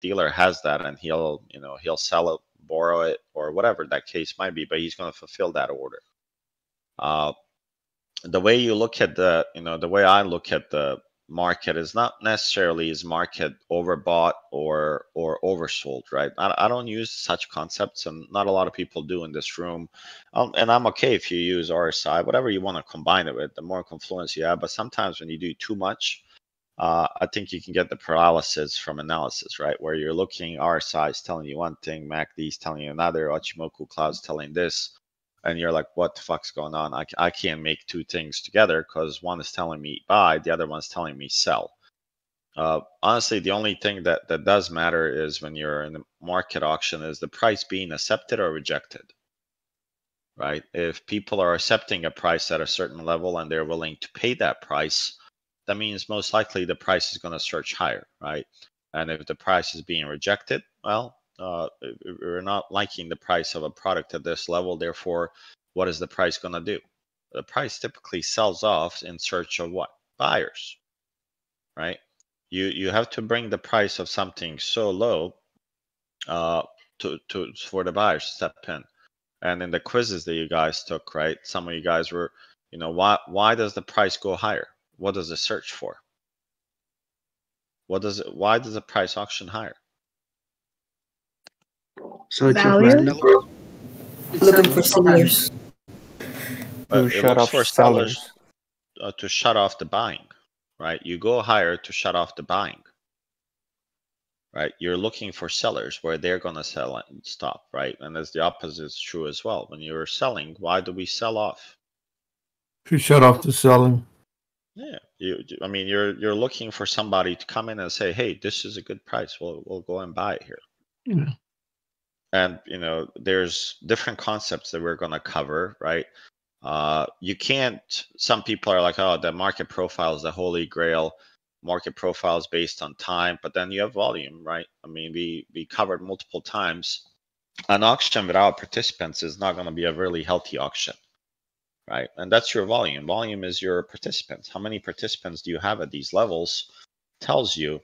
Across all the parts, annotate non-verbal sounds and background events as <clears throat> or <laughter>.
dealer has that and he'll you know he'll sell it borrow it or whatever that case might be but he's going to fulfill that order. Uh, the way you look at the you know the way i look at the market is not necessarily is market overbought or or oversold right? I, I don't use such concepts and not a lot of people do in this room. Um, and i'm okay if you use rsi whatever you want to combine it with the more confluence you have but sometimes when you do too much uh, I think you can get the paralysis from analysis, right? Where you're looking, RSI is telling you one thing, MACD is telling you another, Ichimoku Cloud's telling this, and you're like, what the fuck's going on? I, I can't make two things together because one is telling me buy, the other one's telling me sell. Uh, honestly, the only thing that, that does matter is when you're in the market auction is the price being accepted or rejected, right? If people are accepting a price at a certain level and they're willing to pay that price, that means most likely the price is going to search higher, right? And if the price is being rejected, well, uh, we're not liking the price of a product at this level. Therefore, what is the price going to do? The price typically sells off in search of what? Buyers, right? You you have to bring the price of something so low uh, to to for the buyers to step in. And in the quizzes that you guys took, right? Some of you guys were, you know, why why does the price go higher? What does it search for? What does it? Why does the price auction higher? So it's Value? Looking for sellers. But To it shut off for sellers uh, to shut off the buying, right? You go higher to shut off the buying, right? You're looking for sellers where they're gonna sell and stop, right? And as the opposite is true as well. When you're selling, why do we sell off? To shut off the selling. Yeah, you. I mean, you're you're looking for somebody to come in and say, "Hey, this is a good price. We'll we'll go and buy it here." Yeah. And you know, there's different concepts that we're going to cover, right? Uh, you can't. Some people are like, "Oh, the market profile is the holy grail." Market profile is based on time, but then you have volume, right? I mean, we we covered multiple times. An auction without participants is not going to be a really healthy auction right? And that's your volume. Volume is your participants. How many participants do you have at these levels? Tells you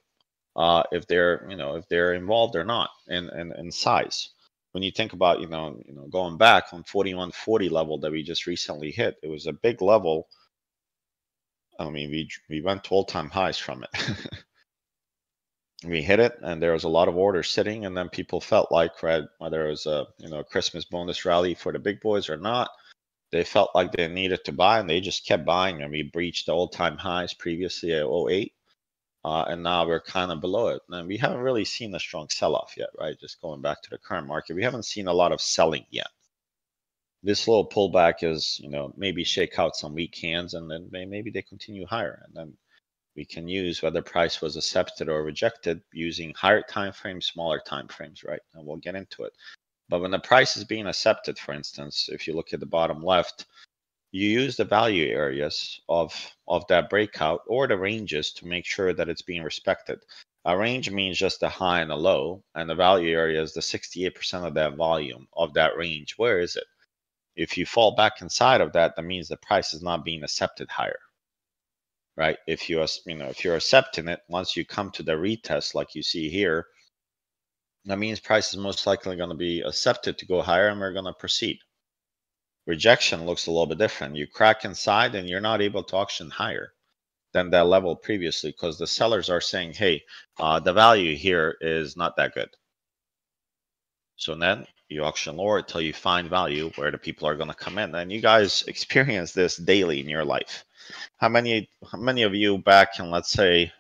uh, if they're you know if they're involved or not in, in in size. When you think about you know you know going back on 4140 level that we just recently hit, it was a big level. I mean, we we went to all time highs from it. <laughs> we hit it, and there was a lot of orders sitting, and then people felt like right, whether it was a you know Christmas bonus rally for the big boys or not, they felt like they needed to buy and they just kept buying and we breached the all-time highs previously at 08 uh, and now we're kind of below it. And we haven't really seen a strong sell-off yet right? Just going back to the current market we haven't seen a lot of selling yet. This little pullback is you know maybe shake out some weak hands and then may, maybe they continue higher and then we can use whether price was accepted or rejected using higher time frames smaller time frames right? And we'll get into it but when the price is being accepted, for instance, if you look at the bottom left, you use the value areas of, of that breakout or the ranges to make sure that it's being respected. A range means just the high and the low, and the value area is the 68% of that volume of that range. Where is it? If you fall back inside of that, that means the price is not being accepted higher. Right? If you you know if you're accepting it, once you come to the retest like you see here, that means price is most likely going to be accepted to go higher and we're going to proceed. Rejection looks a little bit different. You crack inside and you're not able to auction higher than that level previously because the sellers are saying, hey, uh, the value here is not that good. So then you auction lower until you find value where the people are going to come in. And you guys <laughs> experience this daily in your life. How many, how many of you back in, let's say,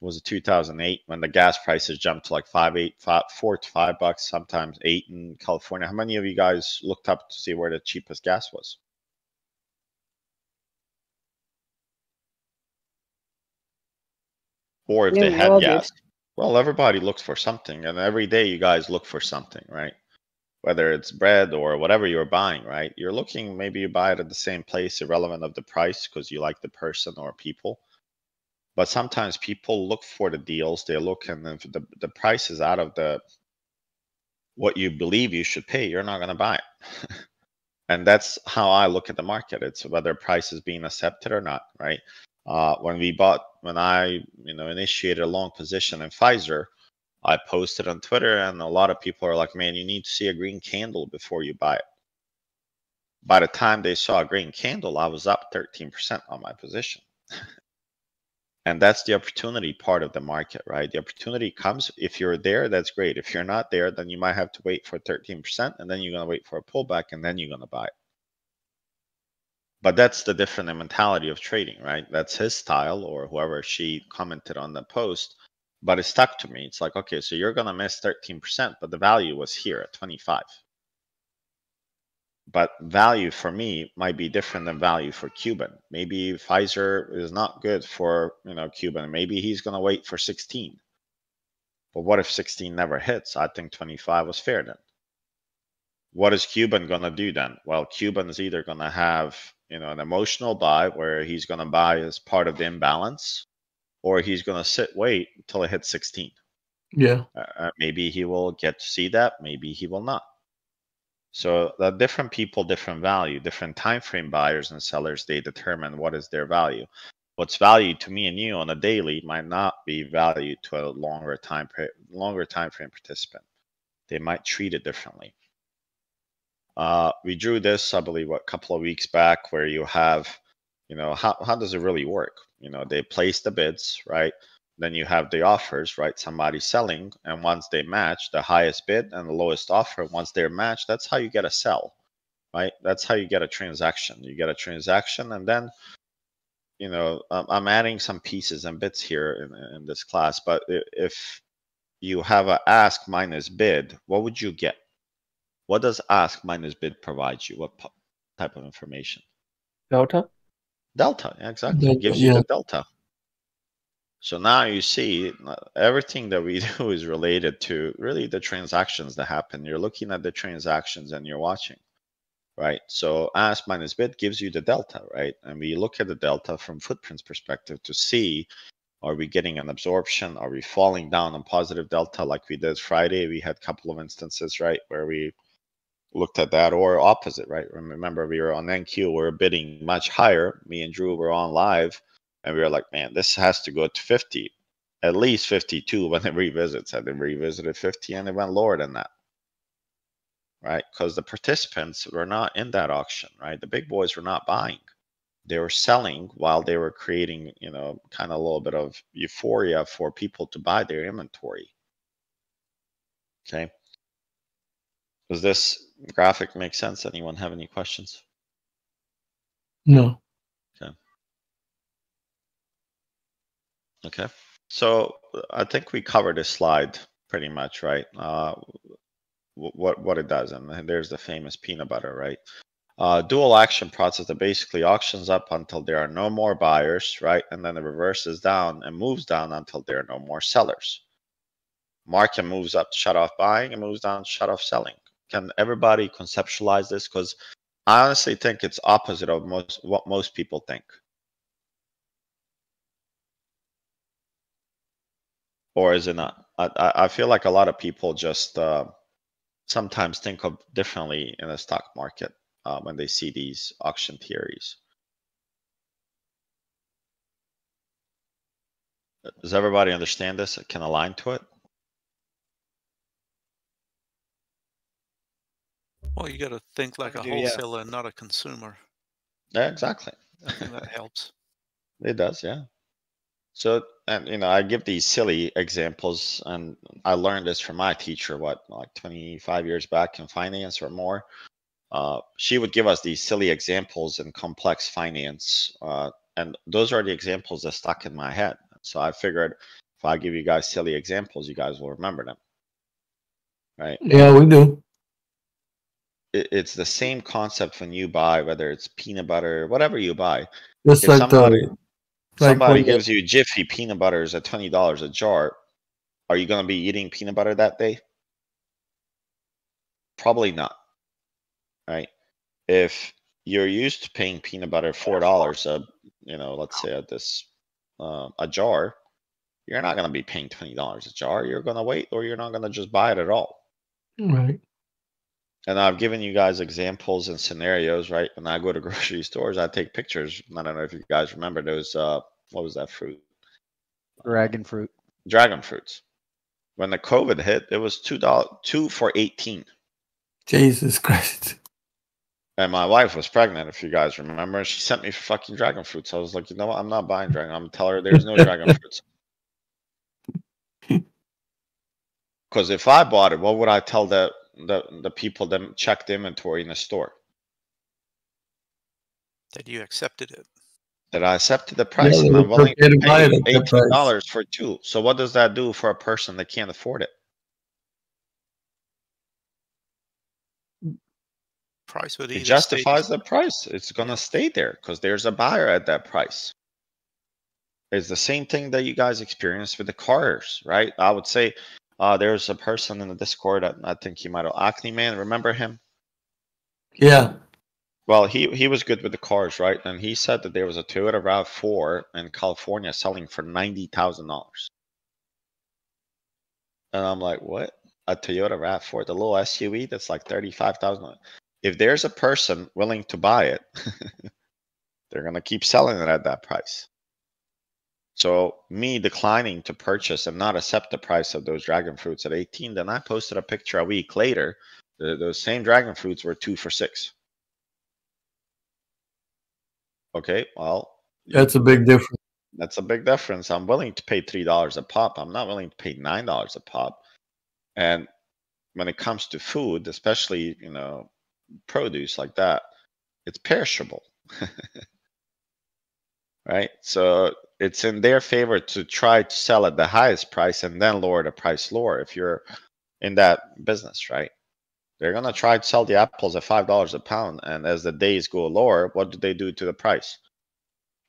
was it 2008 when the gas prices jumped to like five, eight, five, four to five bucks, sometimes eight in California. How many of you guys looked up to see where the cheapest gas was? Or if Yeah, they had did. gas. Well, everybody looks for something, and every day you guys look for something, right? Whether it's bread or whatever you're buying, right? You're looking, maybe you buy it at the same place, irrelevant of the price, because you like the person or people but sometimes people look for the deals they look and the, the price is out of the what you believe you should pay you're not going to buy it <laughs> and that's how i look at the market it's whether price is being accepted or not right uh, when we bought when i you know initiated a long position in pfizer I posted on Twitter, and a lot of people are like, man, you need to see a green candle before you buy it. By the time they saw a green candle, I was up 13% on my position. <laughs> and that's the opportunity part of the market, right? The opportunity comes if you're there, that's great. If you're not there, then you might have to wait for 13%, and then you're going to wait for a pullback, and then you're going to buy. But that's the different mentality of trading, right? That's his style, or whoever she commented on the post but it stuck to me. It's like, okay, so you're going to miss 13%, but the value was here at 25. But value for me might be different than value for Cuban. Maybe Pfizer is not good for, you know, Cuban. Maybe he's going to wait for 16. But what if 16 never hits? I think 25 was fair then. What is Cuban going to do then? Well, Cuban is either going to have, you know, an emotional buy where he's going to buy as part of the imbalance or he's going to sit wait until it hits 16. Yeah. Uh, uh, maybe he will get to see that. Maybe he will not. So the different people, different value, different time frame buyers and sellers, they determine what is their value. What's value to me and you on a daily might not be value to a longer time longer time frame participant. They might treat it differently. Uh, we drew this, I believe, a couple of weeks back, where you have, you know, how how does it really work? you know they place the bids right then you have the offers right? Somebody selling and once they match the highest bid and the lowest offer once they're matched that's how you get a sell right? That's how you get a transaction. You get a transaction and then you know i'm adding some pieces and bits here in, in this class but if you have a ask minus bid what would you get? What does ask minus bid provide you? What type of information? Delta? Delta, exactly. Delta, gives you yeah. the delta. So now you see uh, everything that we <laughs> do is related to really the transactions that happen. You're looking at the transactions and you're watching, right? So ask minus bid gives you the delta, right? And we look at the delta from footprints perspective to see are we getting an absorption? Are we falling down on positive delta like we did Friday? We had a couple of instances, right, where we looked at that or opposite, right? Remember, we were on NQ, we were bidding much higher. Me and Drew were on live, and we were like, man, this has to go to 50, at least 52 <laughs> when it revisits. And they revisited 50 and it went lower than that, right? Because the participants were not in that auction, right? The big boys were not buying. They were selling while they were creating, you know, kind of a little bit of euphoria for people to buy their inventory. Okay. Does this graphic make sense? Anyone have any questions? No. Okay. Okay. So I think we covered this slide pretty much, right? Uh, what what it does, and there's the famous peanut butter, right? Uh, dual action process that basically auctions up until there are no more buyers, right? And then it reverses down and moves down until there are no more sellers. Market moves up, to shut off buying, and moves down, shut off selling can everybody conceptualize this? Because I honestly think it's opposite of most what most people think. Or is it not? I, I feel like a lot of people just uh, sometimes think of differently in the stock market uh, when they see these auction theories. Does everybody understand this? Can align to it? Well, you got to think like a do, wholesaler yeah. and not a consumer. Yeah, exactly. I think that helps. <laughs> It does, yeah. So, and you know, I give these silly examples, and I learned this from my teacher, what, like 25 years back in finance or more. Uh, she would give us these silly examples in complex finance, uh, and those are the examples that stuck in my head. So I figured if I give you guys silly examples, you guys will remember them, right? Yeah, we do it, it's the same concept when you buy, whether it's peanut butter, whatever you buy. Just if like somebody, the, somebody like gives you Jiffy peanut butters at twenty dollars a jar, are you going to be eating peanut butter that day? Probably not. Right? If you're used to paying peanut butter four dollars a, you know, let's say at this uh, a jar, you're not going to be paying twenty dollars a jar. You're going to wait, or you're not going to just buy it at all. Right. And I've given you guys examples and scenarios, right? When I go to <laughs> grocery stores, I take pictures. I don't know if you guys remember those. Uh, what was that fruit? Dragon fruit. Dragon fruits. When the COVID hit, it was two dollar two for eighteen. Jesus Christ. And my wife was pregnant, if you guys remember. She sent me fucking dragon fruits. I was like, you know what? I'm not buying dragon. I'm gonna tell her there's no dragon <laughs> fruits. <laughs> Because if I bought it, what would I tell the the the people that check the inventory in the store? That you accepted it. That I accepted the price they and I'm willing to to pay it at that eighteen price. dollars for two. So what does that do for a person that can't afford it? Price would It justifies the price. It's gonna stay there because there's a buyer at that price. It's the same thing that you guys experienced with the cars, right? I would say uh, there's a person in the Discord. I, I think he might have Acne Man. Remember him? Yeah. Well, he he was good with the cars, right? And he said that there was a Toyota Rav Four in California selling for ninety thousand dollars. And I'm like, what? A Toyota Rav Four, the little SUV that's like thirty five thousand. If there's a person willing to buy it, <laughs> they're gonna keep selling it at that price. So me declining to purchase and not accept the price of those dragon fruits at 18, then I posted a picture a week later. th- those same dragon fruits were two for six. Okay, well, That's a big difference. that's a big difference. I'm willing to pay three dollars a pop. I'm not willing to pay nine dollars a pop. And when it comes to food, especially you know produce like that, it's perishable. <laughs> right? So it's in their favor to try to sell at the highest price and then lower the price lower if you're in that business, right? They're gonna try to sell the apples at five dollars a pound, and as the days go lower, what do they do to the price?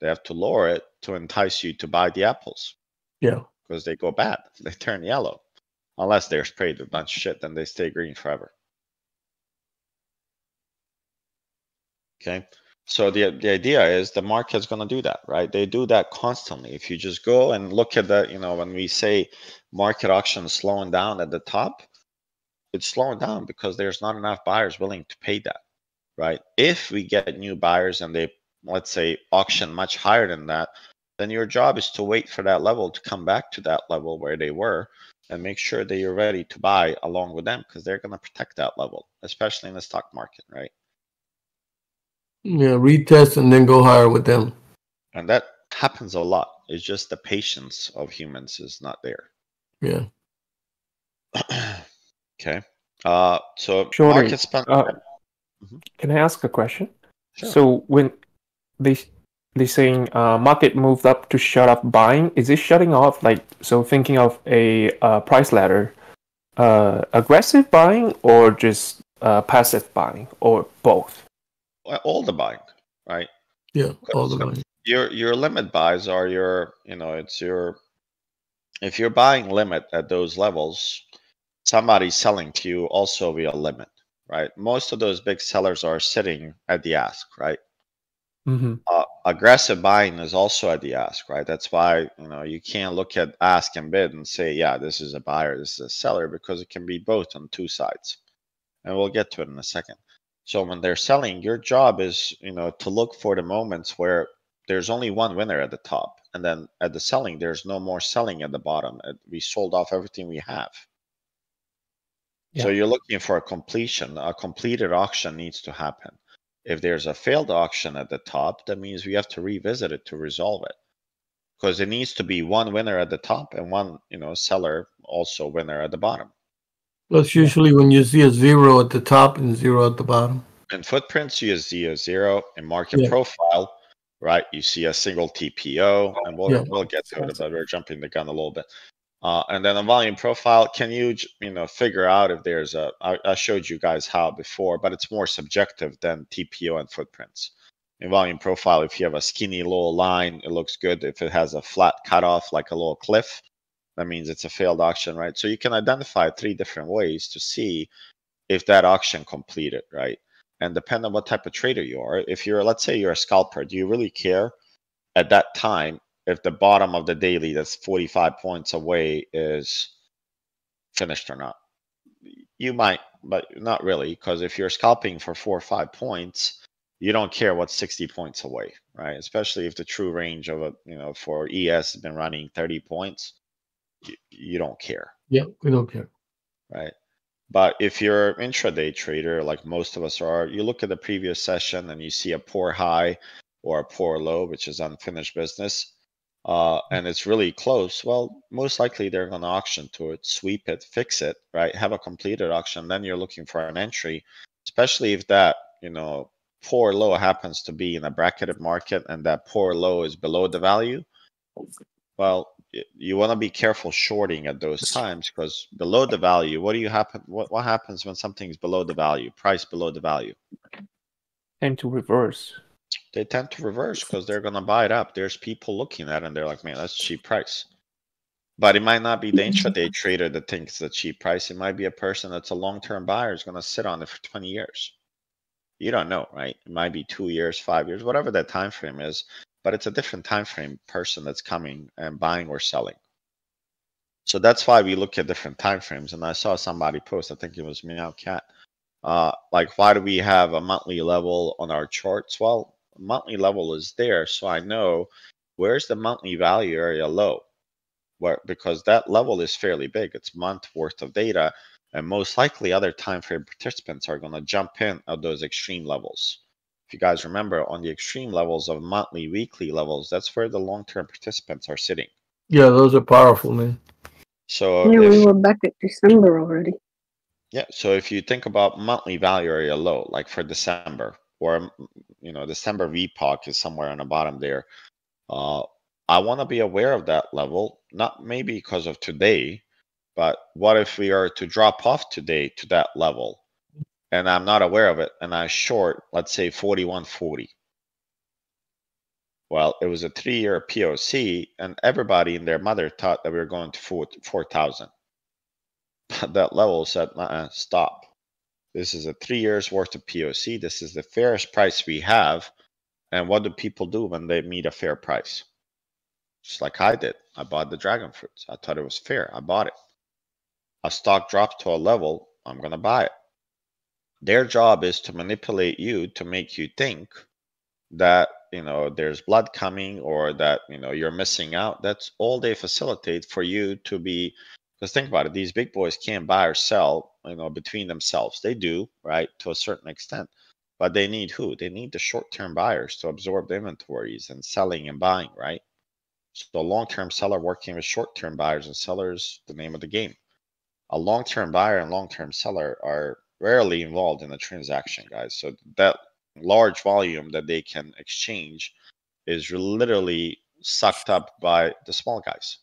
They have to lower it to entice you to buy the apples Yeah. because they go bad. <laughs> They turn yellow. Unless they're sprayed with a bunch of shit, then they stay green forever. Okay. So the the idea is the market's gonna do that, right? They do that constantly. If you just go and look at the, you know, when we say market auction slowing down at the top, it's slowing down because there's not enough buyers willing to pay that, right? If we get new buyers and they let's say auction much higher than that, then your job is to wait for that level to come back to that level where they were and make sure that you're ready to buy along with them because they're going to protect that level, especially in the stock market, right? Yeah. Retest and then go higher with them. And that happens a lot. It's just the patience of humans is not there. Yeah. <clears throat> okay. Uh, so Shorty, market spend. uh, Mhm. Can I ask a question? Sure. So when they they saying uh, market moved up to shut up buying, is it shutting off like so thinking of a uh, price ladder, uh, aggressive buying or just uh, passive buying or both? All the buying, right? Yeah. All the money. your your limit buys are your you know it's your if you're buying limit at those levels somebody's selling to you also via limit right most of those big sellers are sitting at the ask right Mm-hmm. uh, aggressive buying is also at the ask right that's why you know you can't look at ask and bid and say yeah this is a buyer this is a seller because it can be both on two sides and we'll get to it in a second so when they're selling your job is you know to look for the moments where there's only one winner at the top and then at the selling there's no more selling at the bottom. We sold off everything we have. So you're looking for a completion a completed auction needs to happen. If there's a failed auction at the top that means we have to revisit it to resolve it. Because it needs to be one winner at the top and one you know seller also winner at the bottom That's usually when you see a zero at the top and zero at the bottom. in footprints you see a zero in market Yeah. profile right you see a single tpo and we'll, Yeah. we'll get to it but we're jumping the gun a little bit uh, and then a volume profile can you you know figure out if there's a I, I showed you guys how before but it's more subjective than tpo and footprints in volume profile if you have a skinny little line it looks good if it has a flat cutoff like a little cliff that means it's a failed auction right? So you can identify three different ways to see if that auction completed right? And depend on what type of trader you are if you're let's say you're a scalper do you really care at that time if the bottom of the daily that's 45 points away is finished or not? You might but not really because if you're scalping for four or five points you don't care what's 60 points away right? Especially if the true range of a you know for es has been running 30 points you, you don't care, Yeah, we don't care. right? But if you're an intraday trader, like most of us are, you look at the previous session and you see a poor high or a poor low, which is unfinished business, uh, and it's really close. Well, most likely they're going to auction to it, sweep it, fix it, right? Have a completed auction. Then you're looking for an entry, especially if that you know poor low happens to be in a bracketed market and that poor low is below the value. Well, you want to be careful shorting at those times because below the value, what do you happen? What what happens when something's below the value, price below the value? And to reverse. They tend to reverse because they're gonna buy it up. There's people looking at it and they're like, man, that's cheap price. But it might not be the intraday <laughs> trader that thinks a cheap price. It might be a person that's a long-term buyer is gonna sit on it for 20 years. You don't know, right? It might be two years, five years, whatever that time frame is, but it's a different time frame person that's coming and buying or selling. So that's why we look at different time frames. And I saw somebody post, I think it was Meow Cat. Uh, like, why do we have a monthly level on our charts? Well, monthly level is there, so I know where's the monthly value area low. Where because that level is fairly big. It's month worth of data, and most likely other time frame participants are going to jump in at those extreme levels. If you guys remember, on the extreme levels of monthly, weekly levels, that's where the long-term participants are sitting. Yeah, those are powerful, man. So Yeah, if, we were back at December already. Yeah, so if you think about monthly value area low, like for December, or mm, you know, December VPOC is somewhere on the bottom there. Uh, I want to be aware of that level, not maybe because of today, but what if we are to drop off today to that level, and I'm not aware of it, and I short, let's say 4140. Well, it was a three-year POC, and everybody and their mother thought that we were going to four 4,000 but <laughs> that level said, uh stop. This is a three years worth of POC. This is the fairest price we have. And what do people do when they meet a fair price? Just like I did. I bought the dragon fruits. I thought it was fair. I bought it. A stock dropped to a level. I'm going to buy it. Their job is to manipulate you to make you think that, you know, there's blood coming or that, you know, you're missing out. That's all they facilitate for you to be because think about it, these big boys can't buy or sell, you know, between themselves. They do, right, to a certain extent. But they need who? They need the short-term buyers to absorb the inventories and selling and buying, right? So long-term seller working with short-term buyers and sellers, the name of the game. A long-term buyer and long-term seller are rarely involved in a transaction, guys. So that large volume that they can exchange is literally sucked up by the small guys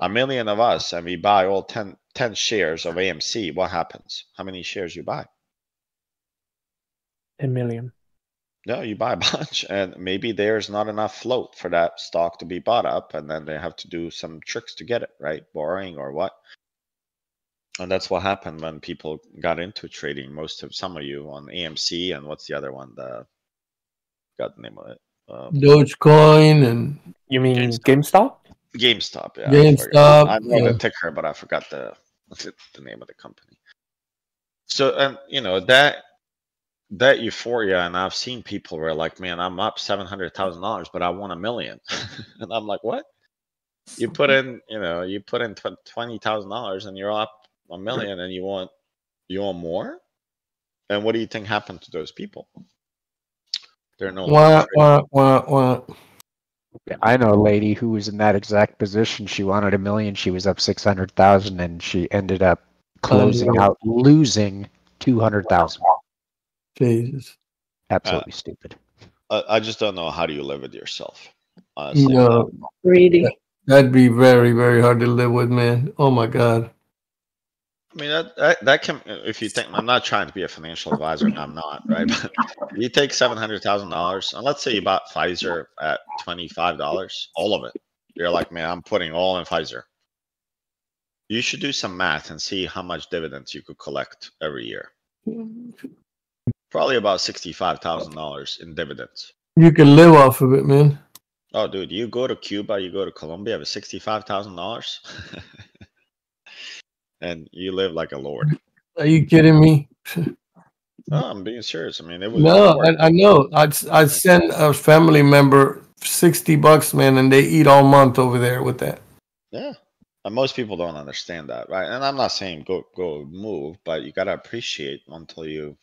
a million of us and we buy all 10, 10 shares of AMC, what happens? How many shares you buy? A million. No, you buy a <laughs> bunch and maybe there's not enough float for that stock to be bought up and then they have to do some tricks to get it, right? Borrowing or what? And that's what happened when people got into trading. Most of some of you on AMC and what's the other one? The got the name of it. Um, Dogecoin and You mean GameStop. GameStop? GameStop, yeah. I forgot. GameStop, I know yeah. the ticker, but I forgot the the name of the company. So, and you know that that euphoria, and I've seen people where like, man, I'm up seven hundred thousand dollars, but I won a million, <laughs> and I'm like, what? You put in, you know, you put in twenty thousand dollars, and you're up a million, and you want you want more. And what do you think happened to those people? They're no wah, longer wah, wah, wah. I know a lady who was in that exact position. She wanted a million. She was up six hundred thousand, and she ended up closing oh, out losing two hundred thousand. Jesus. Absolutely stupid. I, I just don't know how do you live with yourself. Honestly, No, Greedy. that'd be very, very hard to live with, man. Oh my God. I mean that, that that can if you think I'm not trying to be a financial advisor, I'm not, right? But you take seven hundred thousand dollars and let's say you bought Pfizer at twenty five dollars, all of it. You're like, man, I'm putting all in Pfizer. You should do some math and see how much dividends you could collect every year. Probably about sixty five thousand dollars in dividends. You can live off of it, man. Oh, dude, you go to Cuba, you go to Colombia with sixty five thousand dollars, <laughs> and you live like a lord. Are you kidding me? No, I'm being serious. I mean, it was No, I, I know. I'd, I'd send a family member 60 bucks, man, and they eat all month over there with that. Yeah. And most people don't understand that, right? And I'm not saying go go move, but you gotta appreciate until you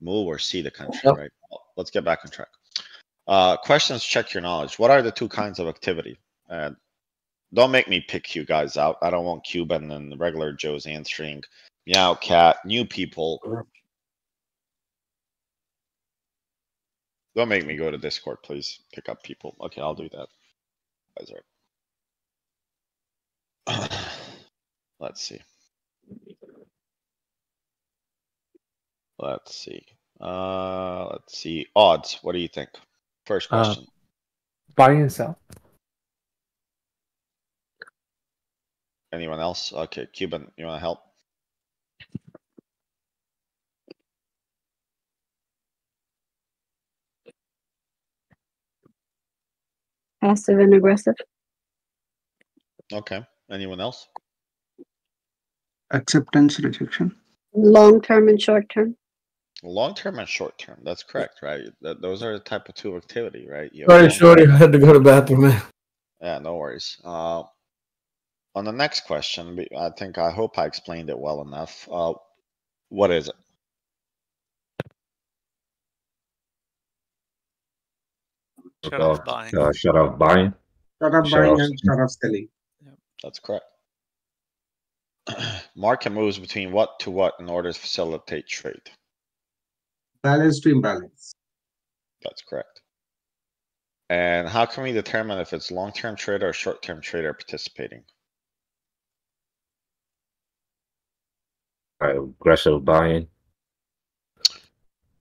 move or see the country, Yep. right? Let's get back on track. Uh, questions. Check your knowledge. What are the two kinds of activity? And don't make me pick you guys out. I don't want Cuban and the regular Joe's answering. Meow cat, new people. Don't make me go to Discord, please. Pick up people. Okay, I'll do that. Guys are. <clears throat> Let's see. Let's see. Uh, let's see. Odds. What do you think? First Uh, question. Buy and sell. Anyone else? Okay, Cuban, you want to help? Passive and aggressive. Okay. Anyone else? acceptance rejection Long term and short term. Long term and short term. That's correct, right? That, those are the type of two activity, right? You have Sorry, long- shorty, I had to go to bathroom, man. Yeah, no worries. Uh, on the next question, we- I think I hope I explained it well enough. Uh, what is it? Shut off buying. Uh, shut off buying. shut up Shut buying off. and shut off selling That's correct. <clears throat> Market moves between what to what in order to facilitate trade. balance to imbalance That's correct. And how can we determine if it's long-term trader or short-term trader participating? Aggressive buying.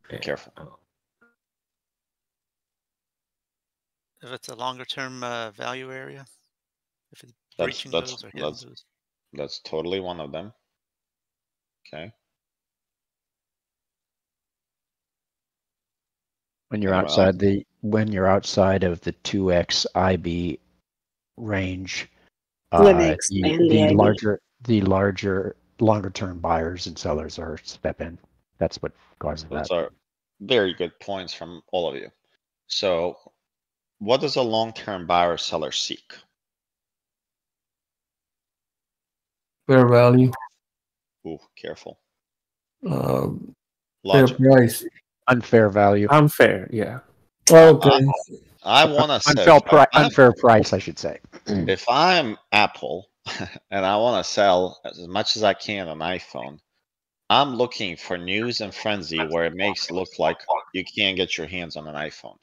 Be careful. If it's a longer term uh, value area, if it's That's- breaching that's- those or hitting that's- those. That's totally one of them. Okay, When you're Anyone else? outside the when you're outside of the two x IB range, Let me uh, the, expand the the IB. larger the larger longer term buyers and sellers are step in. That's what causes those that. are very good points from all of you. So what does a long-term buyer or seller seek? Fair value, Ooh, careful. um, fair price. Unfair value. Unfair, yeah. Okay, I wanna say. Unfair, pri- unfair price, I should say. <clears throat> If I'm Apple <laughs> and I wanna sell as much as I can on iPhone, I'm looking for news and frenzy where it makes it look like you can't get your hands on an iPhone.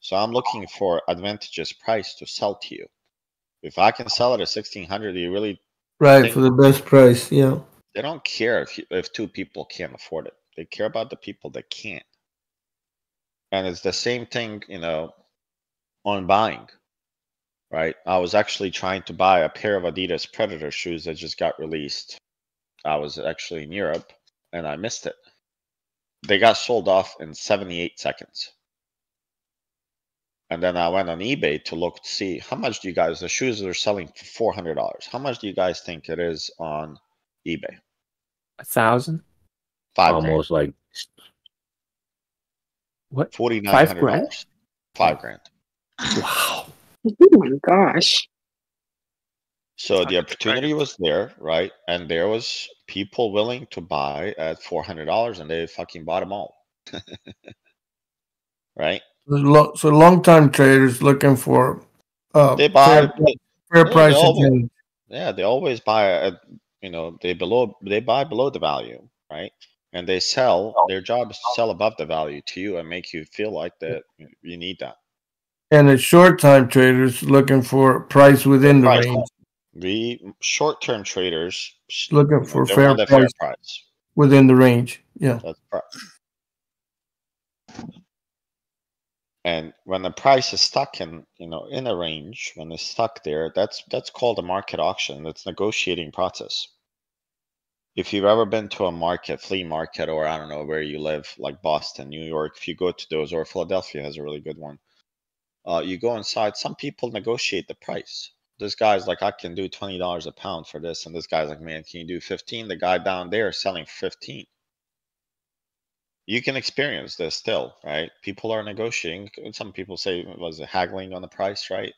So I'm looking for advantageous price to sell to you. If I can sell it at sixteen hundred, you really right, for the best price, yeah. they don't care if you, if two people can't afford it. They care about the people that can't. And it's the same thing, you know, on buying. Right? I was actually trying to buy a pair of Adidas Predator shoes that just got released. I was actually in Europe and I missed it. They got sold off in 78 seconds. And then I went on eBay to look to see how much do you guys the shoes are selling for $400. How much do you guys think it is on eBay? A thousand? Five grand. Almost like What? Forty nine Five hundred grand? dollars. Five grand. Wow. Oh my gosh. So the opportunity was there, right? And there was people willing to buy at four hundred dollars, and they fucking bought them all. <laughs> right? So long-time traders looking for, uh, They buy. fair, fair they always- Yeah, they always buy at you know they below they buy below the value, right? And they sell. Their job is to sell above the value to you and make you feel like that you need that. And the short-time traders looking for price within the Price. range, The short-term traders looking for fair a fair price price. within the range, yeah. And when the price is stuck in, you know, in a range, when it's stuck there, that's that's called a market auction. That's negotiating process. If you've ever been to a market, flea market, or I don't know where you live, like Boston, New York, if you go to those, or Philadelphia has a really good one. Uh, you go inside. Some people negotiate the price. This guy's like, I can do twenty dollars a pound for this, and this guy's like, man, can you do fifteen? The guy down there is selling fifteen you can experience this still, right? People are negotiating. Some people say it was haggling on the price, right?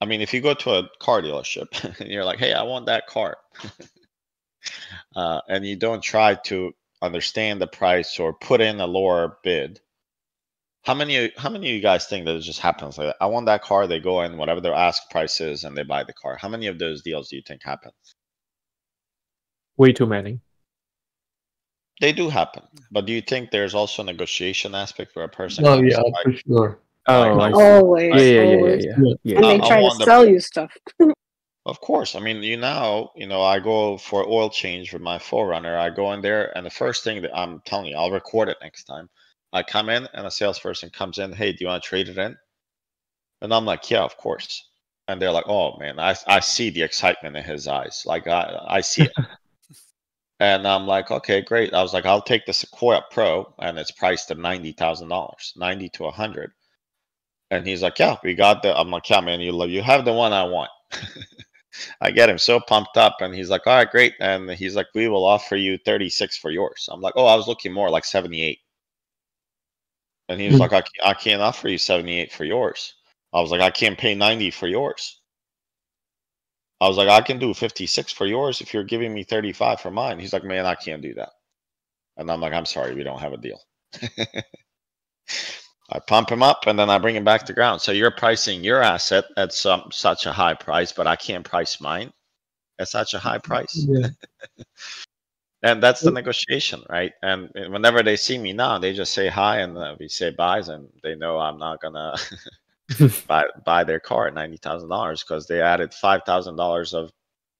I mean, if you go to a car dealership <laughs> and you're like, "Hey, I want that car," <laughs> uh, and you don't try to understand the price or put in a lower bid, how many how many of you guys think that it just happens like that? I want that car, they go in whatever their ask price is and they buy the car. How many of those deals do you think happen? Way too many. They do happen, but do you think there's also a negotiation aspect where a person? Oh, yeah, like, for sure. Oh, Like, Always. Yeah, yeah, yeah, yeah, always. yeah. Yeah. yeah. And they try to sell you stuff. <laughs> Of course. I mean, you now, you know, I go for oil change with my 4Runner. I go in there, and the first thing that I'm telling you, I'll record it next time. I come in, and a salesperson comes in. Hey, do you want to trade it in? And I'm like, yeah, of course. And they're like, oh man, I I see the excitement in his eyes. Like I I see it. <laughs> and I'm like, okay, great. I was like, I'll take the Sequoia Pro, and it's priced at ninety thousand dollars, ninety to a hundred. And he's like, yeah, we got the. I'm like, yeah, man, you love, you have the one I want. <laughs> I get him so pumped up, and he's like, "All right, great." And he's like, "We will offer you 36 for yours." I'm like, "Oh, I was looking more like 78." And he was Hmm. like, I can't, "I can't offer you 78 for yours." I was like, "I can't pay 90 for yours." I was like, "I can do 56 for yours if you're giving me 35 for mine." He's like, "Man, I can't do that." And I'm like, "I'm sorry, we don't have a deal." <laughs> I pump him up and then I bring him back to ground. So you're pricing your asset at some such a high price, but I can't price mine at such a high price. Yeah. <laughs> And that's the negotiation, right? And whenever they see me now, they just say hi and uh, we say buys, and they know I'm not gonna <laughs> buy buy their car at ninety thousand dollars because they added five thousand dollars of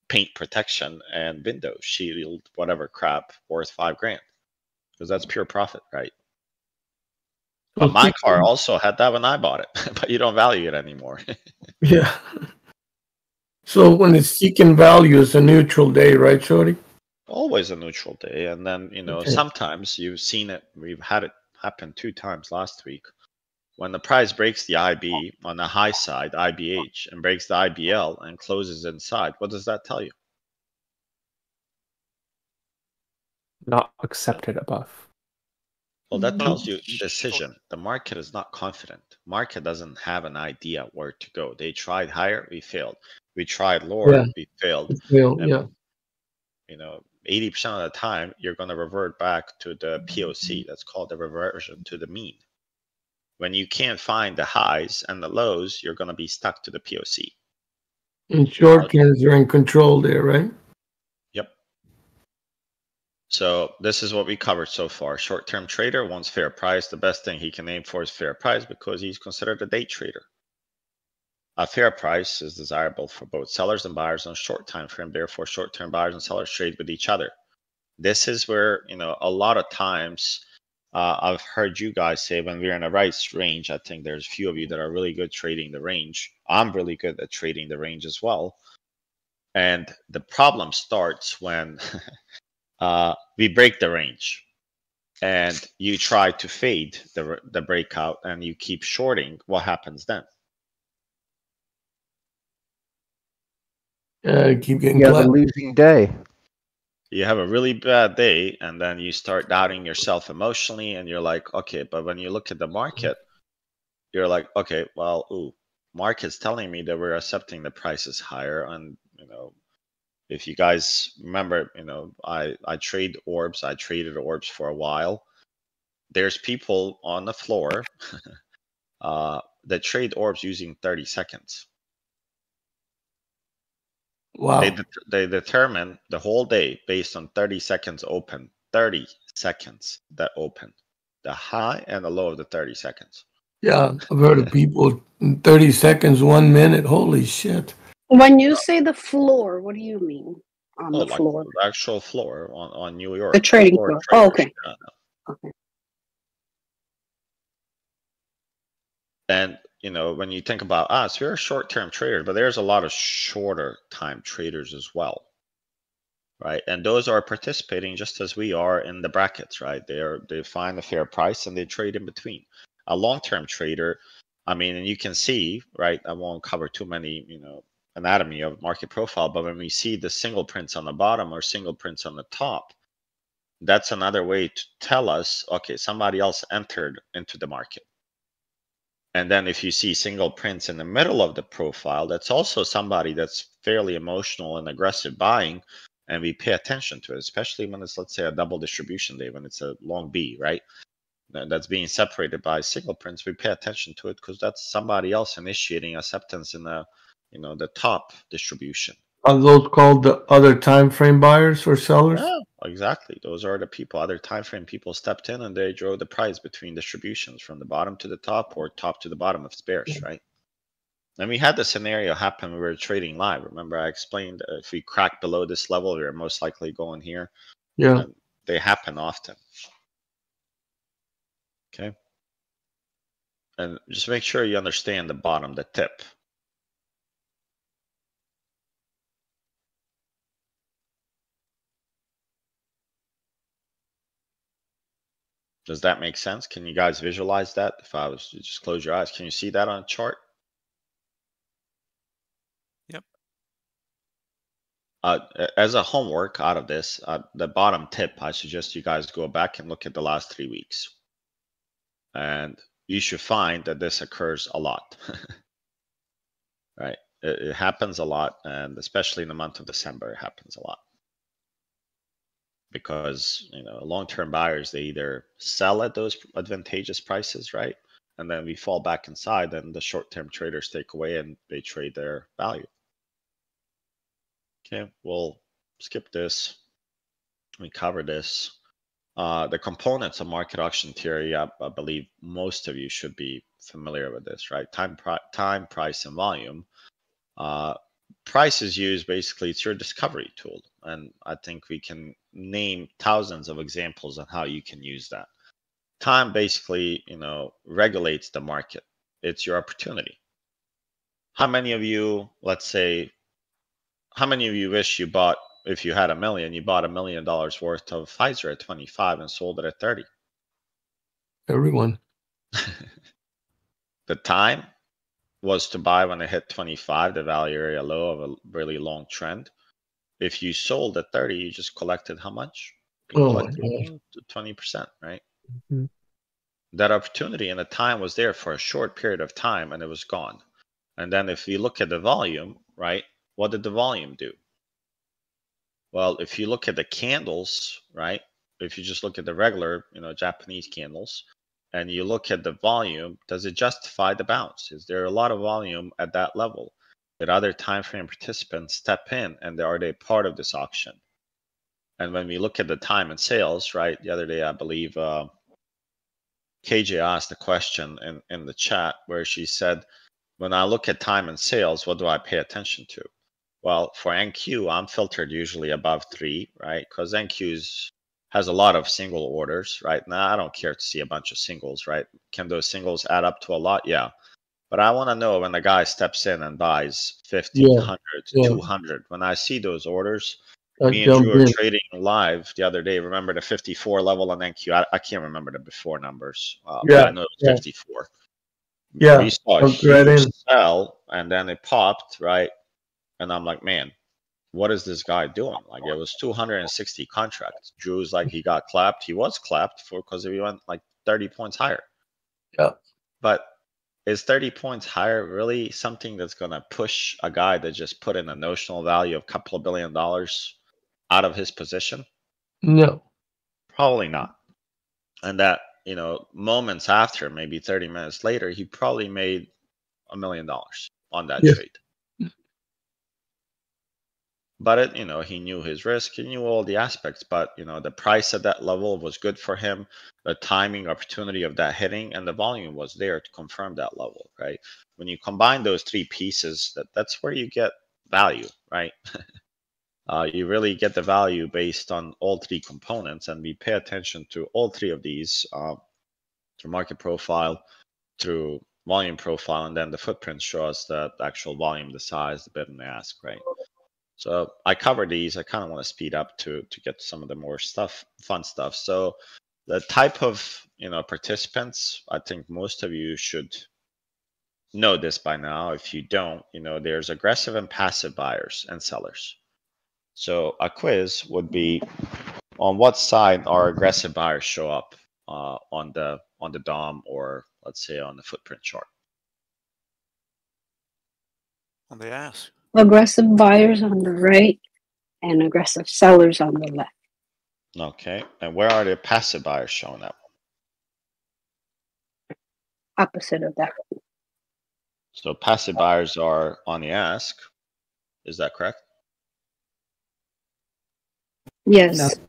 paint protection and window shield, whatever crap, worth five grand, because that's pure profit, right? But my car also had that when I bought it, <laughs> but you don't value it anymore. Yeah. <laughs> So when it's seeking value, it's a neutral day, right, Shorty? Always a neutral day, and then you know Okay. sometimes you've seen it. We've had it happen two times last week. When the price breaks the IB on the high side, IBH, and breaks the IBL and closes inside, what does that tell you? Not accepted above. Well, that tells you mm-hmm. decision. The market is not confident. Market doesn't have an idea where to go. They tried higher, we failed. We tried lower, Yeah. we failed. Well, And, yeah. You know, 80% of the time, you're going to revert back to the POC. Mm-hmm. That's called the reversion to the mean. When you can't find the highs and the lows, you're going to be stuck to the POC. And short terms are in control there, right? Yep. So this is what we covered so far. Short-term trader wants fair price. The best thing he can aim for is fair price because he's considered a day trader. A fair price is desirable for both sellers and buyers on short time frame. Therefore, short-term buyers and sellers trade with each other. This is where you know a lot of times uh, I've heard you guys say when we're in a rights range. I think there's a few of you that are really good trading the range. I'm really good at trading the range as well. And the problem starts when <laughs> uh, we break the range and you try to fade the, the breakout and you keep shorting. What happens then? Uh, keep getting You have a losing day. you have a really bad day and then you start doubting yourself emotionally and you're like okay but when you look at the market you're like okay well ooh market's telling me that we're accepting the prices higher and you know if you guys remember you know i i trade orbs. I traded orbs for a while. There's people on the floor <laughs> uh that trade orbs using 30 seconds Wow. They, det- they determine the whole day based on 30 seconds open, 30 seconds that open, the high and the low of the 30 seconds. Yeah, I've heard of people in 30 seconds, one minute. Holy shit. When you say the floor, what do you mean on Oh, the like floor? the actual floor on, on New York. The trading floor. Oh, okay. Okay. And you know, when you think about ah, us, we're a short-term trader, but there's a lot of shorter time traders as well. Right. And those are participating just as we are in the brackets, right? They are they find a fair price and they trade in between. A long-term trader, I mean, and you can see, right? I won't cover too many, you know, anatomy of market profile, but when we see the single prints on the bottom or single prints on the top, that's another way to tell us, okay, somebody else entered into the market And then if you see single prints in the middle of the profile, that's also somebody that's fairly emotional and aggressive buying. And we pay attention to it, especially when it's, let's say, a double distribution day, when it's a long B, right? That's being separated by single prints. We pay attention to it because that's somebody else initiating acceptance in the, you know, the top distribution. Are those called the other time frame buyers or sellers? Yeah, exactly. Those are the people. Other time frame people stepped in and they drove the price between distributions from the bottom to the top or top to the bottom if it's bearish, right? And we had the scenario happen. We were trading live. Remember, I explained uh, if we crack below this level, we are most likely going here. Yeah. And they happen often. Okay. And just make sure you understand the bottom, the tip. Does that make sense? Can you guys visualize that? If I was to just close your eyes, can you see that on a chart? Yep. Uh, as a homework out of this, uh, the bottom tip, I suggest you guys go back and look at the last three weeks. And you should find that this occurs a lot. <laughs> right? It, it happens a lot, and especially in the month of December, it happens a lot. Because, you know, long-term buyers, they either sell at those advantageous prices, right? And then we fall back inside, and the short-term traders take away and they trade their value. Okay, we'll skip this. We cover this. Uh, the components of market auction theory, I, I believe most of you should be familiar with this, right? Time, pri- time, price, and volume. Uh, price is used basically it's your discovery tool, and I think we can name thousands of examples on how you can use that. Time basically, you know, regulates the market. It's your opportunity. How many of you, let's say, how many of you wish you bought if you had a million, you bought a million dollars worth of Pfizer at 25 and sold it at 30? Everyone. <laughs> <laughs> the time was to buy when it hit 25, the value area low of a really long trend. If you sold at 30, you just collected how much? Oh 20%, right? Mhm. That opportunity and the time was there for a short period of time and it was gone. And then if you look at the volume, right? What did the volume do? Well, if you look at the candles, right? If you just look at the regular, you know, Japanese candles, and you look at the volume, does it justify the bounce? Is there a lot of volume at that level? Did other time frame participants step in and are they part of this auction? And when we look at the time and sales, right? The other day, I believe uh, KJ asked a question in, in the chat where she said, when I look at time and sales, what do I pay attention to? Well, for NQ, I'm filtered usually above three, right? Because NQ's has a lot of single orders, right? Now, I don't care to see a bunch of singles, right? Can those singles add up to a lot? Yeah. But I want to know when the guy steps in and buys 50, Yeah, 100, yeah. 200. When I see those orders, I me and Drew were in. trading live the other day. Remember the 54 level on NQ? I, I can't remember the before numbers. Uh, but Yeah, I know it was yeah. 54. Yeah, We saw a huge sell and then it popped, right? And I'm like, man, what is this guy doing? Like it was 260 contracts. Drew's like he got clapped. He was clapped for because he went like 30 points higher. Yeah. But is 30 points higher really something that's gonna push a guy that just put in a notional value of a couple of billion dollars out of his position? No. Probably not. And that, you know, moments after, maybe 30 minutes later, he probably made a million dollars on that Yes. trade. But it, you know, he knew his risk, he knew all the aspects, but you know, the price at that level was good for him, the timing opportunity of that hitting, and the volume was there to confirm that level, right? When you combine those three pieces, that, that's where you get value, right? <laughs> uh, you really get the value based on all three components, and we pay attention to all three of these uh, through market profile, through volume profile, and then the footprint show us the actual volume, the size, the bid and the ask, right? So I cover these. I kind of want to speed up to to get some of the more stuff, fun stuff. So the type of you know participants, I think most of you should know this by now. If you don't, you know there's aggressive and passive buyers and sellers. So a quiz would be on what side are aggressive buyers show up uh, on the on the DOM or let's say on the footprint chart. On the ask. Aggressive buyers on the right and aggressive sellers on the left. Okay, and where are the passive buyers showing up? Opposite of that. So passive buyers are on the ask. Is that correct? Yes.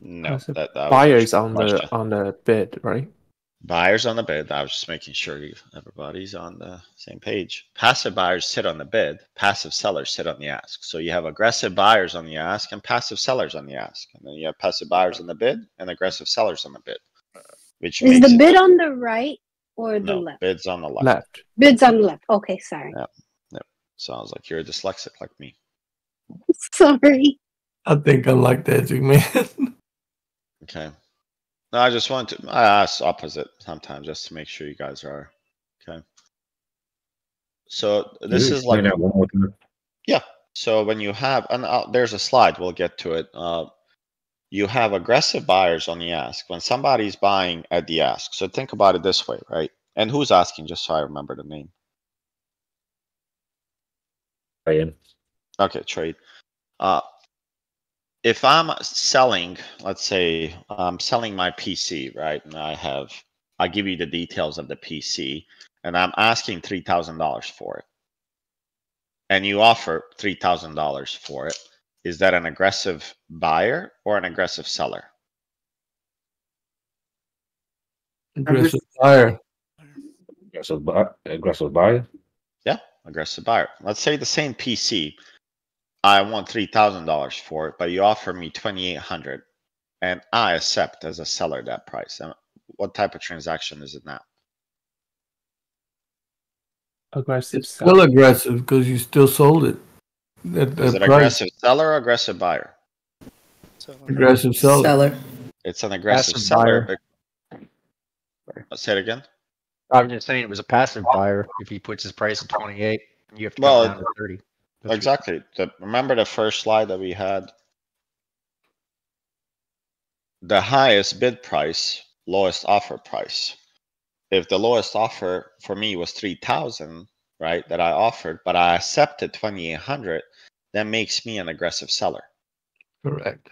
No, Passive that, that Buyers the on the on the bid, right? Buyers on the bid. I was just making sure everybody's on the same page. Passive buyers sit on the bid. Passive sellers sit on the ask. So you have aggressive buyers on the ask and passive sellers on the ask, and then you have passive buyers on the bid and aggressive sellers on the bid. Which Is the bid on the right or the no left? bids on the left. Left. Bids on the left. Okay, sorry. Sounds like you're dyslexic like me. Sorry. I think I'm like that too, man. Okay. No, I just want to. I ask opposite sometimes just to make sure you guys are okay. So this is like explain that one more time. So when you have, and uh, there's a slide, we'll get to it. Uh, you have aggressive buyers on the ask when somebody's buying at the ask. So think about it this way, right? And who's asking, just so I remember the name. I am. Okay, trade. Uh, if I'm selling, let's say I'm selling my PC, right? And I have, I give you the details of the PC and I'm asking $3,000 for it. And you offer $3,000 for it. Is that an aggressive buyer or an aggressive seller? Aggressive buyer. Aggressive, buy, aggressive buyer. Yeah, aggressive buyer. Let's say the same PC, I want three thousand dollars for it, but you offer me twenty eight hundred, and I accept as a seller that price. And what type of transaction is it now? Aggressive It's still seller. aggressive because you still sold it. At Is that it price. aggressive seller or aggressive buyer? So Aggressive seller. Seller. It's an aggressive Passive seller. buyer. bec- Uh, Say it again. I'm just saying it was a passive buyer if he puts his price at 28 and you have to come Well, down to 30. That's what- Exactly. The, remember the first slide that we had? The highest bid price, lowest offer price. If the lowest offer for me was three thousand, right, that I offered, but I accepted twenty eight hundred, that makes me an aggressive seller. Correct.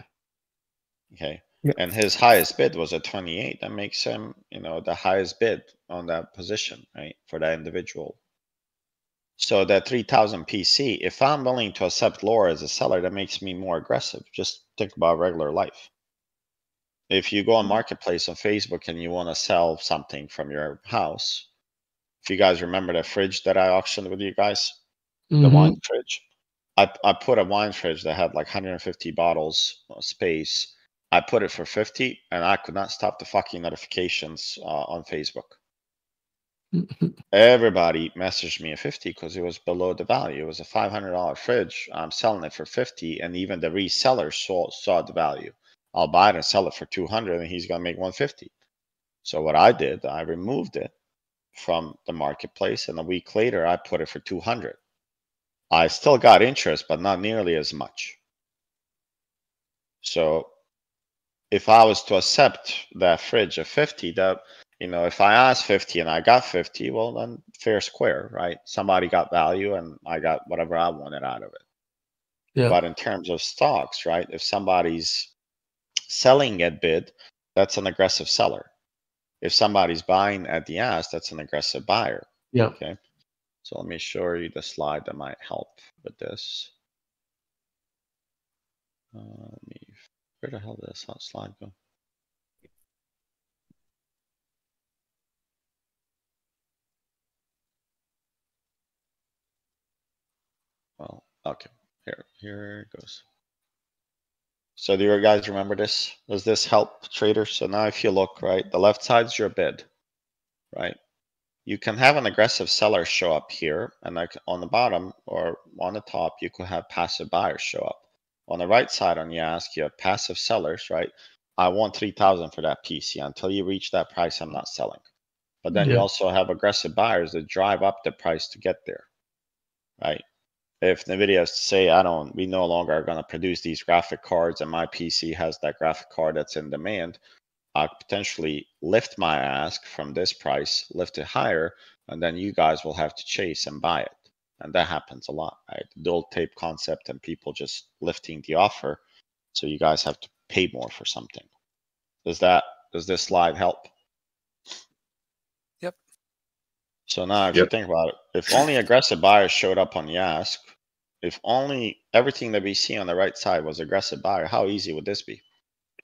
Okay. Yeah. And his highest bid was at twenty eight. That makes him, you know, the highest bid on that position, right, for that individual. So that 3000 PC, if I'm willing to accept lower as a seller, that makes me more aggressive. Just think about regular life. If you go on marketplace on Facebook and you want to sell something from your house, if you guys remember the fridge that I auctioned with you guys, the Mhm. wine fridge, I, I put a wine fridge that had like 150 bottles of space. I put it for 50 and I could not stop the fucking notifications uh, on Facebook. <laughs> Everybody messaged me a 50 because it was below the value. It was a $500 fridge. I'm selling it for 50 and even the reseller saw, saw the value. I'll buy it and sell it for 200 and he's going to make 150. So what I did, I removed it from the marketplace and a week later I put it for 200. I still got interest, but not nearly as much. So if I was to accept that fridge of 50, that you know, if I asked 50 and I got 50, well then fair square, right? Somebody got value and I got whatever I wanted out of it. Yeah. But in terms of stocks, right? If somebody's selling at bid, that's an aggressive seller. If somebody's buying at the ask, that's an aggressive buyer. Yeah. Okay. So let me show you the slide that might help with this. Uh, let me, where the hell did this slide go? Well, okay, here, here it goes. So do you guys remember this? Does this help traders? So now if you look, right, the left side's your bid, right? You can have an aggressive seller show up here and like on the bottom or on the top, you could have passive buyers show up. On the right side on the ask, you have passive sellers, right? I want 3000 for that PC. Until you reach that price, I'm not selling. But then you also have aggressive buyers that drive up the price to get there, right? If nvidia say i don't we no longer are going to produce these graphic cards and my pc has that graphic card that's in demand i potentially lift my ask from this price lift it higher and then you guys will have to chase and buy it And that happens a lot, right? The dual tape concept and people just lifting the offer. So you guys have to pay more for something. Does that, does this slide help? Yep. So now if you think about it, if only aggressive buyers showed up on the ask, if only everything that we see on the right side was aggressive buyer, how easy would this be?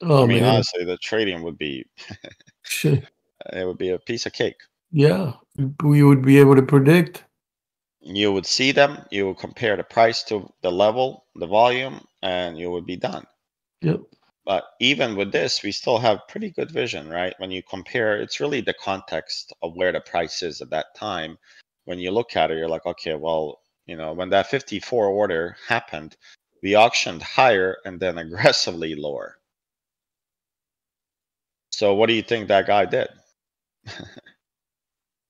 Oh I mean, man, honestly, the trading would be, <laughs> it would be a piece of cake. yeah, we would be able to predict. You would see them, you would compare the price to the level, the volume, and you would be done. Yep. But even with this, we still have pretty good vision, right? When you compare, it's really the context of where the price is at that time. When you look at it, you're like, okay, well, you know, when that 54 order happened, we auctioned higher and then aggressively lower. So what do you think that guy did? <laughs>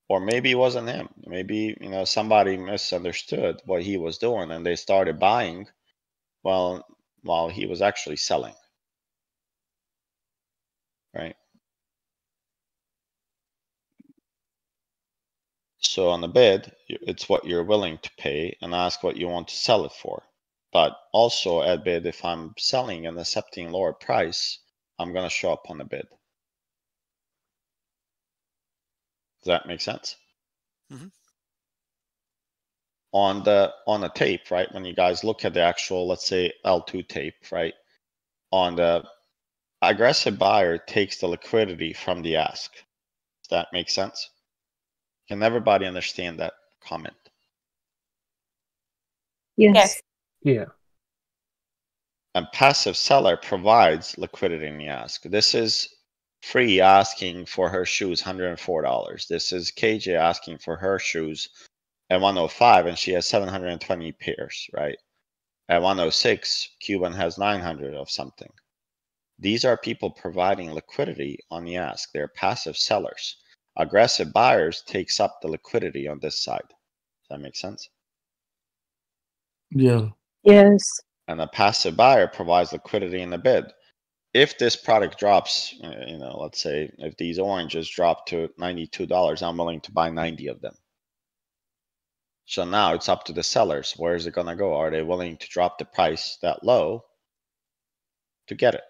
or maybe it wasn't him. Maybe, you know, somebody misunderstood what he was doing and they started buying while while he was actually selling. Right? So on the bid, it's what you're willing to pay and ask what you want to sell it for. But also at bid, if I'm selling and accepting lower price, I'm gonna show up on the bid. Does that make sense? Mhm. On the on the tape, right? When you guys look at the actual, let's say L2 tape, right? On the aggressive buyer takes the liquidity from the ask. Does that make sense? Can everybody understand that comment? Yes. Yeah. And passive seller provides liquidity in the ask. This is free asking for her shoes $104. This is KJ asking for her shoes at 105 and she has 720 pairs, right? At 106, Cuban has 900 of something. These are people providing liquidity on the ask. They're passive sellers. Aggressive buyers takes up the liquidity on this side. Does that make sense? Yeah. Yes. and a passive buyer provides liquidity in the bid. If this product drops, uh, you know, let's say if these oranges drop to $92, I'm willing to buy 90 of them. So now it's up to the sellers. Where is it going to go? Are they willing to drop the price that low to get it?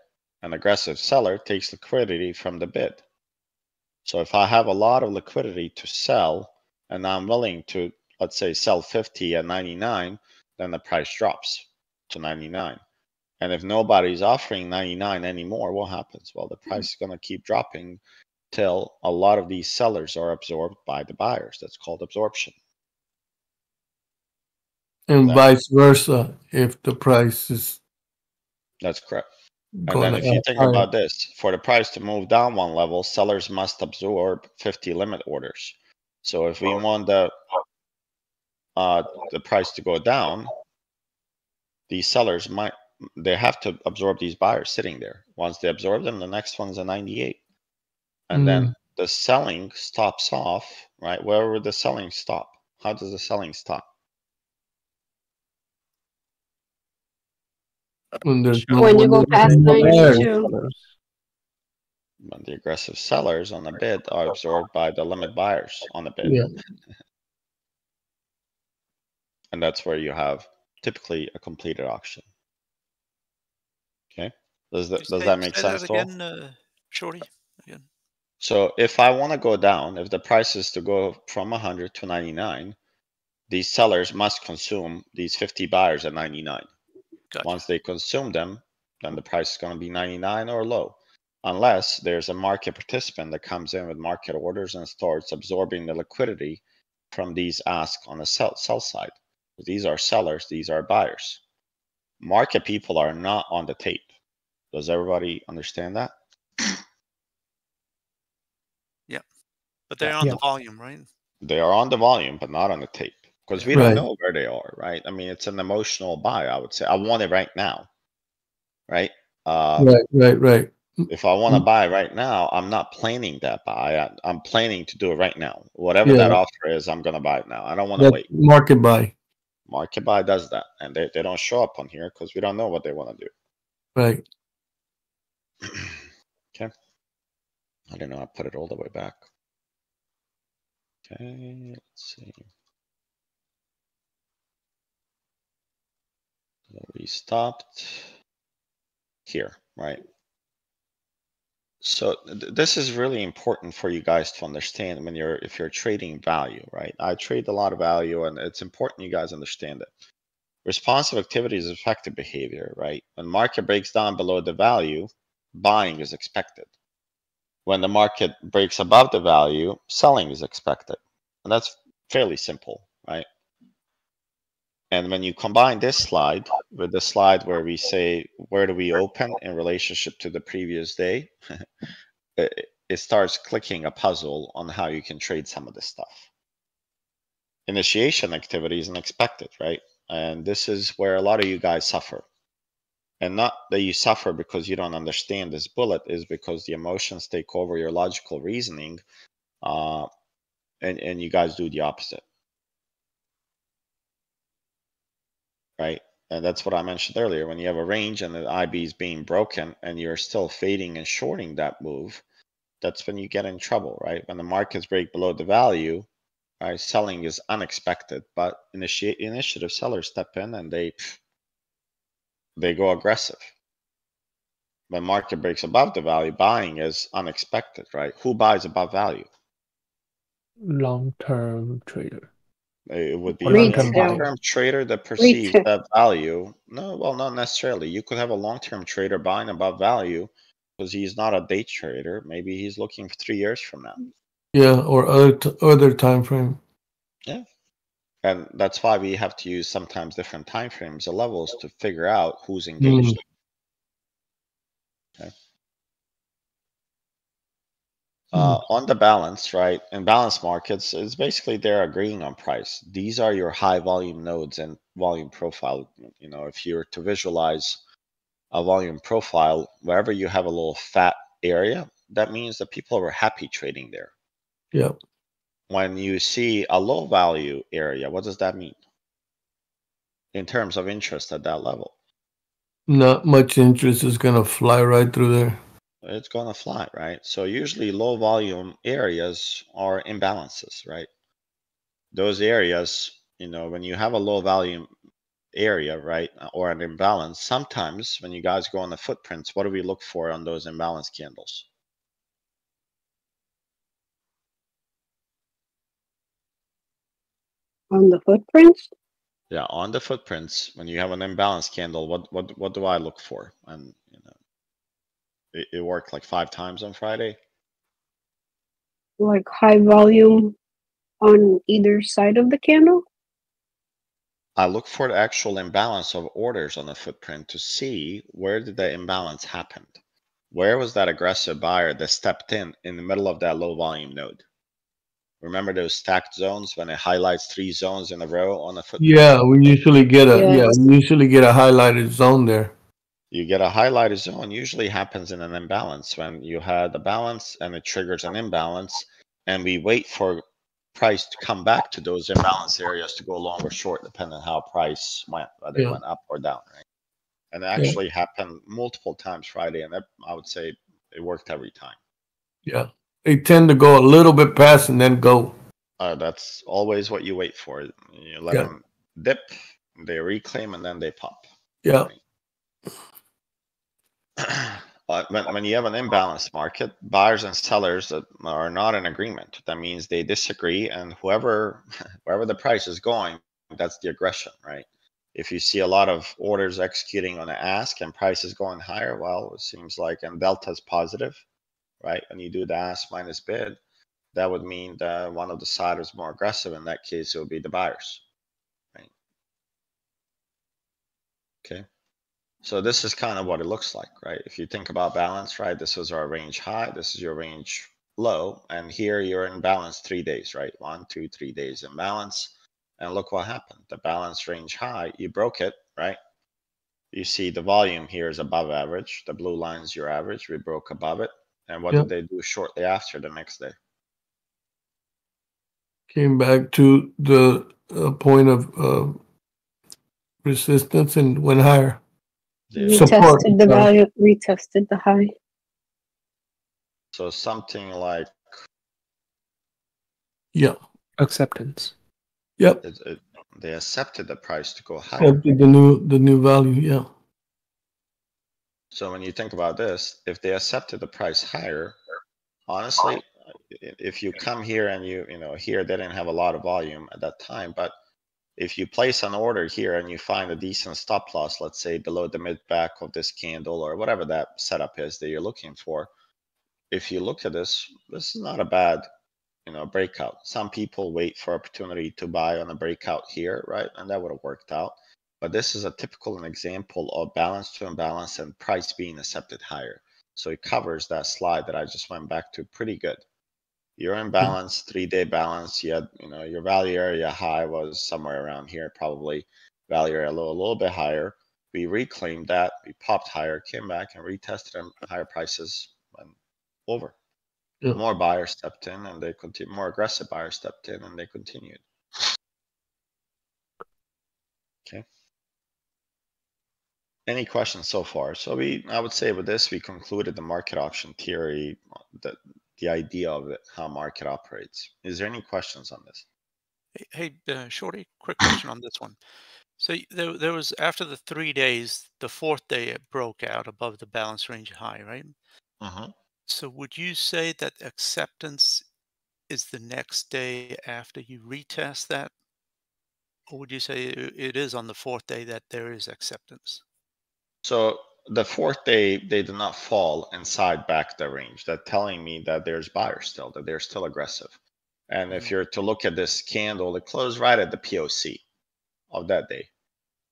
An aggressive seller takes liquidity from the bid. So if I have a lot of liquidity to sell and I'm willing to, let's say, sell 50 at 99, then the price drops to 99. And if nobody's offering 99 anymore, what happens? Well, the mm-hmm. price is going to keep dropping till a lot of these sellers are absorbed by the buyers. That's called absorption. And That- vice versa if the price is That's correct. And then if you think about this, for the price to move down one level, sellers must absorb 50 limit orders. So if we want the uh, the price to go down, these sellers might they have to absorb these buyers sitting there. Once they absorb them, the next one's a 98. And then the selling stops off, right? Where would the selling stop? How does the selling stop? When there's no When you go past there. 92. When the aggressive sellers on the bid are absorbed by the limit buyers on the bid. Yeah. <laughs> And that's where you have typically a completed auction. Okay, does that, does that make sense that again, uh, Shorty? Again. So if I want to go down, if the price is to go from 100 to 99, these sellers must consume these 50 buyers at 99. Gotcha. Once they consume them, then the price is going to be 99 or low. Unless there's a market participant that comes in with market orders and starts absorbing the liquidity from these ask on the sell, sell side. These are sellers, these are buyers. Market people are not on the tape. Does everybody understand that? <clears throat> Yeah. But they're Yeah. on Yeah. the volume, right? They are on the volume, but not on the tape. Because we Right. don't know where they are, right? I mean, it's an emotional buy, I would say. I want it right now. Right? Uh, Right, right, right. if I want to buy right now, I'm not planning that buy. I, I'm planning to do it right now. Whatever that offer is, I'm gonna buy it now. I don't want to wait. market buy. Market buy does that, and they, they don't show up on here because we don't know what they want to do. Right. <clears throat> okay. I don't know. I put it all the way back. Okay. Let's see. We stopped here, right? So th- this is really important for you guys to understand when you're if you're trading value, right? I trade a lot of value and it's important you guys understand it. Responsive activity is effective behavior, right? When market breaks down below the value, buying is expected. When the market breaks above the value, selling is expected. And that's fairly simple, right? And when you combine this slide with the slide where we say, where do we open in relationship to the previous day? <laughs> it, it starts clicking a puzzle on how you can trade some of this stuff. Initiation activity is unexpected, right? And this is where a lot of you guys suffer. And not that you suffer because you don't understand this bullet, is because the emotions take over your logical reasoning, uh, and and you guys do the opposite. Right? And that's what I mentioned earlier. When you have a range and the IB is being broken and you're still fading and shorting that move, that's when you get in trouble, right? When the markets break below the value, right? Selling is unexpected, but initiate initiative sellers step in and they they go aggressive. When market breaks above the value, buying is unexpected, right? Who buys above value? Long-term trader. It would be a long-term trader that perceives that value. No, well, not necessarily. You could have a long-term trader buying above value because he's not a day trader. Maybe he's looking for three years from now. Yeah, or other t- other time frame. Yeah, And that's why we have to use sometimes different time frames or levels to figure out who's engaged. Hmm. Okay. Uh, on the balance, right? In balance markets, it's basically they're agreeing on price. These are your high volume nodes and volume profile. You know, if you're to visualize a volume profile, wherever you have a little fat area, that means that people are happy trading there. Yeah. When you see a low value area, what does that mean? In terms of interest at that level, Not much interest is gonna fly right through there. It's gonna fly, right? So usually low volume areas are imbalances, right? Those areas, you know, when you have a low volume area, right, uh, or an imbalance, sometimes when you guys go on the footprints, what do we look for on those imbalance candles? On the footprints, Yeah, on the footprints, when you have an imbalance candle, what what what do I look for? And you know, it, it worked like five times on Friday. like high volume on either side of the candle. I look for the actual imbalance of orders on the footprint to see where did the imbalance happen. Where was that aggressive buyer that stepped in in the middle of that low volume node? Remember those stacked zones when it highlights three zones in a row on the footprint? Yeah, we usually get a yeah, we usually get a highlighted zone there. You get a highlighted zone, usually happens in an imbalance when you had a balance and it triggers an imbalance. And we wait for price to come back to those imbalance areas to go long or short, depending on how price went, whether it went up or down, right? And it actually happened multiple times Friday, and that, I would say it worked every time. Yeah. They tend to go a little bit past and then go. Uh, that's always what you wait for. You let Yeah. them dip, they reclaim, and then they pop. Yeah. <clears throat> When, when you have an imbalanced market, buyers and sellers are not in agreement. That means they disagree, and whoever <laughs> wherever the price is going, that's the aggression, right? If you see a lot of orders executing on an ask and prices going higher, well, it seems like and delta is positive, right? When you do the ask minus bid, that would mean that one of the side is more aggressive. In that case, it would be the buyers, right? Okay. So this is kind of what it looks like, right? If you think about balance, right? This was our range high, this is your range low, and here you're in balance three days, right? One, two, three days in balance. And look what happened. The balance range high, you broke it, right? You see the volume here is above average. The blue line is your average. We broke above it. And what Yep. did they do shortly after the next day? Came back to the uh, point of uh, resistance and went higher. They- Support, Retested the sorry. value, retested the high. So something like Yeah. Acceptance. Yep. it, it, they accepted the price to go higher. Up to the new, the new value, yeah. So when you think about this, if they accepted the price higher, honestly, if you come here and you, you know, here they didn't have a lot of volume at that time, but if you place an order here and you find a decent stop loss, let's say below the mid back of this candle or whatever that setup is that you're looking for, if you look at this, this is not a bad, you know, breakout. Some people wait for opportunity to buy on a breakout here, right? And that would have worked out. But this is a typical an example of balance to imbalance and price being accepted higher. So it covers that slide that I just went back to pretty good. You're in balance, three day balance. You had, you know, your value area high was somewhere around here, probably value area low, a little bit higher. We reclaimed that, we popped higher, came back and retested them higher prices and over. Yeah. More buyers stepped in and they continued, more aggressive buyers stepped in and they continued. Okay. Any questions so far? So we, I would say with this, we concluded the market auction theory, uh, the, idea of how market operates. Is there any questions on this? Hey, hey, uh, Shorty, quick question on this one. So there, there was after the three days, the fourth day it broke out above the balance range high, right? Mhm. So would you say that acceptance is the next day after you retest that? Or would you say it is on the fourth day that there is acceptance? So the fourth day, they did not fall inside back the range. That telling me that there's buyers still, that they're still aggressive. And if Mhm. you're to look at this candle, it closed right at the POC of that day.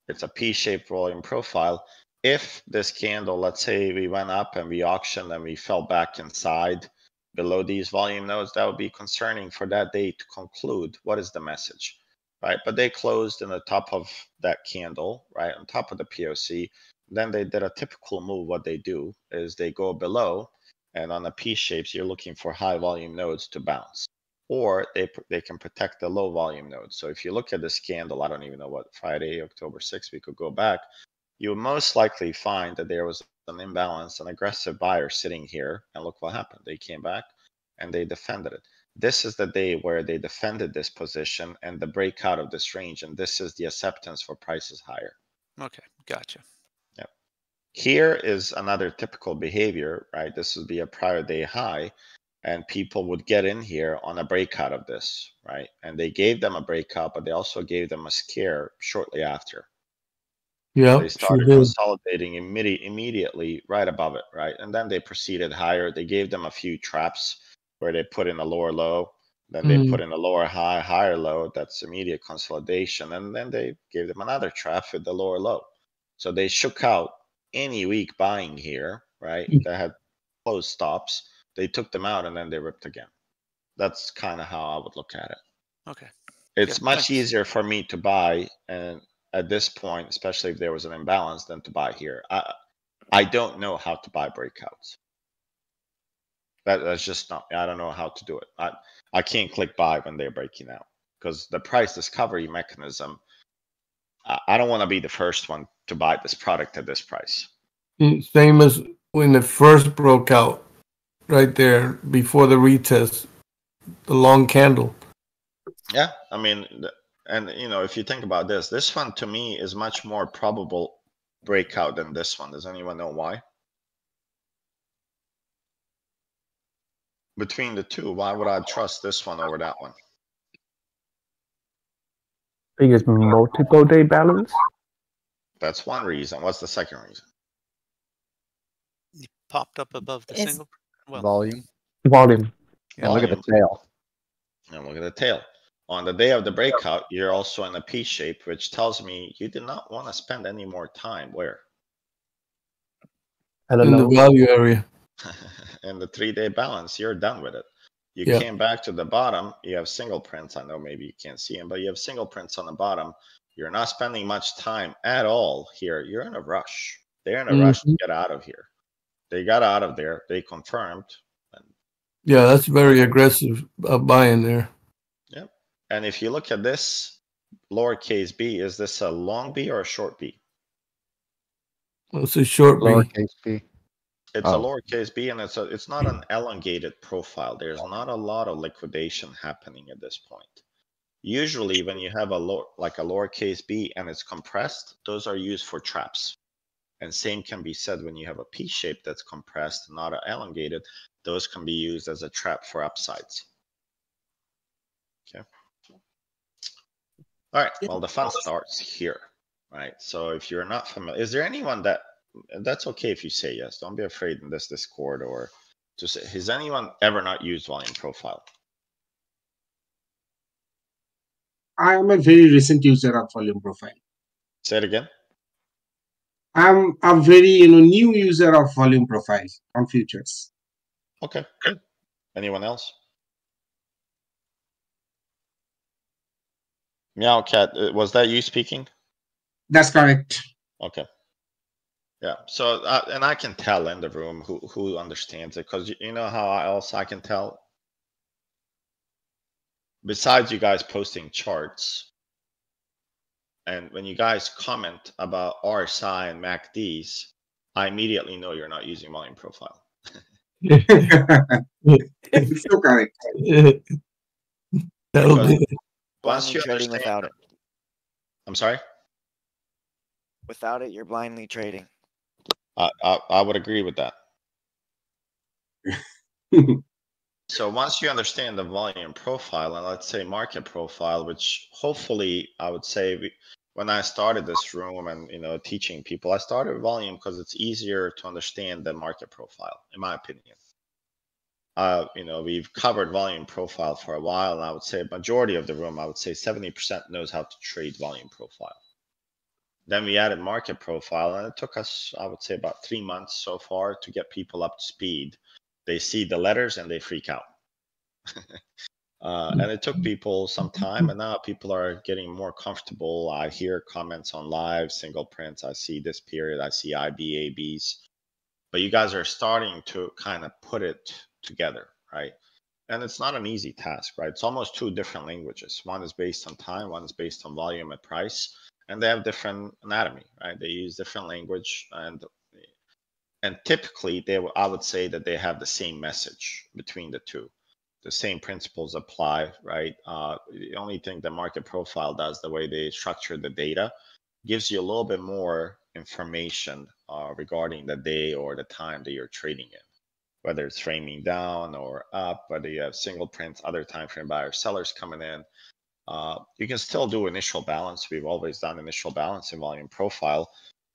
It's a P-shaped volume profile. If this candle, let's say we went up and we auctioned and we fell back inside below these volume nodes, that would be concerning for that day to conclude what is the message, right? But they closed in the top of that candle, right, on top of the POC. Then they did a typical move. What they do is they go below, and on the P shapes, you're looking for high volume nodes to bounce, or they they can protect the low volume nodes. So if you look at this candle, I don't even know what Friday, October 6th, we could go back. You would most likely find that there was an imbalance, an aggressive buyer sitting here, and look what happened. They came back and they defended it. This is the day where they defended this position and the breakout of this range, and this is the acceptance for prices higher. Okay, gotcha. Here is another typical behavior, right? This would be a prior day high, and people would get in here on a breakout of this, right? And they gave them a breakout, but they also gave them a scare shortly after. Yeah, They started did. consolidating immediate, immediately right above it, right? And then they proceeded higher. They gave them a few traps where they put in a lower low, then they mm. put in a lower high, higher low. That's immediate consolidation. And then they gave them another trap with the lower low. So they shook out any weak buying here, right? Mm. That had closed stops. They took them out and then they ripped again. That's kind of how I would look at it. Okay. It's Yeah, much thanks. easier for me to buy and at this point, especially if there was an imbalance, than to buy here. I I don't know how to buy breakouts. That, that's just not. I don't know how to do it. I I can't click buy when they're breaking out because the price discovery mechanism. I, don't want to be the first one to buy this product at this price. Mm, Same as when it first broke out, right there before the retest, the long candle. Yeah, I mean, and you know, if you think about this, this one to me is much more probable breakout than this one. Does anyone know why? Between the two, why would I trust this one over that one? I think it's multiple day balance. That's one reason. What's the second reason? You popped up above the It's- single. Well, Volume. Volume. And look at the tail. And look at the tail. On the day of the breakout, you're also in a P shape, which tells me you did not want to spend any more time where? I don't in know. the value area. <laughs> in the three day balance, you're done with it. You Yeah. came back to the bottom, you have single prints. I know maybe you can't see them, but you have single prints on the bottom. You're not spending much time at all here. You're in a rush. They're in a rush to get out of here. They got out of there. They confirmed. Yeah, that's very aggressive uh, buying there. Yep. And if you look at this lowercase b, is this a long B or a short B? Well, It's a short B. Lowercase b. It's a Oh. lowercase b and it's a, it's not an elongated profile. There's not a lot of liquidation happening at this point. Usually when you have a lower, like a lowercase b and it's compressed, those are used for traps. And same can be said when you have a P shape that's compressed, not elongated, those can be used as a trap for upsides. Okay. All right, well, the fun starts here, right? So if you're not familiar, is there anyone that, that's okay if you say yes, don't be afraid in this Discord or to say, has anyone ever not used volume profile? I am a very recent user of volume profile. Say it again. I'm a very you know new user of volume profile on futures. Okay, good. Anyone else? Meowcat, uh, was that you speaking? That's correct. Okay. Yeah. So, uh, and I can tell in the room who who understands it because you, you know how else I can tell. Besides you guys posting charts, and when you guys comment about RSI and MACDs, I immediately know you're not using volume profile. It's so correct. That'll Because- be Once Blindly you trading without it. I'm sorry. Without it, you're blindly trading. I, I I would agree with that. <laughs> So once you understand the volume profile and let's say market profile, which hopefully I would say we, when I started this room and you know teaching people, I started volume because it's easier to understand the market profile, in my opinion. Uh, you know, we've covered volume profile for a while, and I would say majority of the room, I would say 70% knows how to trade volume profile. Then we added market profile, and it took us, I would say, about three months so far to get people up to speed they see the letters and they freak out. <laughs> uh, and it took people some time, and now people are getting more comfortable. I hear comments on live, single prints. I see this period. I see IBABs. But you guys are starting to kind of put it together, right? And it's not an easy task, right? It's almost two different languages. One is based on time, one is based on volume and price, and they have different anatomy, right? They use different language, and and typically they i would say that they have the same message between the two. The same principles apply right? Uh, the only thing the market profile does the way they structure the data gives you a little bit more information uh, regarding the day or the time that you're trading in. Whether it's framing down or up whether you have single prints other time frame buyers sellers coming in uh, you can still do initial balance we've always done initial balance in volume profile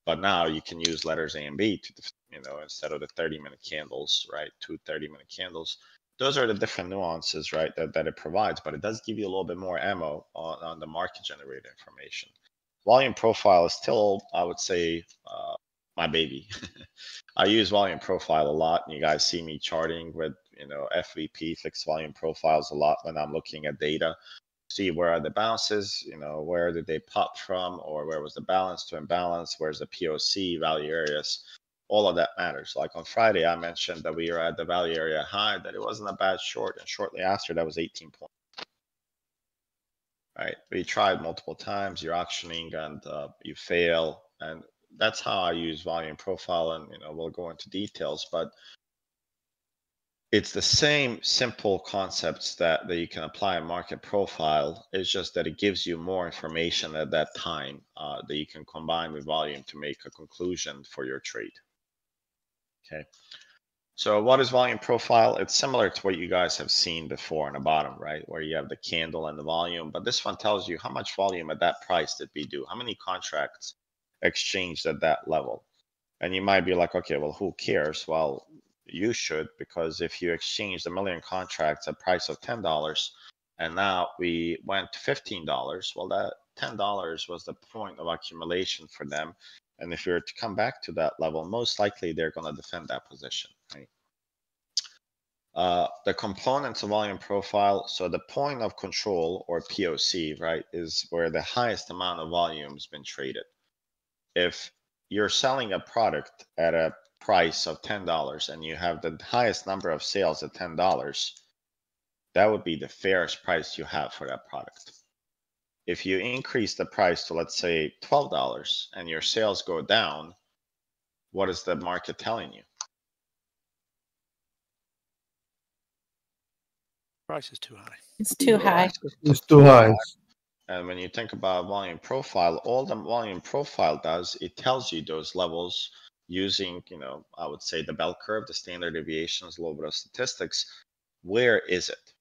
but now you can use letters A and B to, you know, instead of the 30 minute candles, right? Two 30 minute candles. Those are the different nuances, right? That, that it provides, but it does give you a little bit more ammo on, on the market generated information. Volume profile is still, I would say, uh, my baby. <laughs> I use volume profile a lot, and you guys see me charting with, you know, FVP fixed volume profiles a lot when I'm looking at data see where are the bounces, you know, where did they pop from, or where was the balance to imbalance, where's the POC value areas. All of that matters. Like on Friday, I mentioned that we were at the value area high, that it wasn't a bad short, and shortly after that was 18 points. Right, we tried multiple times. You're auctioning and uh, you fail, and that's how I use volume profile. And you know, we'll go into details, but it's the same simple concepts that, that you can apply in market profile. It's just that it gives you more information at that time uh, that you can combine with volume to make a conclusion for your trade. Okay. So what is volume profile? It's similar to what you guys have seen before on the bottom, right? Where you have the candle and the volume, but this one tells you how much volume at that price did we do? How many contracts exchanged at that level? And you might be like, okay, well, who cares? Well, you should because if you exchanged a million contracts at price of ten dollars and now we went to fifteen dollars well that ten dollars was the point of accumulation for them. And if you're to come back to that level most likely they're going to defend that position right? Uh, the components of volume profile so the point of control or poc right is where the highest amount of volume has been traded. If you're selling a product at a price of $10 and you have the highest number of sales at $10, that would be the fairest price you have for that product. If you increase the price to, let's say, $12 and your sales go down, what is the market telling you? Price is too high. It's too high. it's too high. And when you think about volume profile, all the volume profile does, it tells you those levels using, you know, I would say the bell curve, the standard deviations, of statistics. Where is it?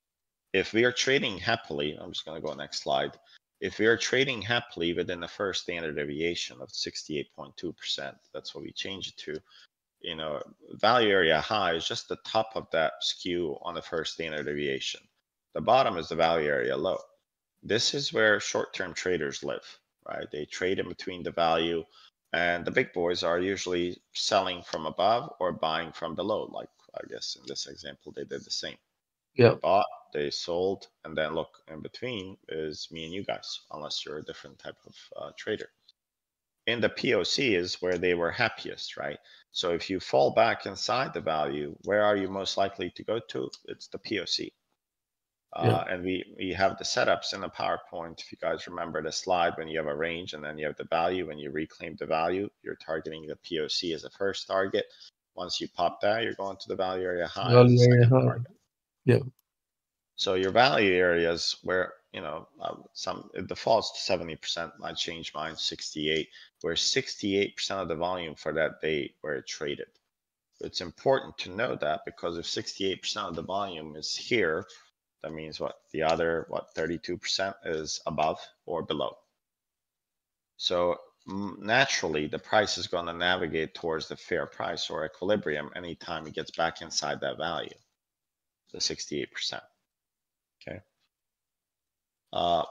If we are trading happily, I'm just going to go next slide. If we are trading happily within the first standard deviation of 68.2%, that's what we change it to. You know, value area high is just the top of that skew on the first standard deviation. The bottom is the value area low. This is where short-term traders live, right? They trade in between the value and the big boys are usually selling from above or buying from below. Like I guess in this example, they did the same. Yeah. They bought, they sold, and then look in between is me and you guys, unless you're a different type of uh, trader. In the POC is where they were happiest, right? So if you fall back inside the value, where are you most likely to go to? It's the POC. Uh, Yeah. and we, we have the setups in the PowerPoint. If you guys remember the slide when you have a range and then you have the value, when you reclaim the value, you're targeting the POC as a first target. Once you pop that, you're going to the value area high. Value area high. target. Yeah. So your value areas where, you know, uh, some, it defaults to seventy percent, I changed mine sixty-eight, where sixty-eight percent of the volume for that day where it traded. It's important to know that because if sixty-eight percent of the volume is here, that means what? The other, what, thirty-two percent is above or below. So mm, naturally, the price is going to navigate towards the fair price or equilibrium anytime it gets back inside that value, the sixty-eight percent. Okay. Uh,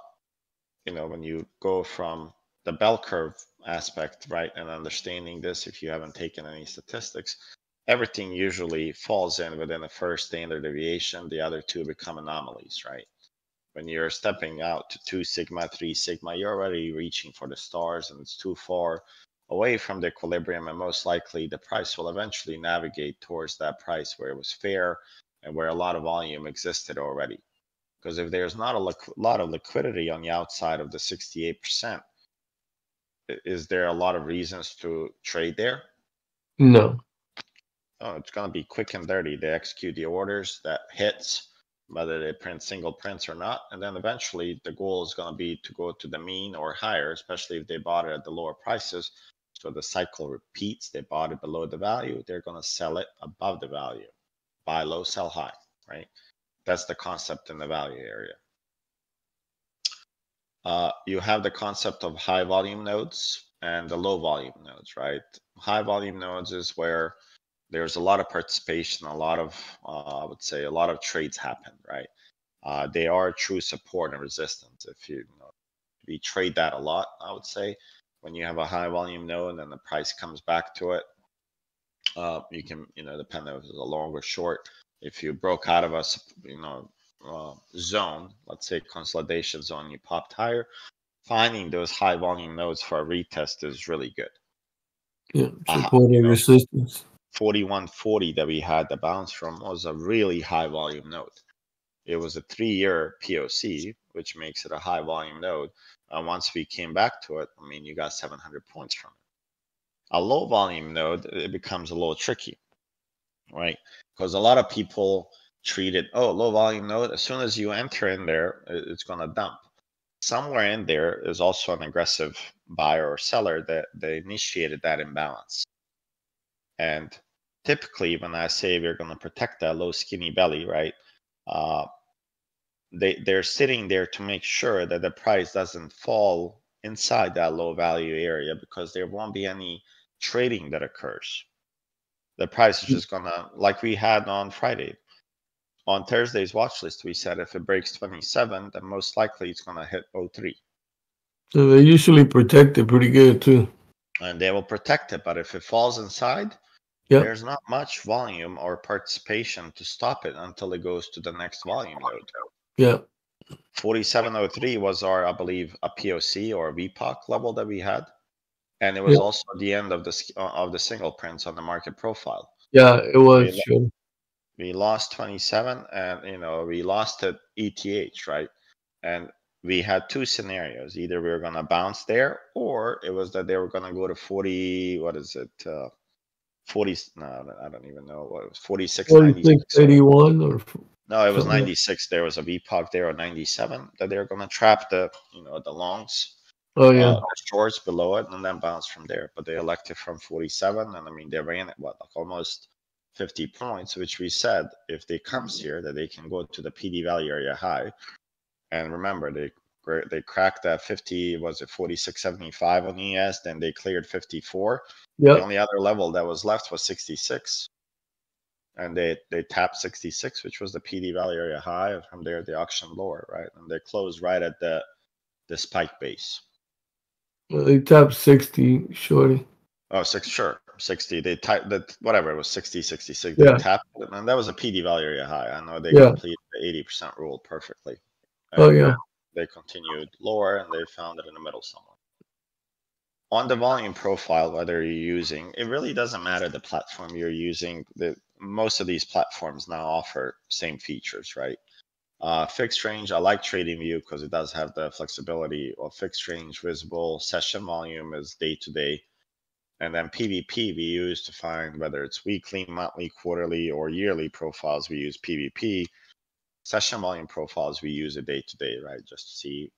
you know, when you go from the bell curve aspect, right, and understanding this, if you haven't taken any statistics, everything usually falls in within the first standard deviation. The other two become anomalies, right? When you're stepping out to two sigma, three sigma, you're already reaching for the stars and it's too far away from the equilibrium. And most likely the price will eventually navigate towards that price where it was fair and where a lot of volume existed already. Because if there's not a lot of liquidity on the outside of the 68%, is there a lot of reasons to trade there? No. Oh, it's gonna be quick and dirty. They execute the orders that hits, whether they print single prints or not, and then eventually the goal is gonna be to go to the mean or higher, especially if they bought it at the lower prices. So the cycle repeats. They bought it below the value. They're gonna sell it above the value. Buy low, sell high, right? That's the concept in the value area. Uh, you have the concept of high volume nodes and the low volume nodes, right? High volume nodes is where there's a lot of participation, a lot of, uh, I would say, a lot of trades happen, right? Uh, they are true support and resistance. If you, you know, we trade that a lot, I would say, when you have a high volume node and then the price comes back to it, uh, you can, you know, depending if it's a long or short, if you broke out of a, you know, uh, zone, let's say consolidation zone, you popped higher, finding those high volume nodes for a retest is really good. Yeah. Uh, Support and no. resistance. 4140 that we had the bounce from was a really high volume node. It was a three year POC, which makes it a high volume node. And once we came back to it, I mean, you got 700 points from it. A low volume node, it becomes a little tricky, right? Because a lot of people treat it, oh, low volume node, as soon as you enter in there, it's going to dump. Somewhere in there is also an aggressive buyer or seller that they initiated that imbalance. And typically, when I say we're going to protect that low skinny belly, right? Uh, they they're sitting there to make sure that the price doesn't fall inside that low value area because there won't be any trading that occurs. The price is just gonna like we had on Friday. On Thursday's watch list, we said if it breaks 27, then most likely it's gonna hit 03. So they usually protect it pretty good too. And they will protect it. But if it falls inside, Yep. there's not much volume or participation to stop it until it goes to the next volume node. Yeah. 4703 was our, I believe, a POC or a VPOC level that we had. And it was Yep. also the end of the uh, of the single prints on the market profile. Yeah, it was. Yeah. Sure. We lost 27 and you know we lost at ETH, right? And we had two scenarios. Either we were gonna bounce there or it was that they were gonna go to 40, what is it? Uh 40 no, I don't even know what it was, 46.96. 4681 or No, it was So- 96. There was a VPOC there or 97 that they were going to trap the, you know, the longs, Oh yeah. uh, shorts below it, and then bounce from there. But they elected from 47, and I mean they ran it what like almost 50 points, which we said if they comes here that they can go to the PD value area high. And remember they they cracked that 50 was it 46.75 on ES, then they cleared 54. The only other level that was left was 66. And they, they tapped 66, which was the PD value area high. And from there, the auctioned lower, right? And they closed right at the, the spike base. Well, they tapped sixty, shorty. Oh, six, sure. 60. They typed that, whatever, it was 60, 66. Yeah. They tapped it. And that was a PD value area high. I know they Yeah. completed the 80% rule perfectly. Oh yeah. they continued lower and they found it in the middle somewhere. On the volume profile, whether you're using, it really doesn't matter the platform you're using. The most of these platforms now offer same features, right? Uh, fixed range, I like TradingView because it does have the flexibility of fixed range visible. Session volume is day to day. And then PVP we use to find whether it's weekly, monthly, quarterly, or yearly profiles. We use PVP session volume profiles we use a day to day, right? Just to see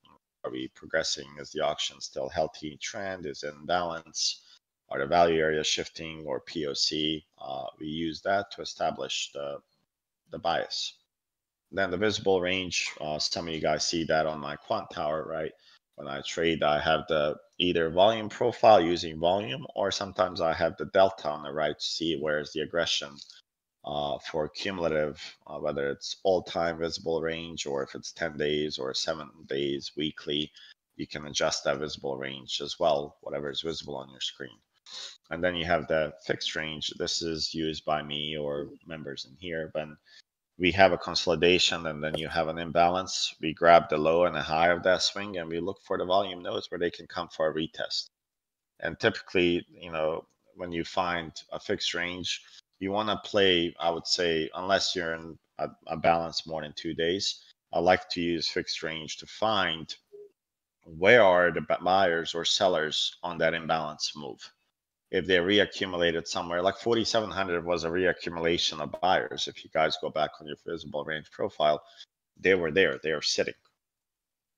are we progressing? Is the auction still healthy trend? Is in balance? Are the value areas shifting or POC? Uh, we use that to establish the, the bias. Then the visible range, uh, some of you guys see that on my Quantower, right? When I trade, I have the either volume profile using volume, or sometimes I have the delta on the right to see where's the aggression uh, for cumulative, uh, whether it's all-time visible range or if it's 10 days or seven days weekly, you can adjust that visible range as well, whatever is visible on your screen. And then you have the fixed range. This is used by me or members in here. When we have a consolidation and then you have an imbalance, we grab the low and the high of that swing and we look for the volume nodes where they can come for a retest. And typically, you know, when you find a fixed range, you want to play, I would say, unless you're in a, a balance more than two days, I like to use fixed range to find where are the buyers or sellers on that imbalance move. If they reaccumulated somewhere, like 4,700 was a reaccumulation of buyers. If you guys go back on your visible range profile, they were there, they are sitting.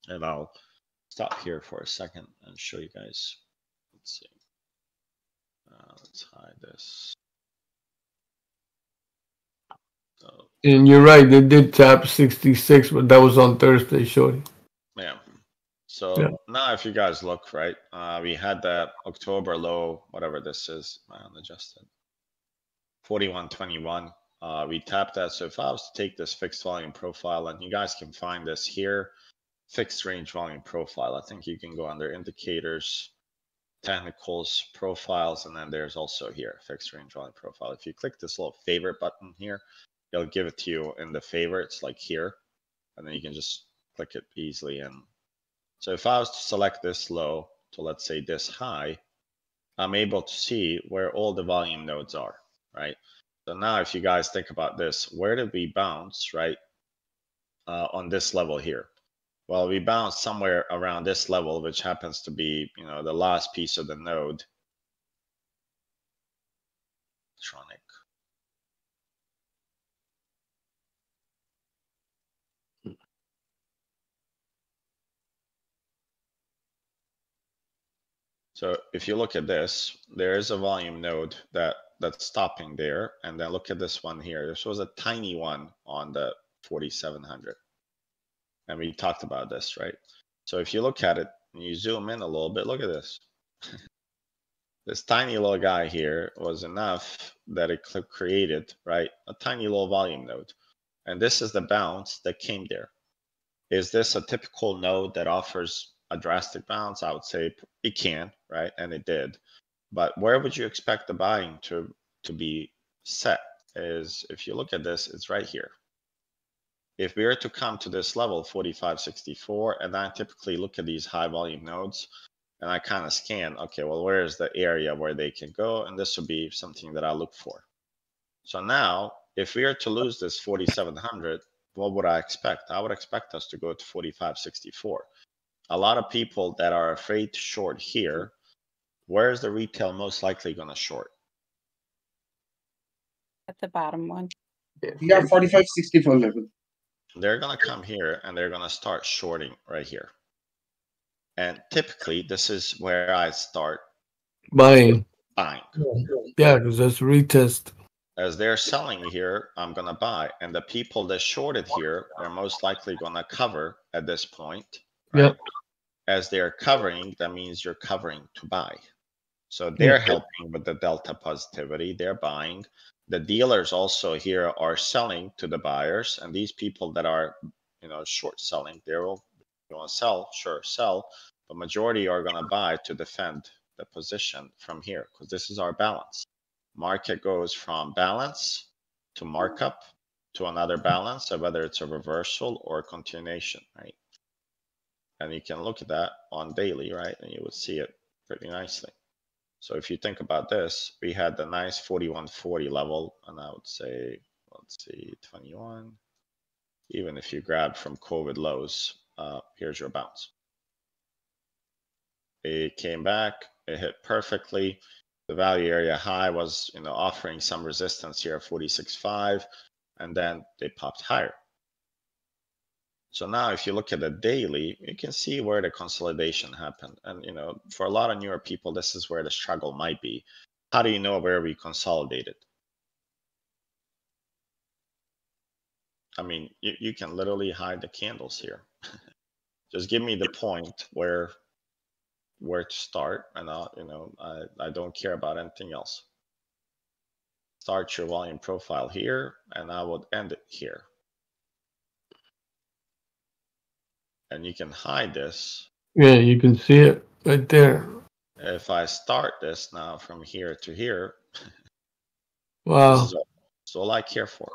And I'll stop here for a second and show you guys. Let's see. Uh, let's hide this. So, And you're right, they did tap sixty-six, but that was on Thursday, shorty. Yeah. So Yeah. now if you guys look, right, uh, we had that October low, whatever this is, man, adjusted. Forty-one twenty-one, uh, we tapped that. So if I was to take this fixed volume profile and you guys can find this here, fixed range volume profile, I think you can go under indicators, technicals, profiles, and then there's also here, fixed range volume profile. If you click this little favorite button here, it'll give it to you in the favorites, like here, and then you can just click it easily in. So if I was to select this low to let's say this high, I'm able to see where all the volume nodes are, right? So now if you guys think about this, where did we bounce, right? Uh, on this level here. Well, we bounced somewhere around this level, which happens to be, you know, the last piece of the node. Tronic. So if you look at this, there is a volume node that that's stopping there. And then look at this one here. This was a tiny one on the 4700. And we talked about this, right? So if you look at it and you zoom in a little bit, look at this. <laughs> this tiny little guy here was enough that it created, right? A tiny little volume node. And this is the bounce that came there. Is this a typical node that offers a drastic bounce? I would say it can, right? And it did. But where would you expect the buying to to be set? Is if you look at this, it's right here. If we were to come to this level, 4564, and I typically look at these high volume nodes and I kind of scan, okay, well, where is the area where they can go? And this would be something that I look for. So now, if we are to lose this 4700, what would I expect? I would expect us to go to 4564. A lot of people that are afraid to short here, where is the retail most likely going to short? At the bottom one. Yeah, are 45 64 level. they're gonna come here and they're gonna start shorting right here. And typically, this is where I start Buying. buying. Yeah, because that's retest. As they're selling here, I'm gonna buy, and the people that shorted here are most likely gonna cover at this point. Yep. right? As they're covering, that means you're covering to buy. So hmm. they're helping with the delta positivity. They're buying. The dealers also here are selling to the buyers, and these people that are, you know, short selling, they will you want to sell, sure, sell. But majority are gonna buy to defend the position from here because this is our balance. Market goes from balance to markup to another balance, so whether it's a reversal or a continuation, right? And you can look at that on daily, right? And you would see it pretty nicely. So if you think about this, we had the nice 4140 level, and I would say, let's see, 21. Even if you grab from COVID lows, uh, here's your bounce. It came back, it hit perfectly. The value area high was, you know, offering some resistance here, 46.5, and then they popped higher. So now if you look at the daily, you can see where the consolidation happened. And, you know, for a lot of newer people, this is where the struggle might be. How do you know where we consolidated? I mean, you, you can literally hide the candles here. <laughs> Just give me the point where where to start and I'll, you know, I, I don't care about anything else. Start your volume profile here and I would end it here. And you can hide this. Yeah, you can see it right there. If I start this now from here to here, <laughs> Wow. this is all, I care for,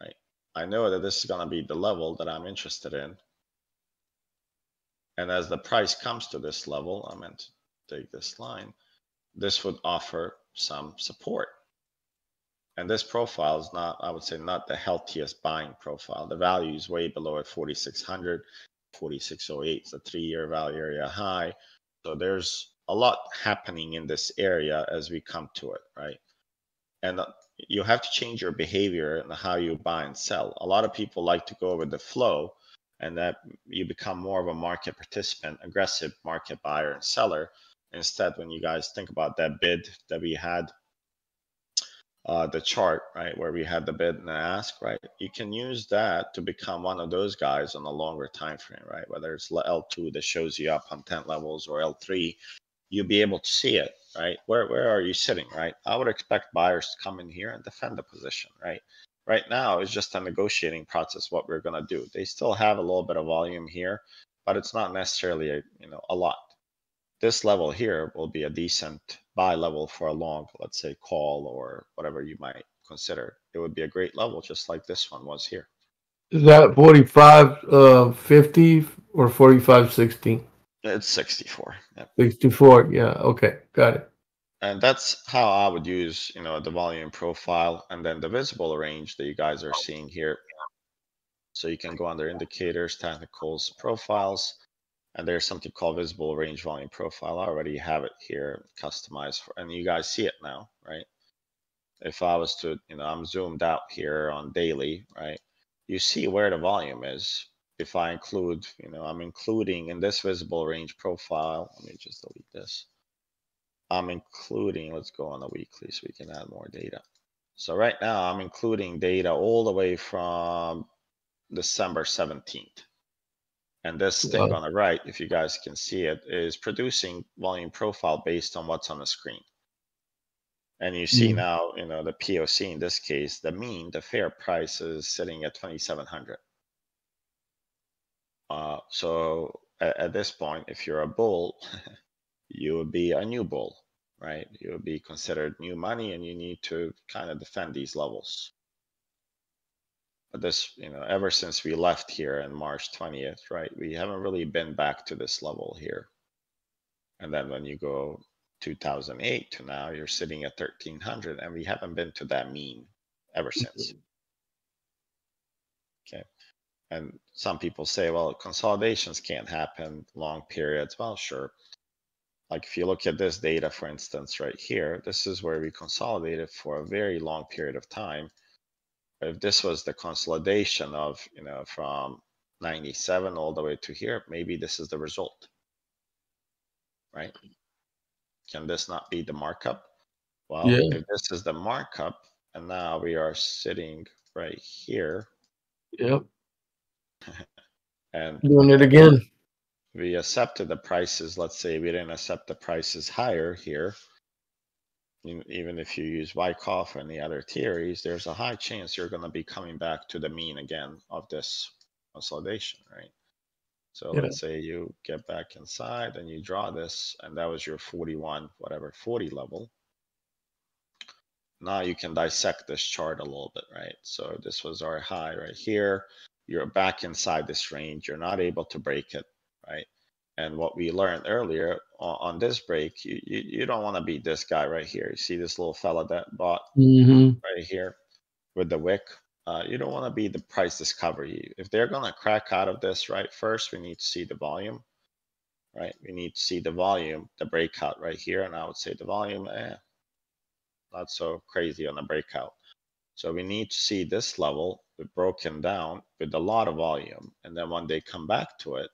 right? I know that this is gonna be the level that I'm interested in. And as the price comes to this level, I meant to take this line, this would offer some support. And this profile is not, I would say, not the healthiest buying profile. The value is way below at 4,600, 4,608 is a three-year value area high. So there's a lot happening in this area as we come to it, right? And uh, you have to change your behavior and how you buy and sell. A lot of people like to go with the flow and that you become more of a market participant, aggressive market buyer and seller. Instead, when you guys think about that bid that we had, uh, the chart, right, where we had the bid and the ask, right, you can use that to become one of those guys on a longer time frame, right? Whether it's L2 that shows you up on 10 levels or L3, you'll be able to see it, right? Where where are you sitting, right? I would expect buyers to come in here and defend the position, right? Right now, it's just a negotiating process. What we're gonna do. They still have a little bit of volume here, but it's not necessarily a you know a lot. This level here will be a decent buy level for a long, let's say, call or whatever you might consider. It would be a great level, just like this one was here. Is that 45 uh 50 or 45 60? It's 64. Yeah. 64. Yeah, okay. Got it. And that's how I would use, you know, the volume profile and then the visible range that you guys are seeing here. So you can go under indicators, technicals, profiles, and there's something called visible range volume profile. I already have it here customized for, and you guys see it now, right? If I was to, you know, I'm zoomed out here on daily, right? You see where the volume is. If I include, you know, I'm including in this visible range profile, let me just delete this. I'm including, let's go on the weekly so we can add more data. So right now I'm including data all the way from December 17th. And this thing Wow. on the right, if you guys can see it, is producing volume profile based on what's on the screen. And you see Mm. now, you know, the POC in this case, the mean, the fair price is sitting at 2,700. Uh, so at, at this point, if you're a bull, <laughs> you would be a new bull, right? You would be considered new money and you need to kind of defend these levels. This, you know, ever since we left here in March 20th, right, we haven't really been back to this level here. And then when you go 2008 to now, you're sitting at 1300 and we haven't been to that mean ever since. Mm-hmm. Okay. And some people say, well, consolidations can't happen long periods. Well, sure. Like if you look at this data, for instance, right here, this is where we consolidated for a very long period of time. If this was the consolidation of, you know, from ninety-seven all the way to here, maybe this is the result. Right? Can this not be the markup? Well, Yeah. if this is the markup, and now we are sitting right here, Yep. <laughs> and Doing it again. we accepted the prices, let's say we didn't accept the prices higher here. Even if you use Wyckoff or any other theories, there's a high chance you're gonna be coming back to the mean again of this consolidation, right? So Yeah. let's say you get back inside and you draw this, and that was your forty-one, whatever, forty level. Now you can dissect this chart a little bit, right? So this was our high right here. You're back inside this range. You're not able to break it, right? And what we learned earlier on, this break, you, you, you don't want to be this guy right here. You see this little fella that bought Mm-hmm. right here with the wick. Uh, you don't want to be the price discovery. If they're gonna crack out of this, right, first we need to see the volume. Right, we need to see the volume, the breakout right here, and I would say the volume, eh. Not so crazy on the breakout. So we need to see this level broken down with a lot of volume, and then when they come back to it.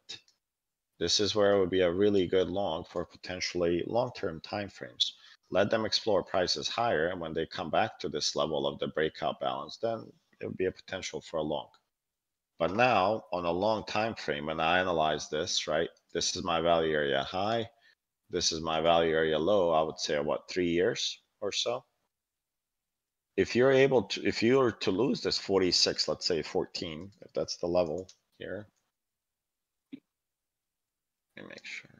This is where it would be a really good long for potentially long-term timeframes let them explore prices higher, and when they come back to this level of the breakout balance, then it would be a potential for a long. But now, on a long time frame, when I analyze this, right, this is my value area high, this is my value area low, I would say, what, three years or so? If you're able to, if you were to lose this forty-six, let's say fourteen, if that's the level here. Let me make sure.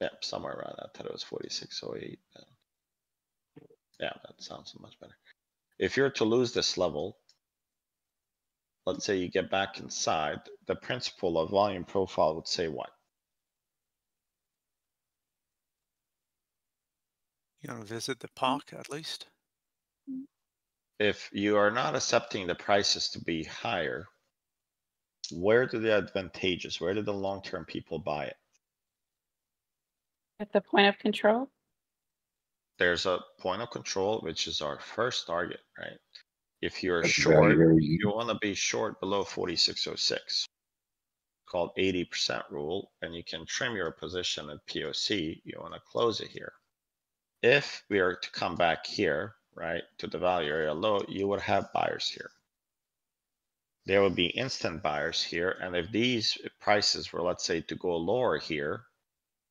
Yep, somewhere around that. I thought it was forty-six oh eight. Yeah, that sounds much better. If you're to lose this level. Let's say you get back inside, the principle of volume profile would say what? You gonna visit the park at least? Mm-hmm. If you are not accepting the prices to be higher. Where do the advantages, where do the long-term people buy it? At the point of control? There's a point of control, which is our first target, right? If you're That's short, very you wanna be short below forty-six oh six. Called eighty percent rule, and you can trim your position at POC, you wanna close it here. If we are to come back here, right, to the value area low, you would have buyers here. There will be instant buyers here, and if these prices were, let's say, to go lower here.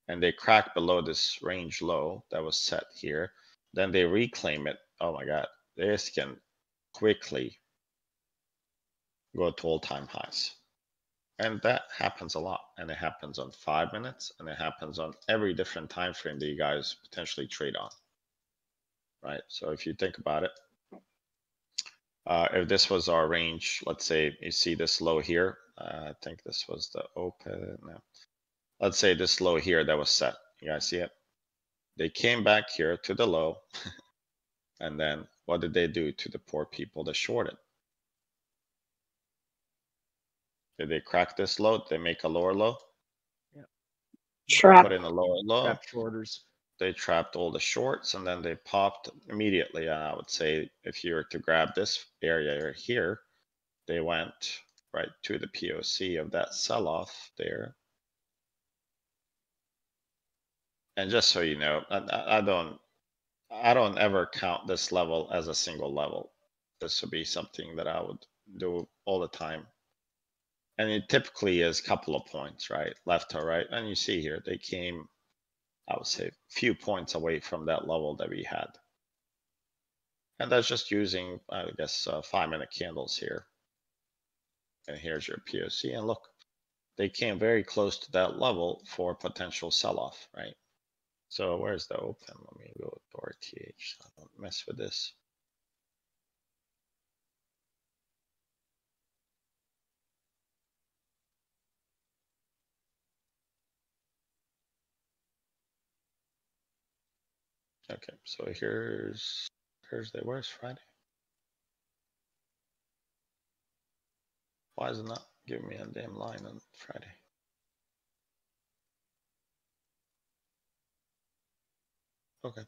And they crack below this range low that was set here, then they reclaim it. Oh my god, this can quickly. Go to all-time highs. And that happens a lot, and it happens on five minutes, and it happens on every different time frame that you guys potentially trade on. Right, so if you think about it. Uh, if this was our range, let's say you see this low here, uh, I think this was the open, no. Let's say this low here that was set, you guys see it? They came back here to the low. <laughs> And then what did they do to the poor people that shorted? Did they crack this low? Did They make a lower low? Yeah. Trap. Put in a lower low? Trap shorters. They trapped all the shorts and then they popped immediately. And I would say if you were to grab this area here, they went right to the POC of that sell off there. And just so you know, I- I, I don't, I don't ever count this level as a single level. This would be something that I would do all the time. And it typically is a couple of points, right? Left or right. And you see here, they came I would say few points away from that level that we had. And that's just using, I guess, uh, five minute candles here. And here's your POC and look, they came very close to that level for potential sell off, right? So where's the open? Let me go to RTH. I don't mess with this. Okay, so here's Thursday. Where's Friday? Why is it not giving me a damn line on Friday? Okay.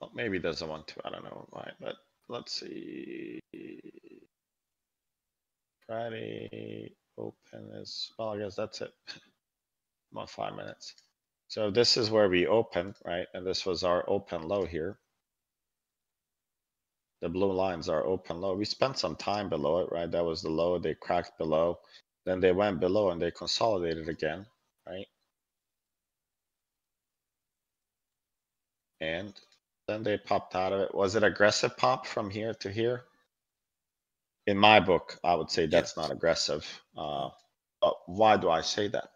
Well, maybe doesn't want to. I don't know why, but let's see. Friday open is, well, I guess that's it. <laughs> About five minutes. So this is where we opened, right? And this was our open low here. The blue lines are open low. We spent some time below it, right? That was the low. They cracked below. Then they went below and they consolidated again, right? And then they popped out of it. Was it aggressive pop from here to here? In my book, I would say that's not aggressive. Uh, but why do I say that?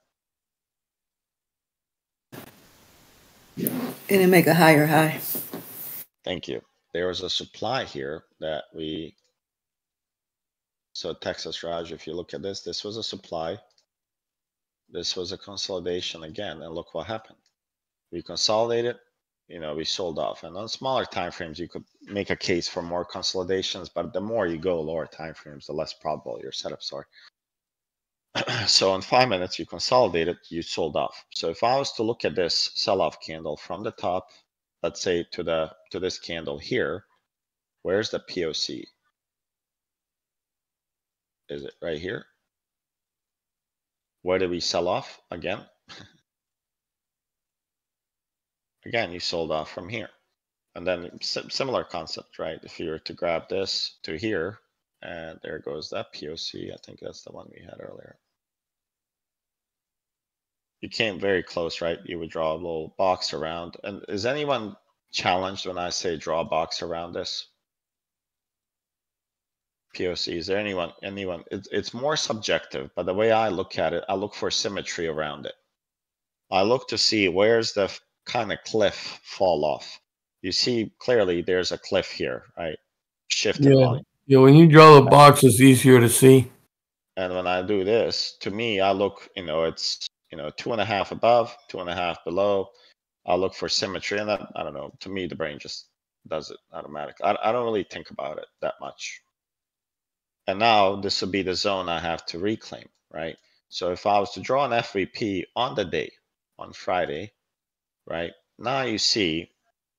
It make a higher high. Thank you. There was a supply here that we. So Texas Raj, if you look at this, this was a supply. This was a consolidation again, and look what happened. We consolidated, you know, we sold off. And on smaller time frames, you could make a case for more consolidations, but the more you go lower time frames, the less probable your setups are. <clears throat> so in five minutes, you consolidated, you sold off. So if I was to look at this sell-off candle from the top, let's say to the to this candle here, where's the POC? Is it right here? Where did we sell off again? <laughs> again, you sold off from here. And then similar concept, right? If you were to grab this to here, and there goes that POC. I think that's the one we had earlier. You came very close, right? You would draw a little box around. And is anyone challenged when I say draw a box around this? POC, is there anyone, anyone, it's, it's more subjective, but the way I look at it, I look for symmetry around it. I look to see where's the kind of cliff fall off. You see clearly there's a cliff here, right? Shift in Yeah. volume. Yeah, when you draw the box, it's easier to see. And when I do this, to me, I look, you know, it's, you know, two and a half above, two and a half below. I look for symmetry and that, I don't know, to me, the brain just does it automatically. I, I don't really think about it that much. And now this will be the zone I have to reclaim, right? So if I was to draw an FVP on the day, on Friday, right? Now you see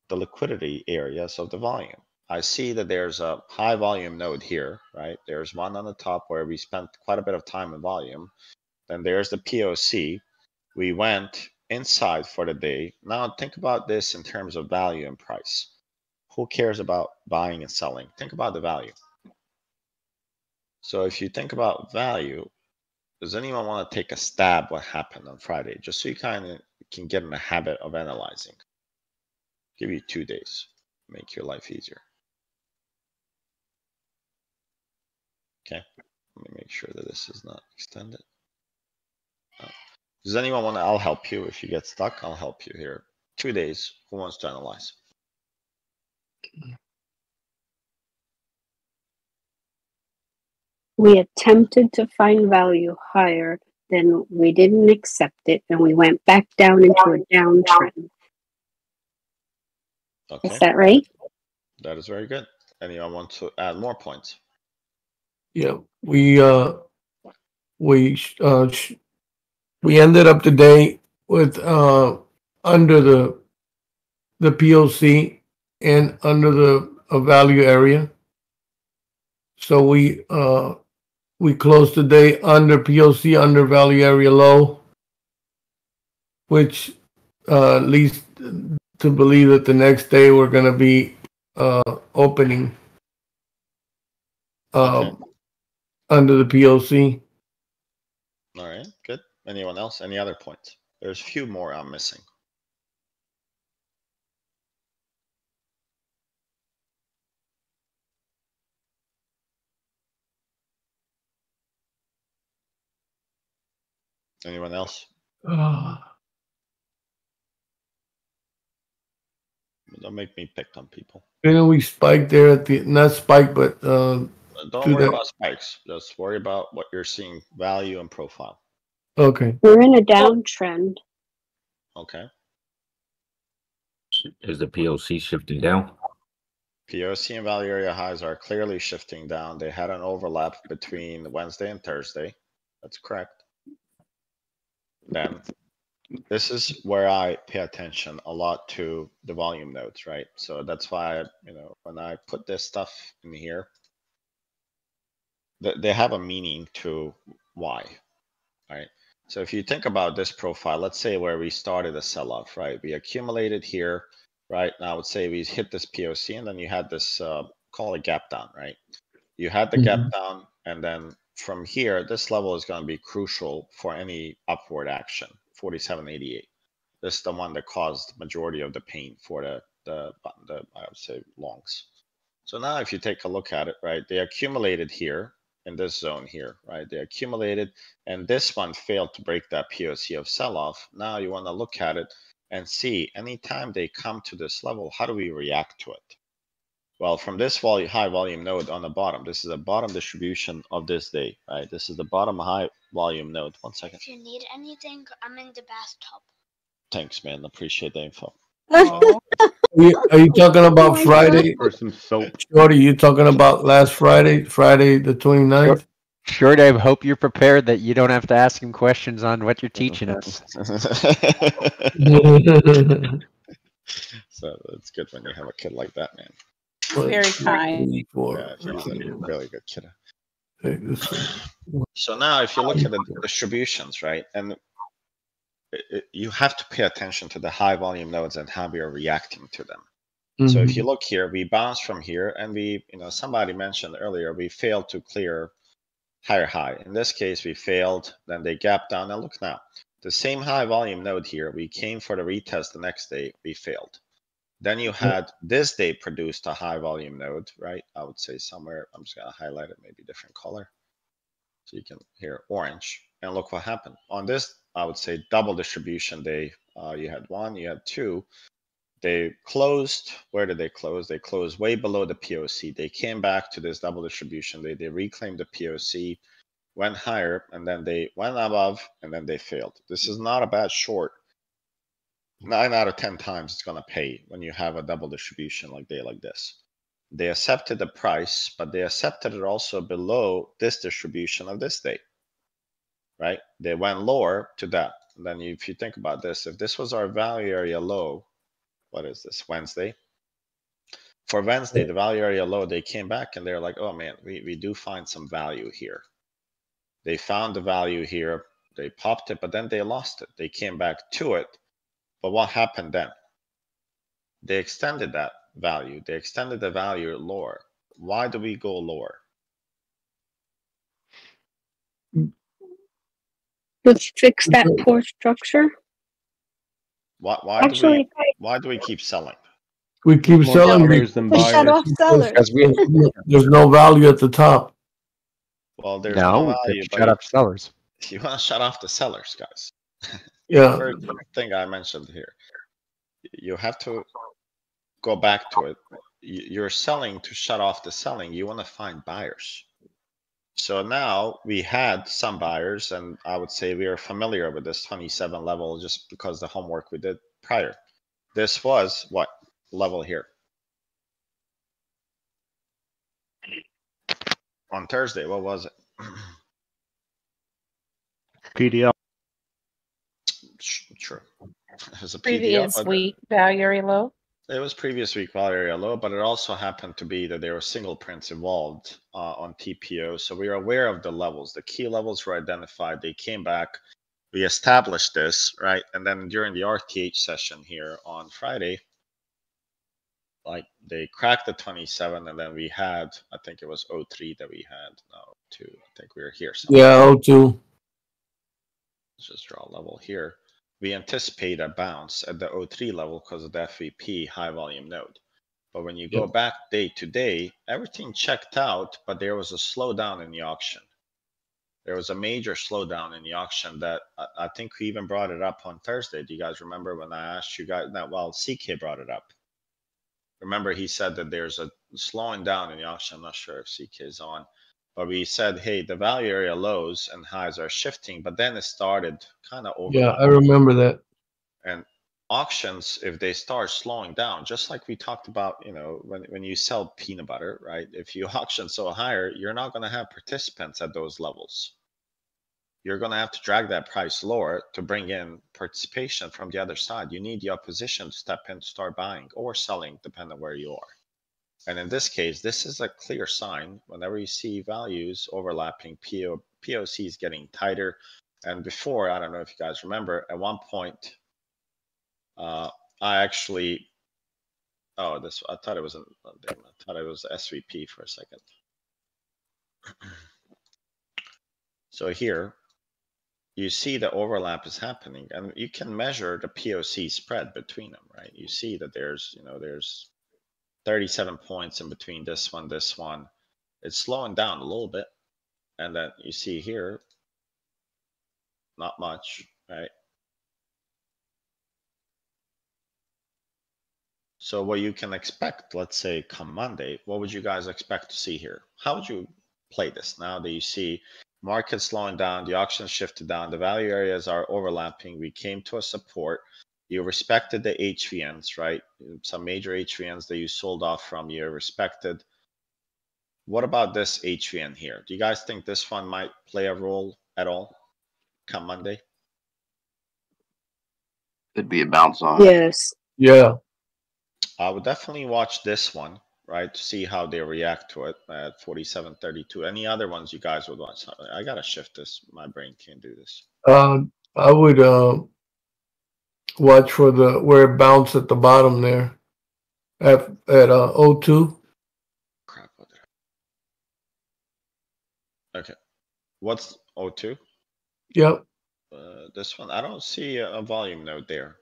the liquidity areas of the volume. I see that there's a high volume node here, right? There's one on the top where we spent quite a bit of time in volume. Then there's the POC. We went inside for the day. Now think about this in terms of value and price. Who cares about buying and selling? Think about the value. So if you think about value, does anyone want to take a stab what happened on Friday? Just so you kind of can get in the habit of analyzing. Give you two days, make your life easier. Okay, let me make sure that this is not extended. Does anyone want to, I'll help you. If you get stuck, I'll help you here. Two days, who wants to analyze? We attempted to find value higher, then we didn't accept it, and we went back down into a downtrend. Okay, Is that right? that is very good. Anyone want to add more points? Yeah, we, uh, we, uh, we ended up today with, uh, under the, the POC and under the, value area. So we, uh, we closed the day under POC, under value area low, which, uh, leads to believe that the next day we're gonna be, uh, opening, uh, under the POC. All right, good. Anyone else? Any other points? There's a few more I'm missing. Anyone else? Don't make me pick on people. You know, we spiked there at the, not spike, but, uh, Uh, Don't To worry the- about spikes. Just worry about what you're seeing, value and profile. okay. We're in a downtrend. Okay. Is the POC shifting down? POC and value area highs are clearly shifting down. They had an overlap between Wednesday and Thursday. That's correct. Then this is where I pay attention a lot to the volume nodes, right? So that's why, you know, when I put this stuff in here, they, they have a meaning to why, right? So if you think about this profile, let's say where we started a sell-off, right? We accumulated here, right? Now I would say we hit this POC and then you had this, uh, call it gap down, right? You had the gap down and then from here, this level is going to be crucial for any upward action, 4788. This is the one that caused majority of the pain for the, the, the I would say longs. So now if you take a look at it, right, they accumulated here in this zone here, right? They accumulated and this one failed to break that POC of sell-off. Now you want to look at it and see anytime they come to this level, how do we react to it? Well, from this volume, high volume node on the bottom, this is a bottom distribution of this day, right? This is the bottom high volume node. One second. If you need anything, I'm in the bathtub. Thanks, man. Appreciate the info. <laughs> Are you, are you talking oh about Friday? For some soap. Shorty, you talking about last Friday, Friday the 29th? Sure, Dave. Hope you're prepared that you don't have to ask him questions on what you're teaching us. <laughs> <laughs> so it's good when you have a kid like that, man. Very kind. Yeah, he's a really good kid. So now, if you look at the distributions, right, and it, it- you have to pay attention to the high volume nodes and how we are reacting to them. So if you mm-hmm. look here, we bounce from here, and we, you know, somebody mentioned earlier, we failed to clear higher high. In this case, we failed. Then they gap down. And look now, the same high volume node here. We came for the retest the next day. We failed. Then you mm-hmm. had this day produced a high volume node, right? I would say somewhere. I'm just gonna highlight it, maybe different color, so you can hear orange. And look what happened on this. I would say double distribution day. Uh, you had one, you had two. They closed. Where did they close? They closed way below the POC. They came back to this double distribution. They they reclaimed the POC, went higher, and then they went above, and then they failed. This is not a bad short. Nine out of ten times it's gonna pay when you have a double distribution like day like this. They accepted the price, but they accepted it also below this distribution of this day. Right? They went lower to that. And then if you think about this, if this was our value area low, what is this Wednesday? For Wednesday, the value area low, they came back and they're like, oh man, we, we do find some value here. They found the value here, they popped it, but then they lost it. They came back to it. But what happened then? They extended that value. They extended the value lower. Why do we go lower? Mm, Let's fix that poor structure. Why, why do we, why do we keep selling? We keep More selling. sellers than be- shut buyers. off sellers. Because we There's no value at the top. Well, there's no, no, value, shut but up sellers. you want to shut off the sellers, guys. <laughs> Yeah. Very first thing I mentioned here. You have to go back to it. You're selling to shut off the selling. You want to find buyers. So now we had some buyers, and I would say we are familiar with this 27 level just because the homework we did prior. This was what level here? On Thursday, what was it? PDL. Sh- Sure. It was a PDL, Previous week, value area low. It was previous week value area low, but it also happened to be that there were single prints involved uh, on TPO. So we are aware of the levels. The key levels were identified. They came back. We established this, right? And then during the RTH session here on Friday, like they cracked the 27, and then we had, I think it was 03 that we had. No, two. I think we were here. somewhere. yeah 02 Let's just draw a level here. We anticipate a bounce at the O3 level because of the FVP high volume node. But when you go Yep. back day to day, everything checked out, but there was a slowdown in the auction. There was a major slowdown in the auction that I, I think we even brought it up on Thursday. Do you guys remember when I asked you guys that? Well, CK brought it up. Remember, he said that there's a slowing down in the auction. I'm not sure if CK is on, but we said, hey, the value area lows and highs are shifting, but then it started kind of over. Yeah, I remember that. And auctions, if they start slowing down, just like we talked about, you know, when, when you sell peanut butter, right? <laughs> If you auction so higher, you're not going to have participants at those levels. you're going to have to drag that price lower to bring in participation from the other side. You need the opposition to step in to start buying or selling, depending on where you are. And in this case, this is a clear sign. Whenever you see values overlapping, PO, POC is getting tighter. And before, I don't know if you guys remember, at one point, uh, I actually, oh, this, I thought it was, a, oh, I thought it was SVP for a second. <clears throat> So here, you see the overlap is happening and you can measure the POC spread between them, right? You see that there's, you know, there's 37 points in between this one, this one. It's slowing down a little bit. And then you see here, not much, right? So what you can expect, let's say come Monday, what would you guys expect to see here? How would you play this now that you see market slowing down, the auction shifted down, the value areas are overlapping. We came to a support. You respected the HVNs, right? Some major HVNs that you sold off from, you respected. What about this HVN here? Do you guys think this one might play a role at all come Monday? Could be a bounce on. Yes. Yeah. I would definitely watch this one, right, to see how they react to it at 47.32. Any other ones you guys would watch? I gotta shift this. My brain can't do this. Uh, I would uh, watch for the where it bounced at the bottom there at at uh, 02. Crap. What I... Okay. What's O2? Yep. Uh, this one, I don't see a, volume node there.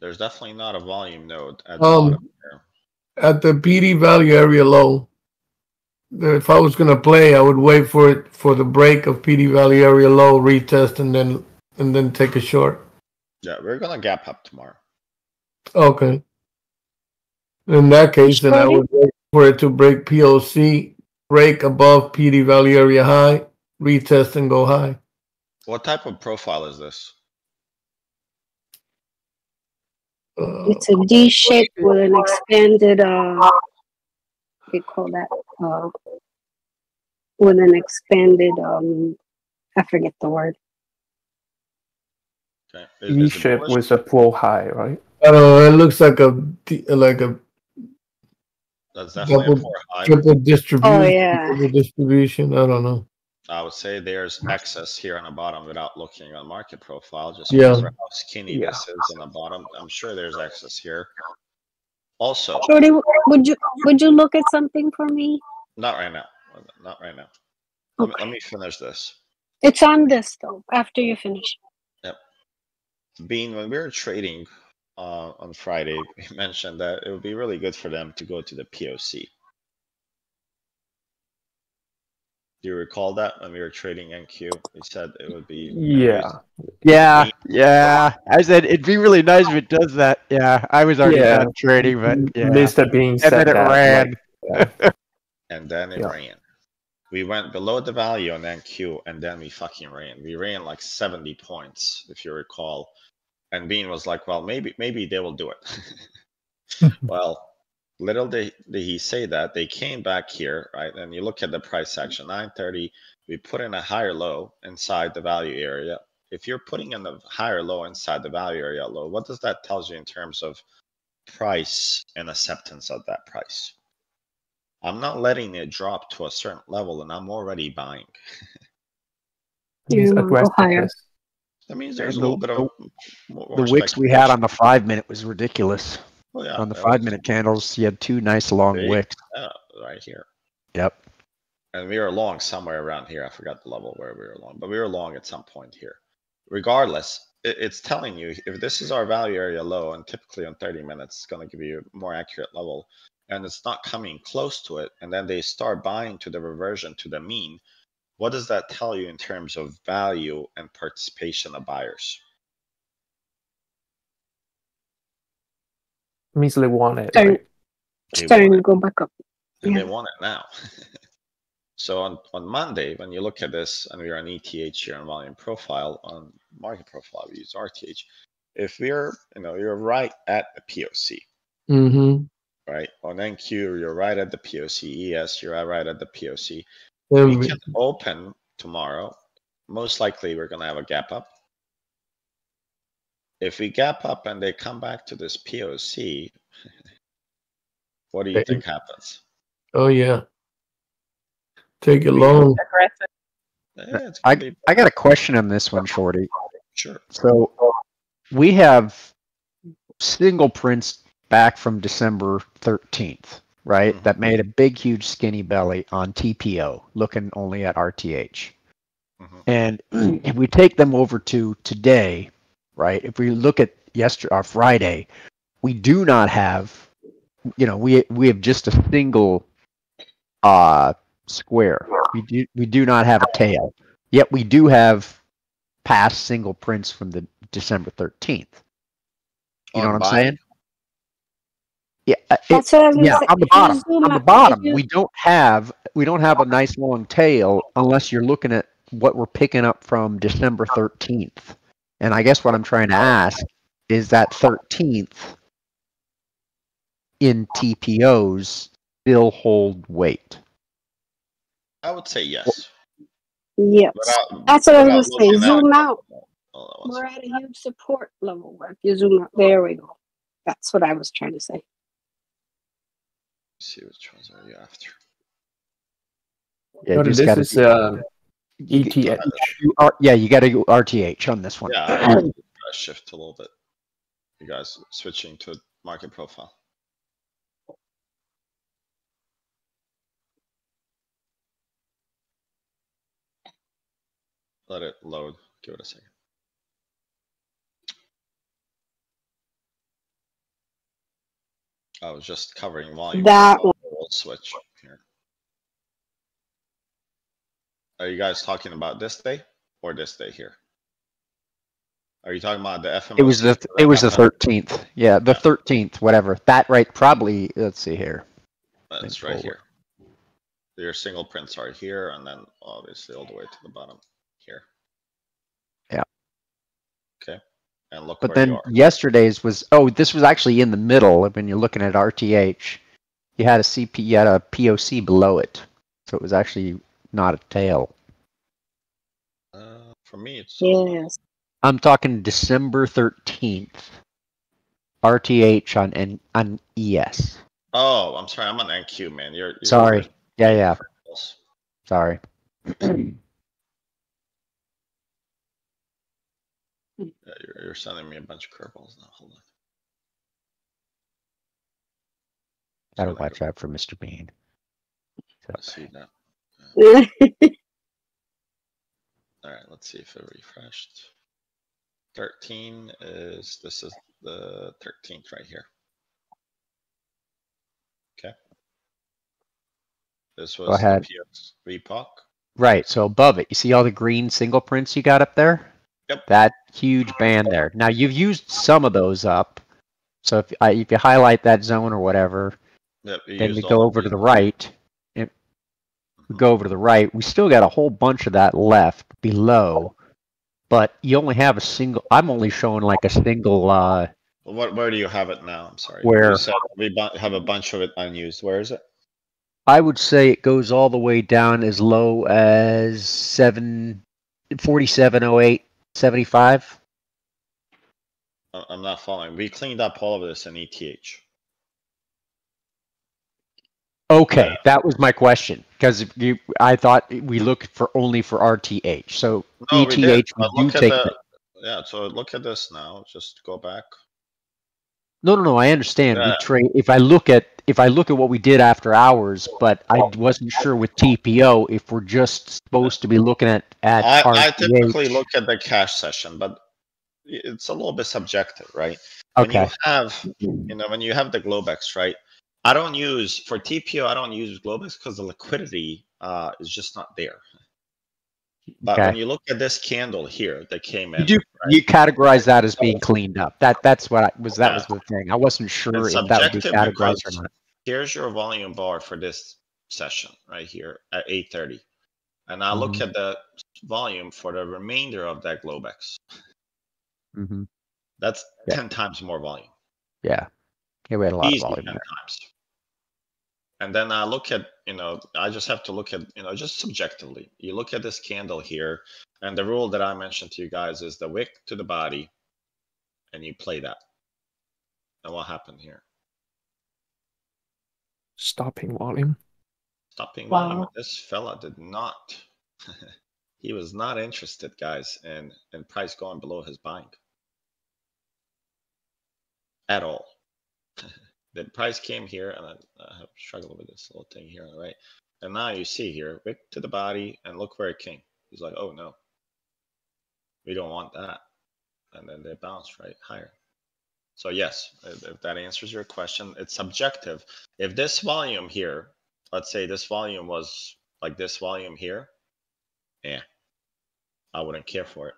There's definitely not a volume node at the Um, there. at the PD value area low. If I was gonna play, I would wait for it for the break of PD value area low, retest, and then and then take a short. Yeah, we're gonna gap up tomorrow. Okay. In that case, then I would wait for it to break POC, break above PD value area high, retest, and go high. What type of profile is this? Uh, It's a D shape with an expanded, uh, what do you call that? Uh, with an expanded, um, I forget the word. Okay. E shape with a pull high, right? I don't know. It looks like a like a That's definitely a double poor high. triple distribution. Oh, yeah. triple distribution. I don't know. I would say there's excess here on the bottom without looking on market profile, just Yeah. because of how skinny Yeah. this is on the bottom. I'm sure there's excess here. Also, Jordy, would you, would you look at something for me? not right now. Not right now. Let me, let me finish this. It's on this though, after you finish. Yep. Bean, when we were trading uh, on Friday, <laughs> we mentioned that it would be really good for them to go to the POC. Do you recall that when we were trading NQ? We said it would be. Yeah. Yeah, yeah. I said it'd be really nice if it does that. Yeah, I was already Yeah. done trading, but yeah. Mr. Bean And said then it that. ran. like, <laughs> and then it Yeah. ran. We went below the value on NQ and then we fucking ran. We ran like 70 points, if you recall. And Bean was like, well, maybe maybe they will do it. <laughs> well, little did, did he say that they came back here, right? And you look at the price action, 930, we put in a higher low inside the value area. If you're putting in the higher low inside the value area low, what does that tells you in terms of price and acceptance of that price? I'm not letting it drop to a certain level and I'm already buying. <laughs> He's You wanna higher. That means there's a little bit of more, The wicks we had on the five minute was ridiculous. Oh, yeah, on the five was- minute candles, you had two nice long See? wicks. Yeah, right here. Yep. And we were long somewhere around here. I forgot the level where we were long, but we were long at some point here. Regardless, it, it's telling you if this is our value area low, and typically on 30 minutes, it's going to give you a more accurate level, and it's not coming close to it, and then they start buying to the reversion to the mean. What does that tell you in terms of value and participation of buyers? Means they want it. Starting, right? They starting want to go back up. and Yeah. they want it now. <laughs> so on, on Monday, when you look at this, and we're on ETH here on volume profile, on market profile, we use RTH. If we're, you know, you're right at the POC, Mm-hmm. right? On NQ, you're right at the POC. ES, you're right at the POC. Then We we- can open tomorrow, most likely we're gonna have a gap up. If we gap up and they come back to this POC, <laughs> what do you think happens? Oh yeah. Take it long. Aggressive. Eh, I I got a question on this one, Shorty. Sure. So we have single prints back from December 13th, right? Mhm. That made a big, huge skinny belly on TPO, looking only at RTH. Mhm. And <clears throat> if we take them over to today, right? If we look at yesterday or Friday, we do not have, you know, we we have just a single uh square. We do we do not have a tail. Yet we do have past single prints from the December 13th. You know what I'm saying? Yeah, uh, it- That's what I was yeah, say. on the bottom. zoom On the bottom, you- we don't have we don't have a nice long tail unless you're looking at what we're picking up from December 13th. And I guess what I'm trying to ask is that 13th in TPOs still hold weight? I would say yes. Yes. Without- That's what I was without gonna say. looking Zoom out. Hold We're at a huge support level. Where if you zoom out, there we go. That's what I was trying to say. See which ones are you after. Yeah, Shorty, just this gotta is uh, ETH. you are- yeah, you got to go RTH on this one. Yeah, I have to shift a little bit. You guys switching to market profile. Let it load. Give it a second. I was just covering volume. That profile. We'll switch here. Are you guys talking about this day or this day here? Are you talking about the FMO? It was the it was the 13th. Yeah, the 13th, whatever. That right probably let's see here. That's think right forward. here. Your single prints are here and then obviously all the way to the bottom here. Yeah. Okay. And look But where then you are. yesterday's was oh, this was actually in the middle when you're looking at RTH. You had a CP, you had a POC below it, so it was actually not a tail. Uh, for me, it's Yes. I'm talking December 13th. RTH on N, on ES. Oh, I'm sorry. I'm on NQ, man. You're, you're Sorry. Yeah, yeah. Sorry. <clears throat> Yeah, you're, you're sending me a bunch of curveballs now. Hold on. Gotta watch out for Mr. Bean. I see that. <laughs> All right, let's see if it refreshed. 13 is, this is the 13th right here. Okay. This was the ahead. Repoc. Right. So above it, you see all the green single prints you got up there? Yep. That huge band there. Now you've used some of those up. So if I, if you highlight that zone or whatever, Yep, then we go over to the right. and we go over to the right. We still got a whole bunch of that left below, but you only have a single. I'm only showing like a single. uh What, where do you have it now? I'm sorry. Where? We have a bunch of it unused. Where is it? I would say it goes all the way down as low as seven, 4708, 75. I- I'm not following. We cleaned up all of this in ETH. Okay, that was my question because you, I thought we looked for only for RTH. So No, ETH we we, do take. the, yeah, so look at this now. Just go back. No, no, no. I understand. Yeah. We trade. If I look at if I look at what we did after hours, but I wasn't sure with TPO if we're just supposed to be looking at at I, I typically look at the cash session, but it's a little bit subjective, right? When you have, you know, when you have the Globex, right? I don't use for TPO. I don't use Globex because the liquidity uh, is just not there. But when you look at this candle here that came in, You do you categorize that as being cleaned up. That that's what I was. That was the thing. I wasn't sure if that would be categorized or not. here's your volume bar for this session right here at 8:30, and I look Mhm. at the volume for the remainder of that Globex. hmm That's Yeah. 10 times more volume. Yeah. Yeah, we had a lot Easy of volume 10 there. times. And then I look at, you know, I just have to look at, you know, just subjectively. You look at this candle here, and the rule that I mentioned to you guys is the wick to the body, and you play that. And what happened here? Stopping volume. Stopping volume. Wow. This fella did not. <laughs> he was not interested, guys, in in price going below his buying at all. <laughs> the price came here, and I, I have struggled with this little thing here on the right. And now you see here, wick to the body, and look where it came. He's like, oh no, we don't want that. And then they bounce right higher. So yes, if that answers your question, it's subjective. If this volume here, let's say this volume was like this volume here, yeah, I wouldn't care for it.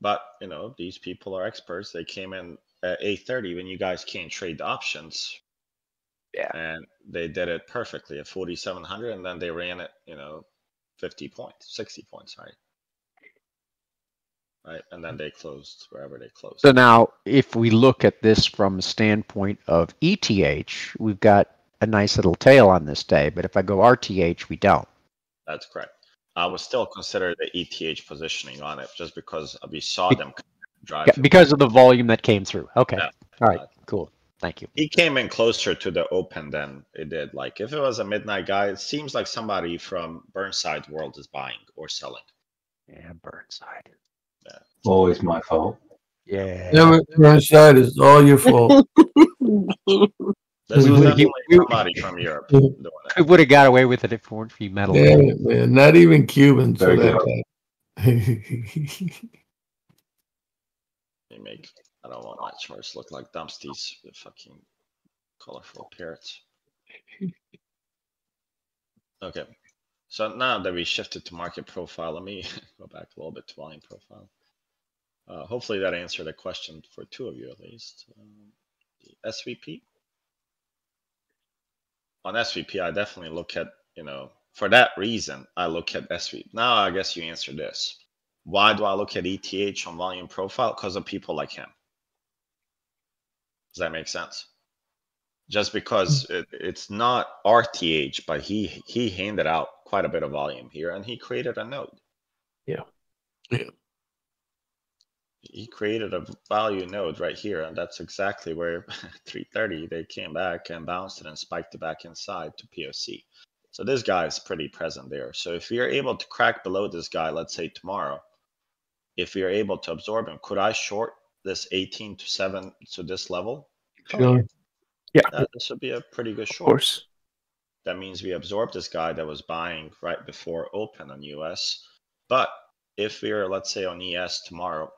But you know, these people are experts. They came in at 8:30 when you guys can't trade the options. Yeah. And they did it perfectly at 4,700, and then they ran it, you know, 50 points, 60 points, right? Right, and then they closed wherever they closed. So now, if we look at this from a standpoint of ETH, we've got a nice little tail on this day. But if I go RTH, we don't. That's correct. I would still consider the ETH positioning on it just because we saw them drive. Yeah, because of the volume that came through. Okay. Yeah. All right. Cool. Thank you. He came in closer to the open than it did. Like if it was a midnight guy, it seems like somebody from Burnside World is buying or selling. Yeah, Burnside. Yeah. Always my fault. Yeah. Never Burnside is all your fault. <laughs> This We was would- definitely we- somebody from Europe doing I would have got away with it if it weren't for you metal. Damn it, man. Not even Cubans for Very that. <laughs> They make I don't want my charts look like dumpsties with fucking colorful parrots. Okay. So now that we shifted to market profile, let me <laughs> go back a little bit to volume profile. Uh, hopefully that answered a question for two of you at least. Um, the SVP. On SVP, I definitely look at, you know, for that reason, I look at SVP. Now I guess you answered this. Why do I look at ETH on volume profile? Because of people like him. Does that make sense? Just because hmm. it, it's not RTH, but he he handed out quite a bit of volume here, and he created a node. Yeah. Yeah. He created a value node right here, and that's exactly where <laughs> 330 they came back and bounced it and spiked it back inside to POC. So this guy is pretty present there. So if you're able to crack below this guy, let's say tomorrow, if you're able to absorb him, could I short this 18 to 7 to this level? Sure. Yeah, That, this would be a pretty good of short. course. That means we absorb this guy that was buying right before open on US. But if we're, let's say, on ES tomorrow,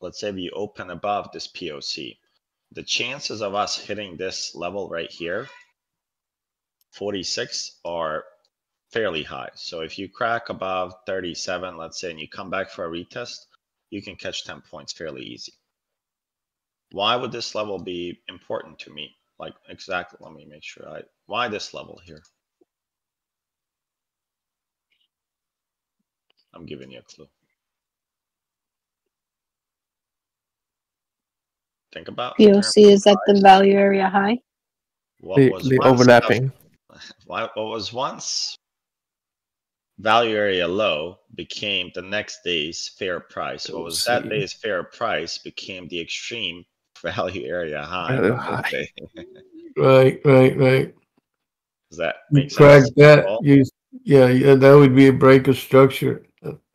let's say we open above this POC, the chances of us hitting this level right here, 46, are fairly high. So if you crack above 37, let's say, and you come back for a retest, you can catch 10 points fairly easy. Why would this level be important to me? Like exactly, let me make sure I, why this level here? I'm giving you a clue. Think about. in terms POC is at the value area high. What The, was the overlapping. <laughs> What what was once value area low became the next day's fair price. What was that day's fair price became the extreme <laughs> value area high. <laughs> High. Right, right, right. Does that make crack sense? that, you, yeah, yeah, that would be a break of structure.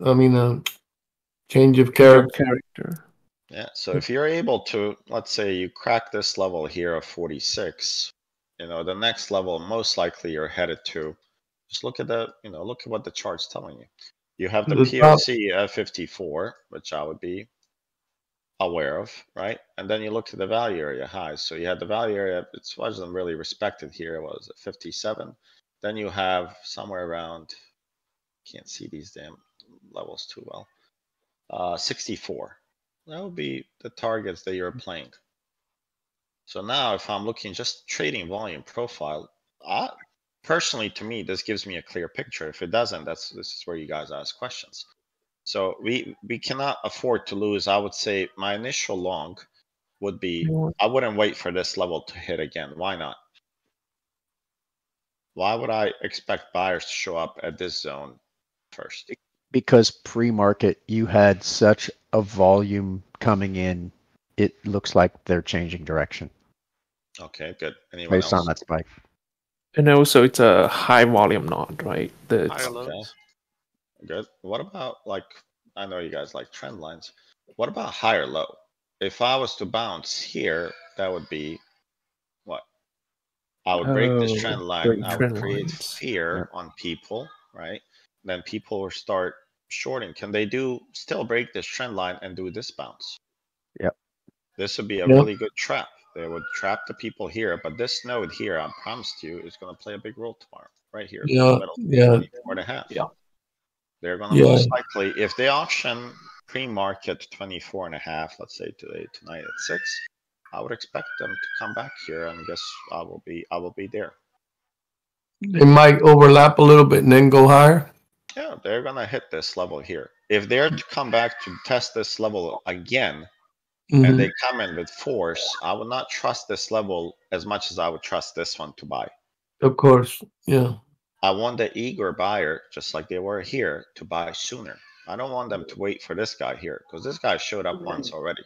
I mean, a change of character. Character. Yeah, so if you're able to, let's say you crack this level here of 46, you know, the next level most likely you're headed to, just look at the, you know, look at what the chart's telling you. You have the The top- POC at 54, which I would be aware of, right? And then you look at the value area highs. So you had the value area, it wasn't really respected here, what was it, 57? Then you have somewhere around, can't see these damn levels too well, uh, 64. That would be the targets that you're playing. So now if I'm looking just trading volume profile, I, personally to me, this gives me a clear picture. If it doesn't, that's this is where you guys ask questions. So we we cannot afford to lose. I would say my initial long would be I wouldn't wait for this level to hit again. Why not? Why would I expect buyers to show up at this zone first? Because pre-market, you had such a volume coming in, it looks like they're changing direction Okay, good. Anyone based on that spike. And also, it's a high volume node, right? The Higher Okay, good. What about like, I know you guys like trend lines. What about higher low? If I was to bounce here, that would be what? I would break this Oh, trend line. break I would create lines. fear on people, right? Then people will start shorting. Can they do still break this trend line and do this bounce? Yep. This would be a Yep. really good trap. They would trap the people here, but this node here, I promised you, is gonna play a big role tomorrow, right here. in the Yeah, middle, yeah. 24 and a half. Yeah. They're gonna Yeah. most likely, if they auction pre-market 24 and a half, let's say today, tonight at six, I would expect them to come back here and guess I will be, I will be there. They might overlap a little bit and then go higher. Yeah, they're gonna hit this level here. If they're to come back to test this level again, Mhm. and they come in with force, I would not trust this level as much as I would trust this one to buy. Of course, yeah. I want the eager buyer, just like they were here, to buy sooner. I don't want them to wait for this guy here, because this guy showed up once already.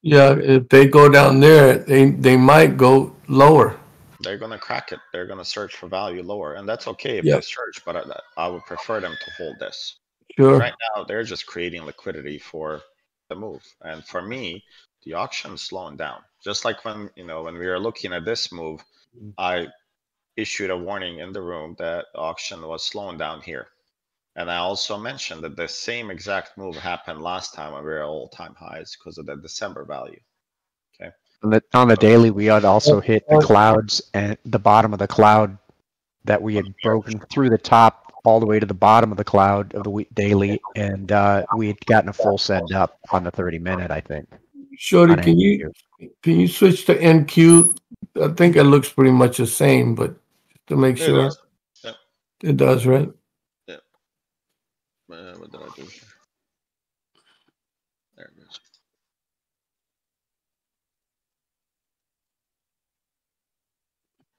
Yeah, if they go down there, they, they might go lower. They're gonna crack it. They're gonna search for value lower, and that's okay if Yeah. they search, but I, I would prefer them to hold this. Sure. Right now, they're just creating liquidity for the move. And for me, the auction's slowing down. Just like when, you know, when we were looking at this move, mm. I issued a warning in the room that auction was slowing down here. And I also mentioned that the same exact move happened last time when we were at all-time highs because of the December value. Okay. On the, on the daily, we had also oh, hit the oh. clouds and the bottom of the cloud that we had broken through the top all the way to the bottom of the cloud of the week daily, and uh, we had gotten a full send up on the 30 minute, I think. Shorty, can you, can you switch to NQ? I think it looks pretty much the same, but to make It sure. does. Yep. It does, right? Uh, what did I do here? There it goes.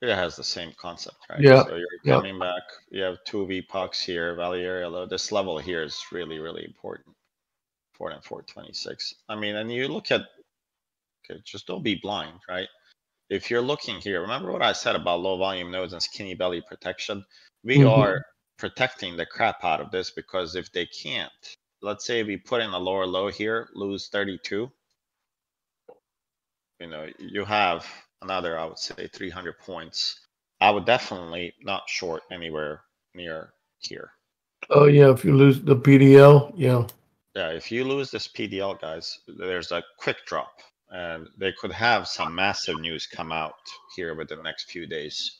It has the same concept, right? Yeah, So you're yeah. coming back, you have two VPOCs here, value area low. This level here is really, really important. Four and four twenty-six. I mean, and you look at, okay, just don't be blind, right? If you're looking here, remember what I said about low volume nodes and skinny belly protection? We Mhm. are protecting the crap out of this because if they can't, let's say we put in a lower low here, lose 32. You know, you have another, I would say 300 points. I would definitely not short anywhere near here. Oh, yeah, if you lose the PDL, yeah. Yeah, if you lose this PDL, guys, there's a quick drop and they could have some massive news come out here within the next few days.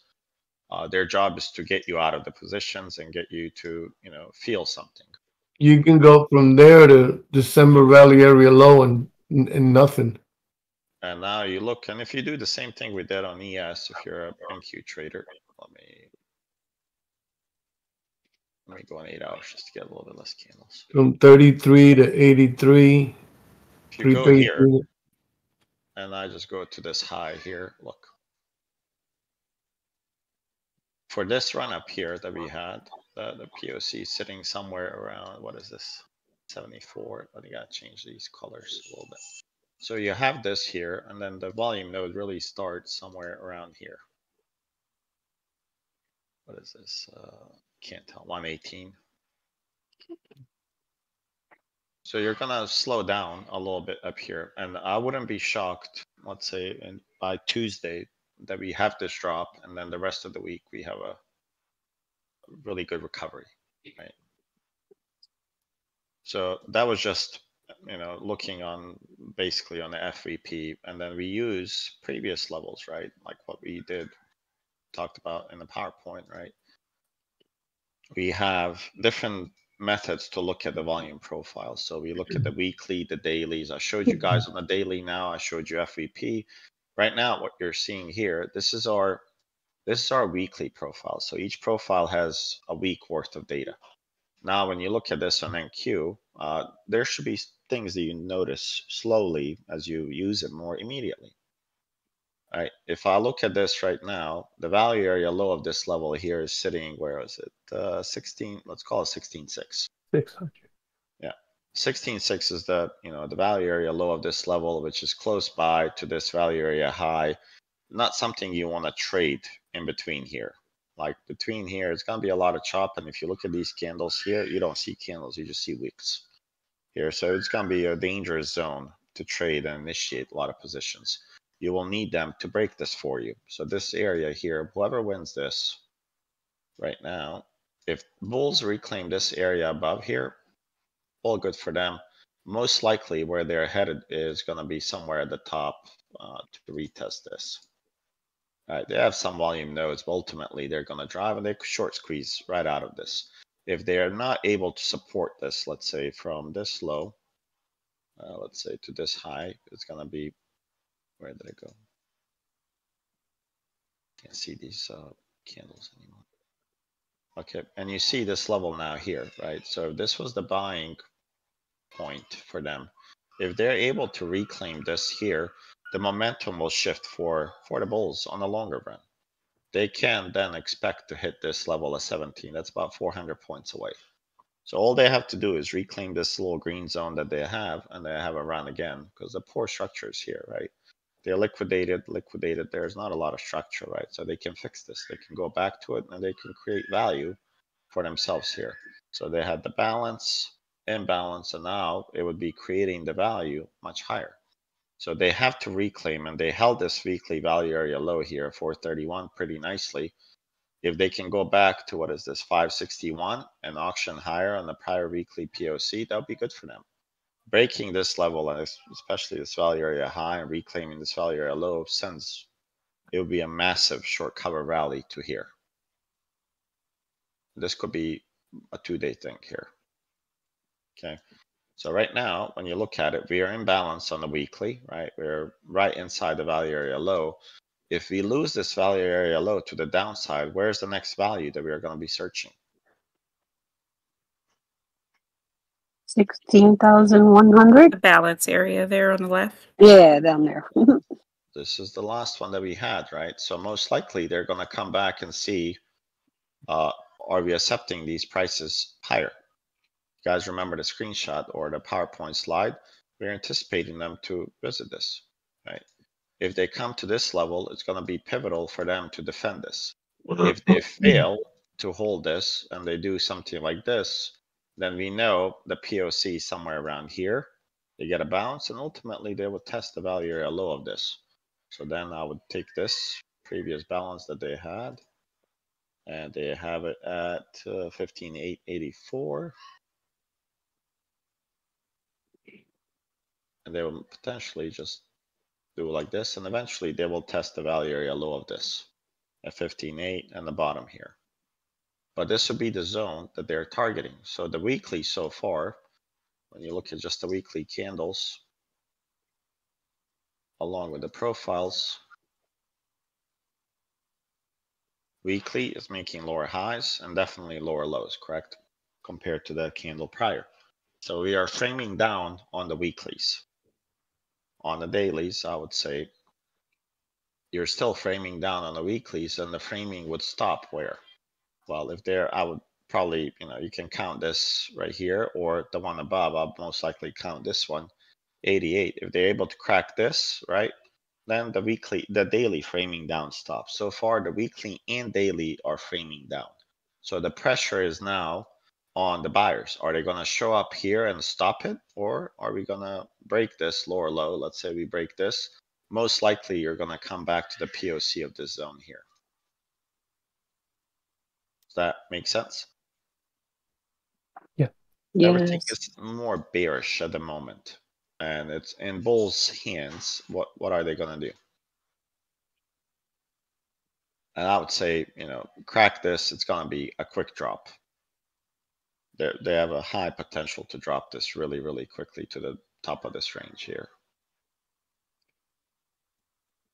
Uh, their job is to get you out of the positions and get you to, you know, feel something. You can go from there to December value area low and, and nothing. And now you look, and if you do the same thing we did on ES, if you're a NQ trader, let me let me go on eight hours just to get a little bit less candles. From thirty-three to eighty-three. If you go here, and I just go to this high here, look. For this run up here that we had, the, the POC sitting somewhere around, what is this? Seventy-four, I think I change these colors a little bit. So you have this here, and then the volume node really starts somewhere around here. What is this? Uh, can't tell, one eighteen. So you're gonna slow down a little bit up here, and I wouldn't be shocked, let's say, by Tuesday, that we have this drop, and then the rest of the week, we have a really good recovery, right? So that was just, you know, looking on, basically on the FVP, and then we use previous levels, right? Like what we did, talked about in the PowerPoint, right? We have different methods to look at the volume profile. So we look at the weekly, the dailies. I showed you guys on the daily now. I showed you FVP. Right now, what you're seeing here, this is our this is our weekly profile. So each profile has a week worth of data. Now, when you look at this on NQ, uh, there should be things that you notice slowly as you use it more immediately. Right. If I look at this right now, the value area low of this level here is sitting, where is it? Uh, 16, let's call it 16.6. 600. Yeah. 16.6 is the, you know, the value area low of this level, which is close by to this value area high. Not something you want to trade in between here. Like between here, it's going to be a lot of chop. And if you look at these candles here, you don't see candles, you just see wicks here. So it's going to be a dangerous zone to trade and initiate a lot of positions. You will need them to break this for you. So this area here, whoever wins this right now, if bulls reclaim this area above here, all good for them. Most likely where they're headed is going to be somewhere at the top uh, to retest this. All right, they have some volume nodes, but ultimately they're going to drive and they short squeeze right out of this. If they are not able to support this, let's say from this low, uh, let's say to this high, it's going to be, where did it go? Can't see these uh, candles anymore. Okay, and you see this level now here, right? So this was the buying point for them. If they're able to reclaim this here, the momentum will shift for, for the bulls on the longer run. They can then expect to hit this level of 17. That's about 400 points away. So all they have to do is reclaim this little green zone that they have, and they have a run again because the poor structure is here, right? They're liquidated, liquidated. There's not a lot of structure, right? So they can fix this. They can go back to it and they can create value for themselves here. So they had the balance, imbalance, and now it would be creating the value much higher. So they have to reclaim, and they held this weekly value area low here, 431, pretty nicely. If they can go back to what is this, 561 and auction higher on the prior weekly POC, that would be good for them. Breaking this level, and especially this value area high, and reclaiming this value area low, sends it would be a massive short cover rally to here. This could be a two-day thing here. Okay. So right now, when you look at it, we are in balance on the weekly, right? We're right inside the value area low. If we lose this value area low to the downside, where's the next value that we are going to be searching? Sixteen thousand one hundred? The balance area there on the left. Yeah, down there. <laughs> This is the last one that we had, right? So most likely they're going to come back and see, uh, are we accepting these prices higher? You guys remember the screenshot or the PowerPoint slide? We're anticipating them to visit this, right? If they come to this level, it's going to be pivotal for them to defend this. If they <laughs> fail to hold this and they do something like this, then we know the POC somewhere around here. They get a bounce and ultimately they will test the value area low of this. So then I would take this previous balance that they had and they have it at uh, 15,884. And they will potentially just do like this and eventually they will test the value area low of this at 15.8 and the bottom here. But this would be the zone that they're targeting. So the weekly so far, when you look at just the weekly candles, along with the profiles, weekly is making lower highs and definitely lower lows, correct? Compared to the candle prior. So we are framing down on the weeklies. On the dailies, I would say you're still framing down on the weeklies and the framing would stop where? Well, if there, I would probably, you know, you can count this right here or the one above, I'll most likely count this one, 88. If they're able to crack this, right? Then the weekly, the daily framing down stops. So far, the weekly and daily are framing down. So the pressure is now on the buyers. Are they going to show up here and stop it? Or are we going to break this lower low? Let's say we break this. Most likely you're going to come back to the POC of this zone here. Does that make sense? Yeah. Everything Yes. is more bearish at the moment. And it's in Bull's hands. What what are they gonna do? And I would say, you know, crack this, it's gonna be a quick drop. They they have a high potential to drop this really, really quickly to the top of this range here.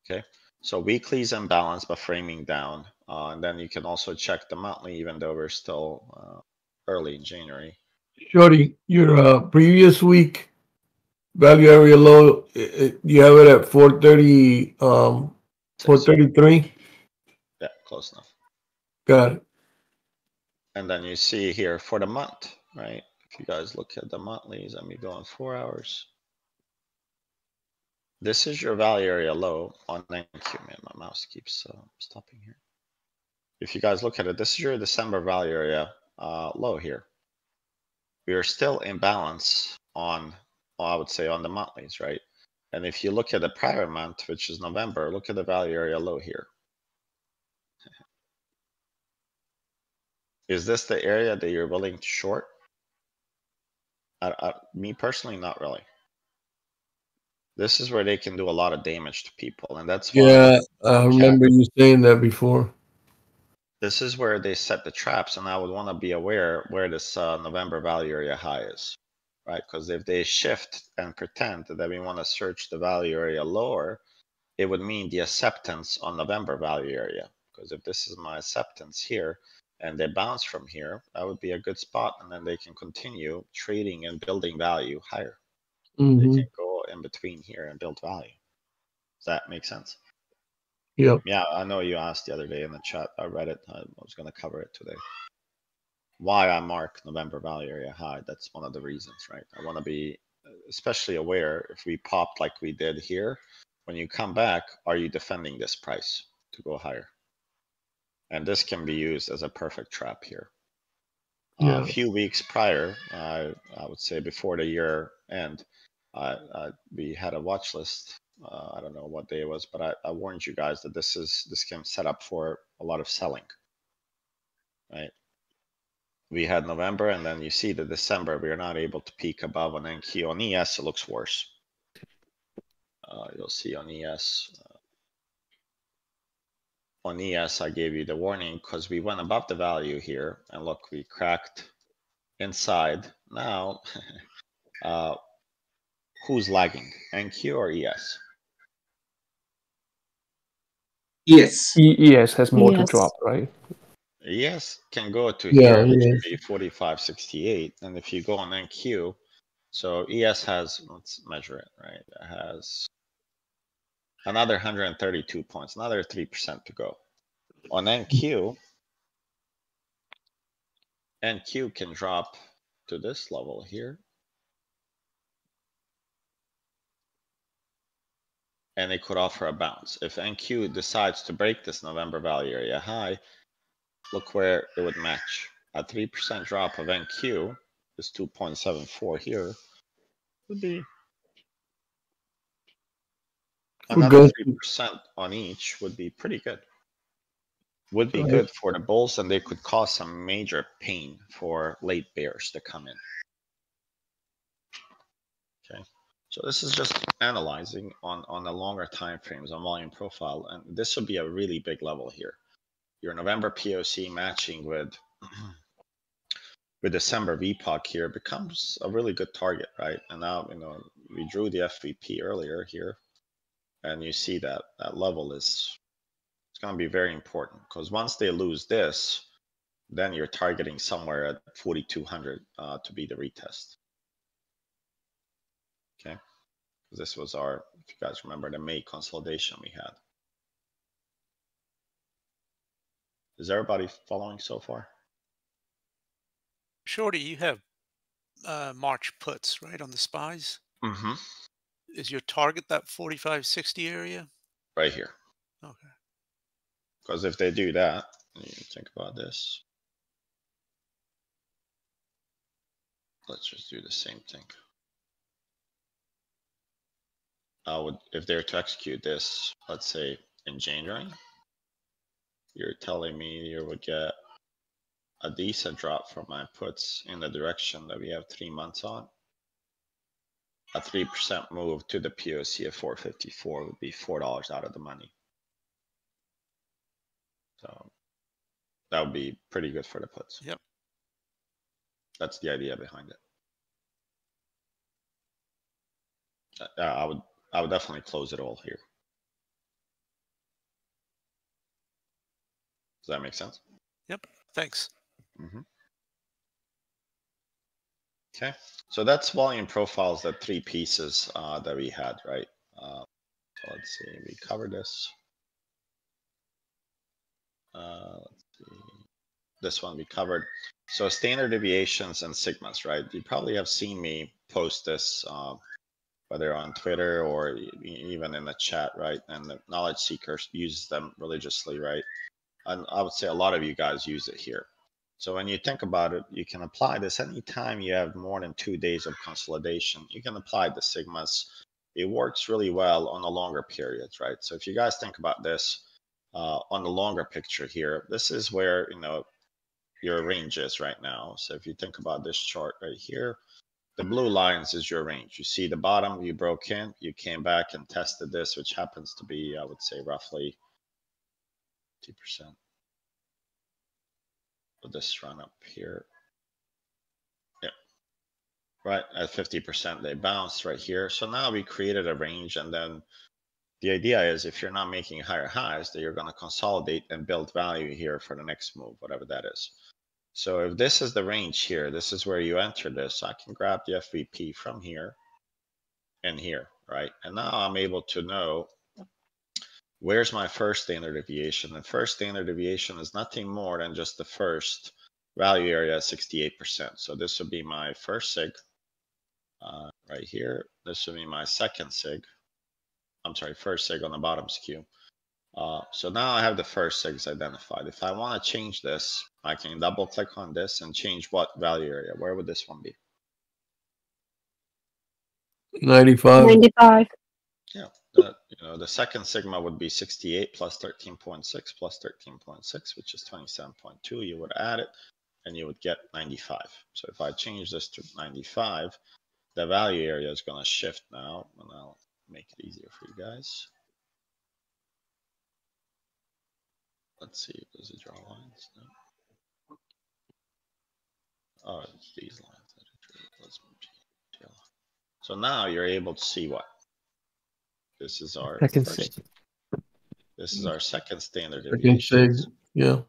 Okay, so weekly's in balance but framing down. Uh, and then you can also check the monthly, even though we're still uh, early in January. Shorty, your uh, previous week value area low, you have it at four thirty, um, Four thirty-three. Yeah, close enough. Got it. And then you see here for the month, right? If you guys look at the monthlies, let me go on four hours. This is your value area low on NQ, man. My mouse keeps uh, stopping here. If you guys look at it, this is your December value area uh, low here. We are still in balance on, well, I would say on the monthlies, right? And if you look at the prior month, which is November, look at the value area low here. Is this the area that you're willing to short? I, I, me personally, not really. This is where they can do a lot of damage to people, and that's why Yeah, I remember you saying that before. this is where they set the traps, and I would want to be aware where this uh, November value area high is, right? Because if they shift and pretend that we want to search the value area lower, it would mean the acceptance on November value area. Because if this is my acceptance here, and they bounce from here, that would be a good spot, and then they can continue trading and building value higher. Mhm. They can go in between here and build value. Does that make sense? Yep. Yeah, I know you asked the other day in the chat. I read it. I was going to cover it today. Why I mark November value area high. That's one of the reasons, right? I want to be especially aware if we popped like we did here. When you come back, are you defending this price to go higher? And this can be used as a perfect trap here. Uh, a few weeks prior, uh, I would say before the year end, uh, uh, we had a watch list. Uh, I don't know what day it was, but I, I warned you guys that this is this can set up for a lot of selling. Right? We had November, and then you see the December. We are not able to peak above on NQ. On ES, it looks worse. Uh, you'll see on ES. On ES, I gave you the warning because we went above the value here, and look, we cracked inside. Now, <laughs> uh, who's lagging, NQ or ES? Yes. E- ES has more to drop, right? ES can go to Yeah, here, which would be 45, 68. And if you go on NQ, so ES has, let's measure it, right? It has another 132 points, another 3% to go. On NQ, NQ can drop to this level here. And it could offer a bounce. If NQ decides to break this November value area high, look where it would match. A three percent drop of NQ is two point seven four here. Would be another three percent on each would be pretty good. Would be good for the bulls, and they could cause some major pain for late bears to come in. Okay, so this is just analyzing on on the longer time frames on volume profile, and this would be a really big level here your November POC matching with <clears throat> with December VPOC here becomes a really good target, right? And now, you know, we drew the FVP earlier here, and you see that that level is it's going to be very important because once they lose this, then you're targeting somewhere at 4,200 uh, to be the retest. Okay, this was our, if you guys remember, the May consolidation we had. Is everybody following so far? Shorty, you have uh, March puts, right, on the SPYs? Mm-hmm. Is your target that 45, 60 area? Right here. Okay. Because if they do that, you think about this. Let's just do the same thing. I would, if they're to execute this, let's say in January, you're telling me you would get a decent drop from my puts in the direction that we have three months on. A three percent move to the POC of four fifty four would be four dollars out of the money. So that would be pretty good for the puts. Yep. That's the idea behind it. Uh, I would, I would definitely close it all here. Does that make sense? Yep. Thanks. Mm-hmm. Okay, so that's volume profiles, the three pieces uh, that we had, right? Uh, so let's see, we covered this. Uh, let's see. This one we covered. So standard deviations and sigmas, right? You probably have seen me post this, uh, whether on Twitter or even in the chat, right? And the knowledge seekers use them religiously, right? And I would say a lot of you guys use it here. So when you think about it, you can apply this anytime you have more than two days of consolidation. You can apply the sigmas. It works really well on the longer periods, right? So if you guys think about this uh, on the longer picture here, this is where you know your range is right now. So if you think about this chart right here, the blue lines is your range. You see the bottom, you broke in, you came back and tested this, which happens to be, I would say, roughly 2%. This run up here. Yeah. Right at 50%, they bounced right here. So now we created a range and then the idea is if you're not making higher highs, that you're going to consolidate and build value here for the next move, whatever that is. So if this is the range here, this is where you enter this, I can grab the FVP from here and here, right? And now I'm able to know where's my first standard deviation. The first standard deviation is nothing more than just the first value area, 68%. So this would be my first sig uh, right here. This would be my second sig. I'm sorry, first sig on the bottom skew. Uh, so now I have the first sigs identified. If I want to change this, I can double click on this and change what value area. Where would this one be? 95. 95. Yeah, the, you know, the second sigma would be 68 plus 13.6 plus 13.6, which is 27.2. You would add it and you would get 95. So if I change this to 95, the value area is going to shift now and I'll make it easier for you guys. Let's see, does it draw lines? No. Oh, it's these lines. So now you're able to see what? This is our Second first- sig. This is our second standard Second deviation. sig. Yeah.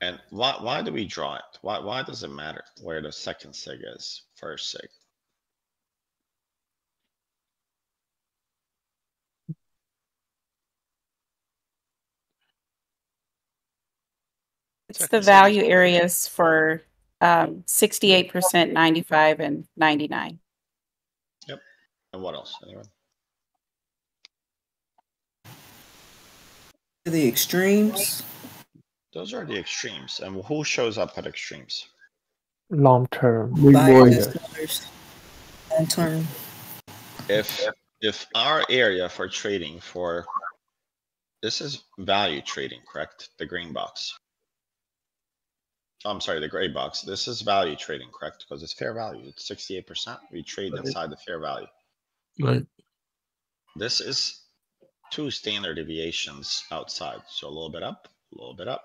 And why why do we draw it? Why why does it matter where the second sig is, first sig? It's the value areas for um, 68%, 95, and 99. Yep. And what else? Anyone? The extremes. Those are the extremes. And who shows up at extremes? Long term. Big Buying boy. Long term. If if our area for trading for this is value trading, correct? The green box. I'm sorry, the gray box. This is value trading, correct? Because it's fair value. It's 68%. We trade Right. inside the fair value. Right. This is two standard deviations outside. So a little bit up, a little bit up.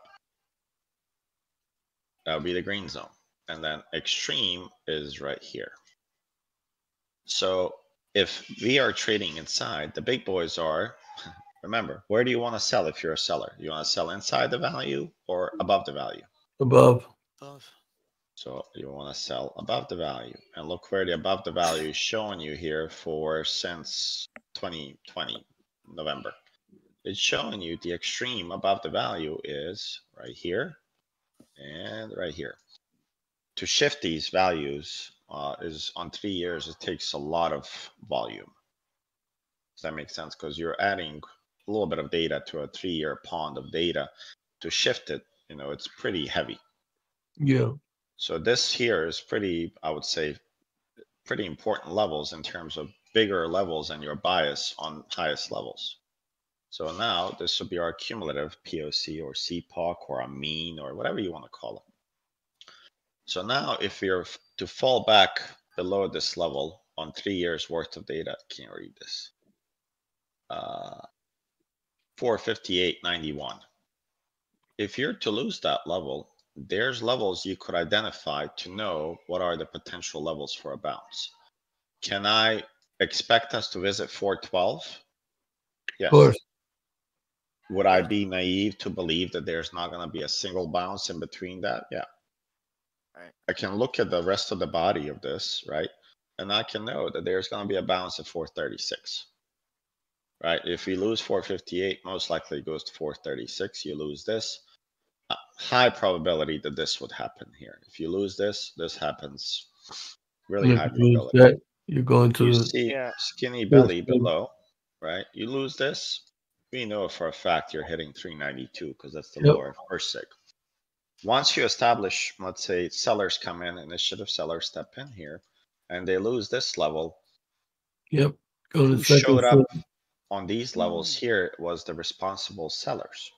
That would be the green zone. And then extreme is right here. So if we are trading inside, the big boys are, <laughs> remember, where do you want to sell if you're a seller? You want to sell inside the value or above the value? Above. Above. So you want to sell above the value and look where the above the value is showing you here for since 2020 November. It's showing you the extreme above the value is right here and right here. To shift these values uh, is on three years, it takes a lot of volume. Does that make sense? Because you're adding a little bit of data to a three year pond of data. To shift it, you know, it's pretty heavy. Yeah. So this here is pretty, I would say, pretty important levels in terms of bigger levels and your bias on highest levels. So now this would be our cumulative POC or CPOC or a mean or whatever you want to call it. So now if you're to fall back below this level on three years worth of data, can't read this. Uh, 458.91. If you're to lose that level, there's levels you could identify to know what are the potential levels for a bounce. Can I expect us to visit 412? Yes. Of course. Would I be naive to believe that there's not going to be a single bounce in between that? Yeah. Right. I can look at the rest of the body of this, right? And I can know that there's going to be a bounce at 436. right? If we lose 458, most likely it goes to 436. You lose this. Uh, high probability that this would happen here. If you lose this, this happens. Really high probability. that, You're going to You see Yeah. skinny Yeah. belly below, right? You lose this. We know for a fact you're hitting 392 because that's the Yep. lower first sig. Once you establish, let's say sellers come in, and initiative sellers step in here, and they lose this level, yep, go to who showed up floor. on these levels here was the responsible sellers.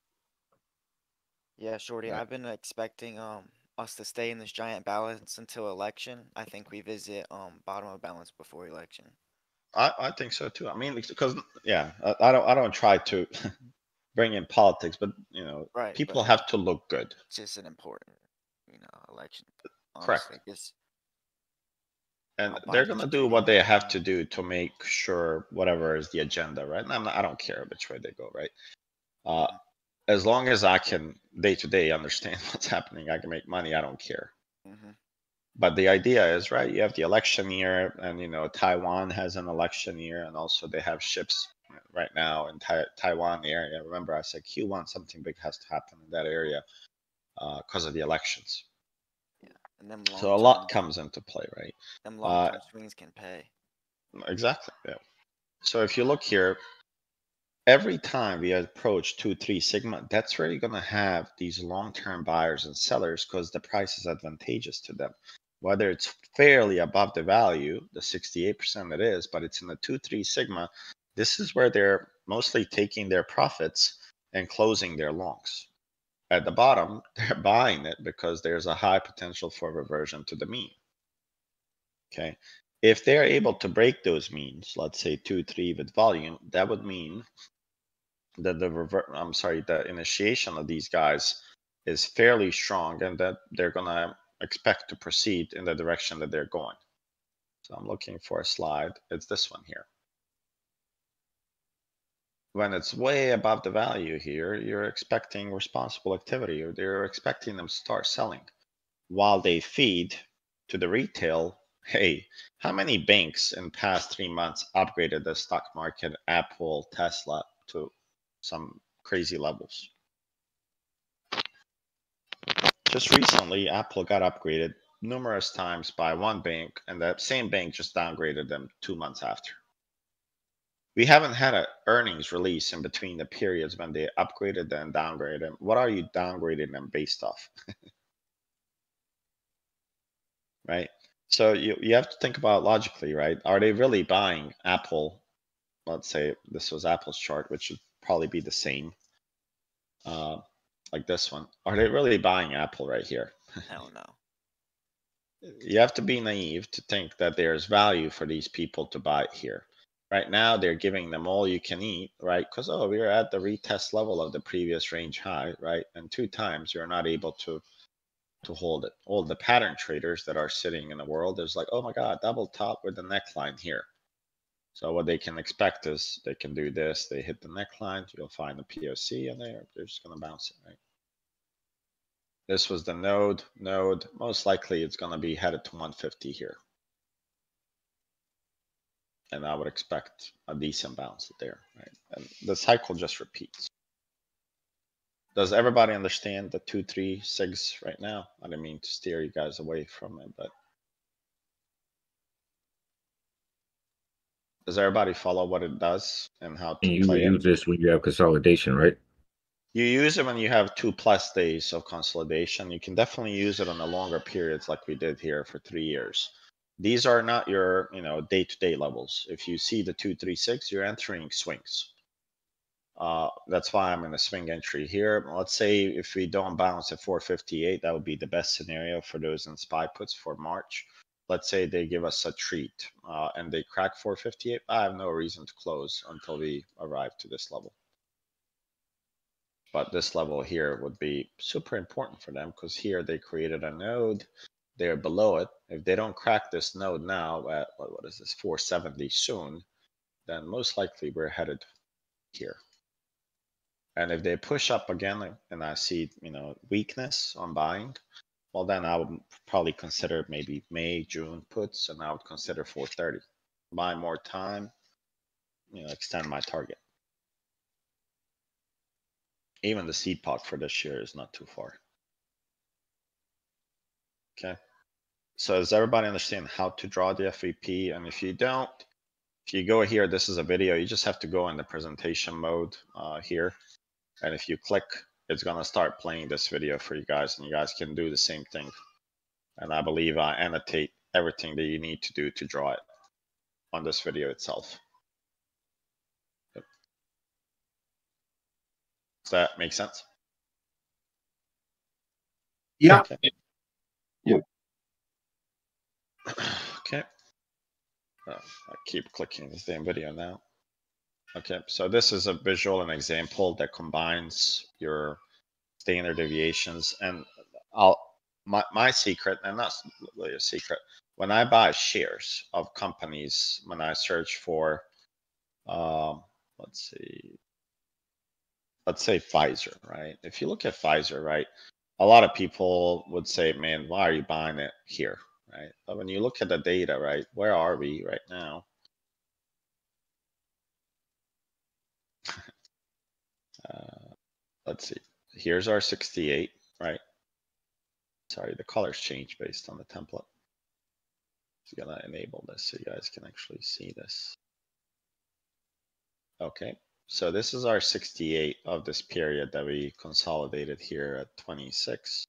Yeah, Shorty, Right. I've been expecting um us to stay in this giant balance until election. I think we visit um bottom of balance before election. I, I think so too. I mean, because yeah, I, I don't I don't try to <laughs> bring in politics, but you know, Right, people have to look good. It's just an important, you know, election. Correct. Honestly, it's And Uh, they're gonna do what they have to do to make sure whatever is the agenda, right? And I'm not, I don't care which way they go, right? Uh, as long as I can day to day understand <laughs> what's happening, I can make money. I don't care. mhm. But the idea is, right? You have the election year, and you know Taiwan has an election year, and also they have ships right now in tai- Taiwan area. Remember, I said Q1 something big has to happen in that area because of the elections. and them So a lot comes into play, right? them uh, long term swings can pay. Exactly. Yeah. So if you look here, every time we approach two, three sigma, that's where you're going to have these long-term buyers and sellers because the price is advantageous to them. Whether it's fairly above the value, the 68% it is, but it's in the two, three sigma, this is where they're mostly taking their profits and closing their longs. At the bottom, <laughs> they're buying it because there's a high potential for reversion to the mean. Okay. If they're able to break those means, let's say two, three with volume, that would mean that the revert, I'm sorry, the initiation of these guys is fairly strong and that they're gonna expect to proceed in the direction that they're going. So I'm looking for a slide. It's this one here. When it's way above the value here, you're expecting responsible activity or they're expecting them to start selling while they feed to the retail. Hey, how many banks in past three months upgraded the stock market, Apple, Tesla to some crazy levels? Just recently, Apple got upgraded numerous times by one bank, and that same bank just downgraded them two months after. We haven't had an earnings release in between the periods when they upgraded and downgraded them. What are you downgrading them based off? <laughs> right? So you, you have to think about logically, right? Are they really buying Apple? Let's say this was Apple's chart, which should probably be the same. Uh, like this one. Are they really buying Apple right here? <laughs> Hell no. You have to be naive to think that there's value for these people to buy here. Right now, they're giving them all you can eat, right? Because, oh, we're at the retest level of the previous range high, right? And two times you're not able to to hold it. All the pattern traders that are sitting in the world is like, oh my God, double top with the neckline here. So what they can expect is they can do this, they hit the neckline, you'll find the POC and they're, they're just gonna bounce it, right? This was the node, node, most likely it's gonna be headed to one fifty here. And I would expect a decent bounce there, right? And the cycle just repeats. Does everybody understand the two, three, six right now? I didn't mean to steer you guys away from it, but. Does everybody follow what it does and how And to you play it? use this when you have consolidation, right? You use it when you have two plus days of consolidation. You can definitely use it on the longer periods like we did here for three years. These are not your, you know, day-to-day levels. If you see the two, three, six, you're entering swings. Uh, that's why I'm in a swing entry here. Let's say if we don't bounce at 458, that would be the best scenario for those in spy puts for March. Let's say they give us a treat uh, and they crack 458. I have no reason to close until we arrive to this level. But this level here would be super important for them because here they created a node. They're below it. If they don't crack this node now at what, what is this 470 soon, then most likely we're headed here. And if they push up again and I see, you know, weakness on buying, well, then I would probably consider maybe May, June puts, and I would consider 430. Buy more time, you know, extend my target. Even the CPOC for this year is not too far. Okay. So does everybody understand how to draw the FVP? And if you don't, if you go here, this is a video, you just have to go in the presentation mode uh, here. And if you click, it's gonna start playing this video for you guys and you guys can do the same thing. And I believe I annotate everything that you need to do to draw it on this video itself. Yep. Does that make sense? Yeah. Okay. Yeah. <sighs> Okay. Uh, I keep clicking the same video now. Okay, so this is a visual and example that combines your standard deviations and I'll my, my secret and not really a secret when I buy shares of companies when I search for um let's see let's say Pfizer, right? If you look at Pfizer, right, a lot of people would say, man, why are you buying it here? Right. But when you look at the data, right, where are we right now? Uh, let's see. Here's our 68, right? Sorry, the colors change based on the template. Just gonna enable this so you guys can actually see this. Okay, so this is our 68 of this period that we consolidated here at 26.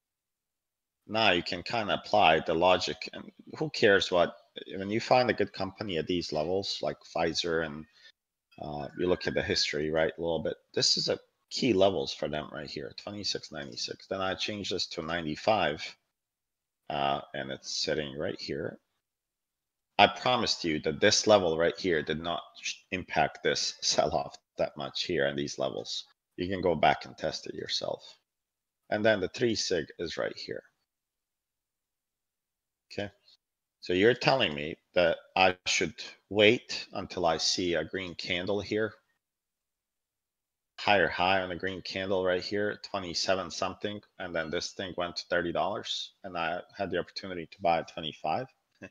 Now you can kind of apply the logic and who cares what, when you find a good company at these levels like Pfizer and uh, you look at the history, right, a little bit, this is a key levels for them right here, 26.96. Then I change this to 95 uh, and it's sitting right here. I promised you that this level right here did not impact this <laughs> sell-off that much here and these levels. You can go back and test it yourself. And then the three sig is right here. Okay. So you're telling me that I should wait until I see a green candle here. Higher high on the green candle right here, 27 something. And then this thing went to $30 and I had the opportunity to buy at 25. <laughs>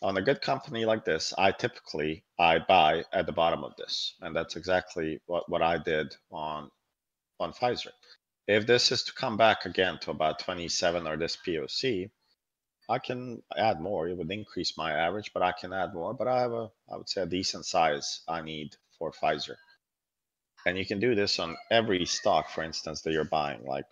on a good company like this, I typically I buy at the bottom of this, and that's exactly what what I did on on Pfizer. If this is to come back again to about 27 or this POC, I can add more. It would increase my average, but I can add more. But I have a I would say a decent size I need for Pfizer. And you can do this on every stock, for instance, that you're buying. Like,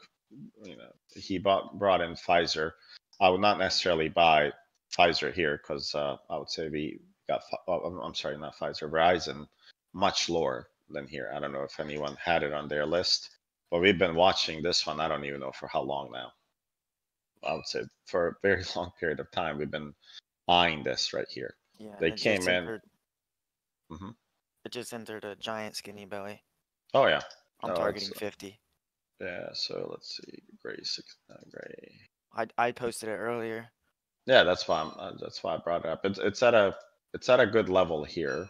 you know, he bought brought in Pfizer. I would not necessarily buy Pfizer here because uh, I would say we got. Oh, I'm sorry, not Pfizer, Verizon, much lower than here. I don't know if anyone had it on their list, but we've been watching this one. I don't even know for how long now. I would say for a very <laughs> long period of time, we've been eyeing this right here. Yeah, they came in. entered- hmm It just entered a giant skinny belly. Oh yeah, I'm No, targeting 50. Yeah, so let's see, gray six, uh, gray. I I posted it earlier. Yeah, that's why I'm, uh, that's why I brought it up. It's it's at a it's at a good level here,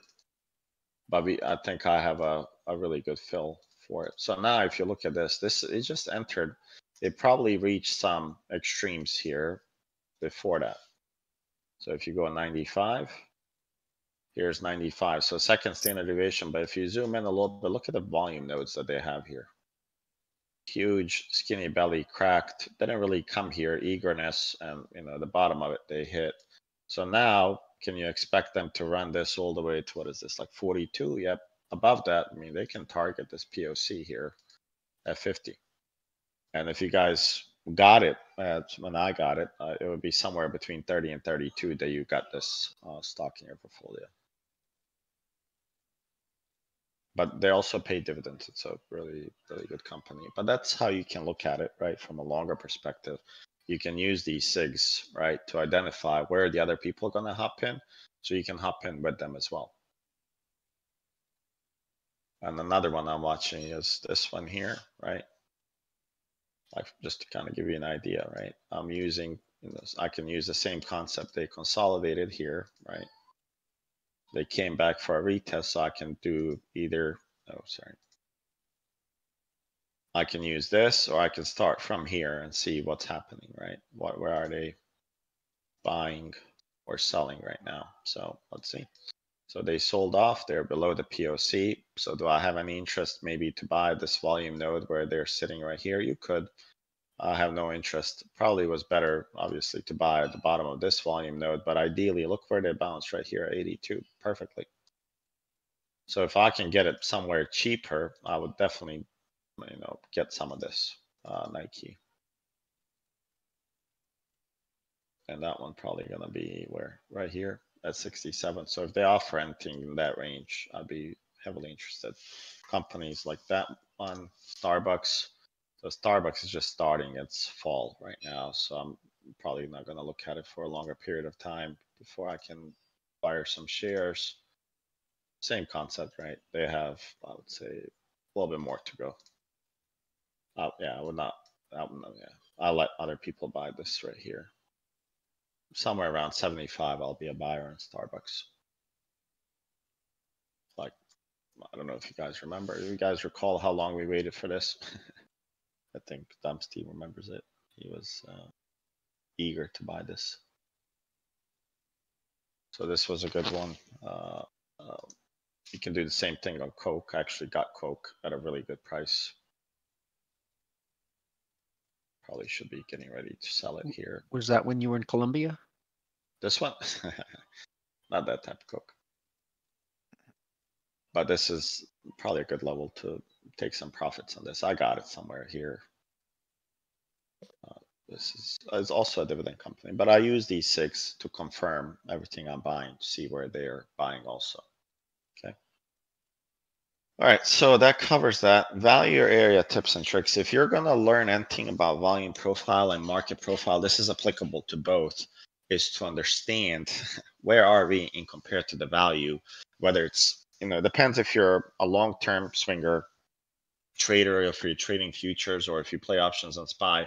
but we I think I have a a really good fill for it. So now if you look at this, this it just entered. It probably reached some extremes here before that. So if you go 95, here's 95. So second standard deviation. But if you zoom in a little bit, look at the volume nodes that they have here huge skinny belly cracked They didn't really come here eagerness and you know the bottom of it they hit so now can you expect them to run this all the way to what is this like 42 yep above that i mean they can target this poc here at 50 and if you guys got it uh, when i got it uh, it would be somewhere between 30 and 32 that you got this uh, stock in your portfolio but they also pay dividends. It's a really, really good company. But that's how you can look at it, right? From a longer perspective. You can use these SIGs, right, to identify where the other people are going to hop in. So you can hop in with them as well. And another one I'm watching is this one here, right? Like just to kind of give you an idea, right? I'm using, you know, I can use the same concept. They consolidated here, right? they came back for a retest, so I can do either, oh, sorry. I can use this, or I can start from here and see what's happening, right? What, where are they buying or selling right now? So let's see. So they sold off, they're below the POC. So do I have any interest maybe to buy this volume node where they're sitting right here? You could. I have no interest. Probably was better, obviously, to buy at the bottom of this volume node, but ideally, look where they bounced right here, 82, perfectly. So if I can get it somewhere cheaper, I would definitely, you know, get some of this uh, Nike. And that one probably gonna be where, right here at 67. So if they offer anything in that range, I'd be heavily interested. Companies like that one, Starbucks. So Starbucks is just starting its fall right now. So I'm probably not gonna look at it for a longer period of time before I can acquire some shares. Same concept, right? They have, I would say, a little bit more to go. Uh, yeah, I would not, I would not, yeah. I'll let other people buy this right here somewhere around 75, I'll be a buyer in Starbucks. Like, I don't know if you guys remember. You guys recall how long we waited for this? <laughs> I think Dumpsty remembers it. He was uh, eager to buy this. So this was a good one. Uh, uh, you can do the same thing on Coke. I actually got Coke at a really good price. Probably should be getting ready to sell it here. Was that when you were in Colombia? This one? <laughs> Not that type of Coke. But this is probably a good level to take some profits on this. I got it somewhere here. Uh, this is it's also a dividend company, but I use these sigs to confirm everything I'm buying to see where they're buying also. All right, so that covers that. Value area tips and tricks. If you're going to learn anything about volume profile and market profile, this is applicable to both is to understand <laughs> where are we in compared to the value, whether it's, you know, depends if you're a long-term swinger trader, if you're trading futures or if you play options on SPY,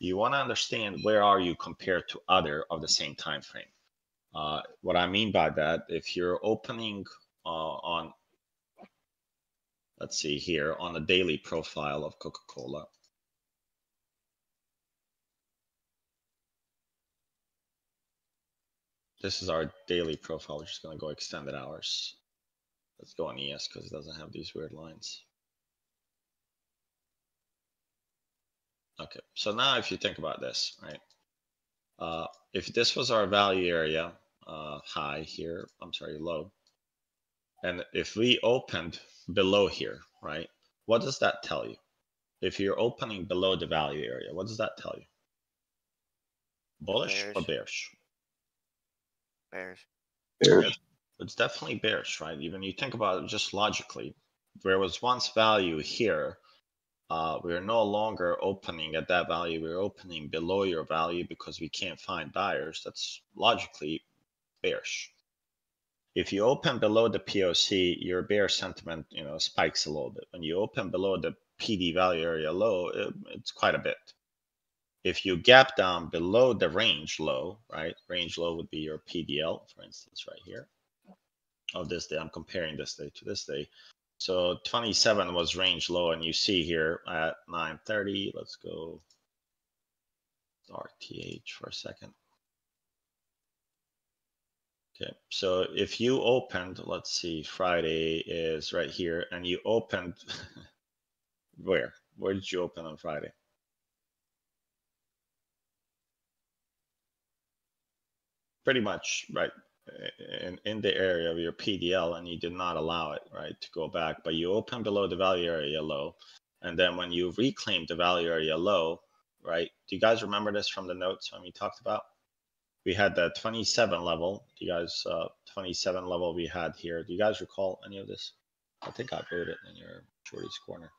you want to understand where are you compared to other of the same time frame. Uh, what I mean by that, if you're opening uh, on, let's see here, on the daily profile of Coca-Cola, This is our daily profile. We're just going to go extended hours. Let's go on ES because it doesn't have these weird lines. Okay, so now if you think about this, right? Uh, if this was our value area, uh, high here, I'm sorry, low. And if we opened below here, right? What does that tell you? If you're opening below the value area, what does that tell you? Bullish bearish. or bearish? Bears. Bears. It's definitely bearish, right? Even you think about it just logically, there was once value here. Uh, we're no longer opening at that value. We're opening below your value because we can't find buyers. That's logically bearish. If you open below the POC, your bear sentiment, you know, spikes a little bit. When you open below the PD value area low, it, it's quite a bit if you gap down below the range low, right? Range low would be your PDL, for instance, right here. Of this day, I'm comparing this day to this day. So 27 was range low, and you see here at 9:30. Let's go RTH for a second. Okay, so if you opened, let's see, Friday is right here, and you opened <laughs> where? Where did you open on Friday? pretty much right in, in the area of your PDL and you did not allow it, right, to go back, but you open below the value area low. And then when you reclaim the value area low, right, do you guys remember this from the notes when we talked about? We had the 27 level. Do you guys, uh, 27 level we had here. Do you guys recall any of this? I think I wrote it in your shorty's corner.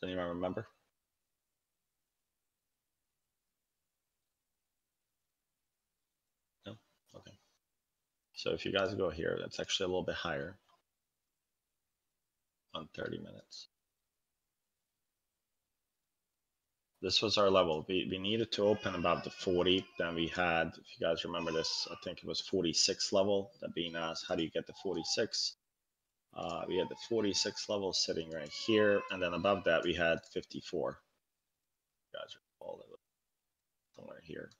Does anyone remember? No? Okay. So if you guys go here, that's actually a little bit higher on 30 minutes. This was our level. We, we needed to open about the 40. Then we had, if you guys remember this, I think it was 46 level that being asked, how do you get the 46? Uh, we had the 46 level sitting right here. And then above that, we had 54. You guys recall it somewhere here.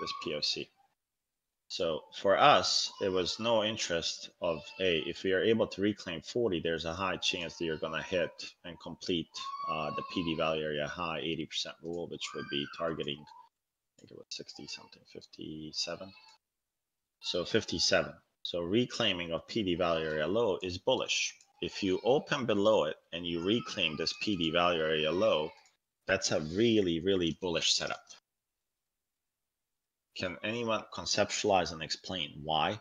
This POC. So for us, it was no interest of a if we are able to reclaim 40, there's a high chance that you're going to hit and complete uh, the PD value area high 80% rule, which would be targeting, I think it was 60 something, 57. So 57. So reclaiming of PD value area low is bullish. If you open below it and you reclaim this PD value area low, that's a really, really bullish setup. Can anyone conceptualize and explain why?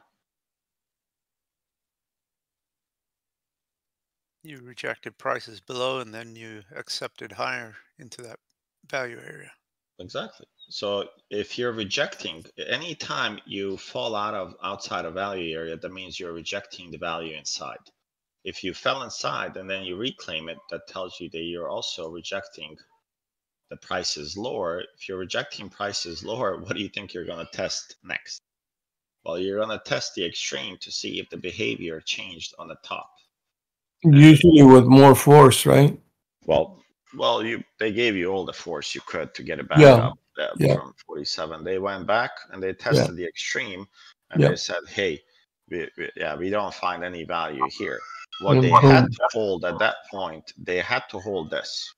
You rejected prices below and then you accepted higher into that value area. Exactly. So if you're rejecting any time you fall out of outside of value area, that means you're rejecting the value inside. If you fell inside and then you reclaim it, that tells you that you're also rejecting the price is lower. If you're rejecting prices lower, <laughs> what do you think you're going to test next? Well, you're going to test the extreme to see if the behavior changed on the top. Usually with more force, right? Well, well, you they gave you all the force you could to get it back Yeah, up uh, yeah. from 47. They went back and they tested the extreme, and Yeah. they said, "Hey, we, we- yeah, we don't find any value here." What they had to hold at that point, they had to hold this.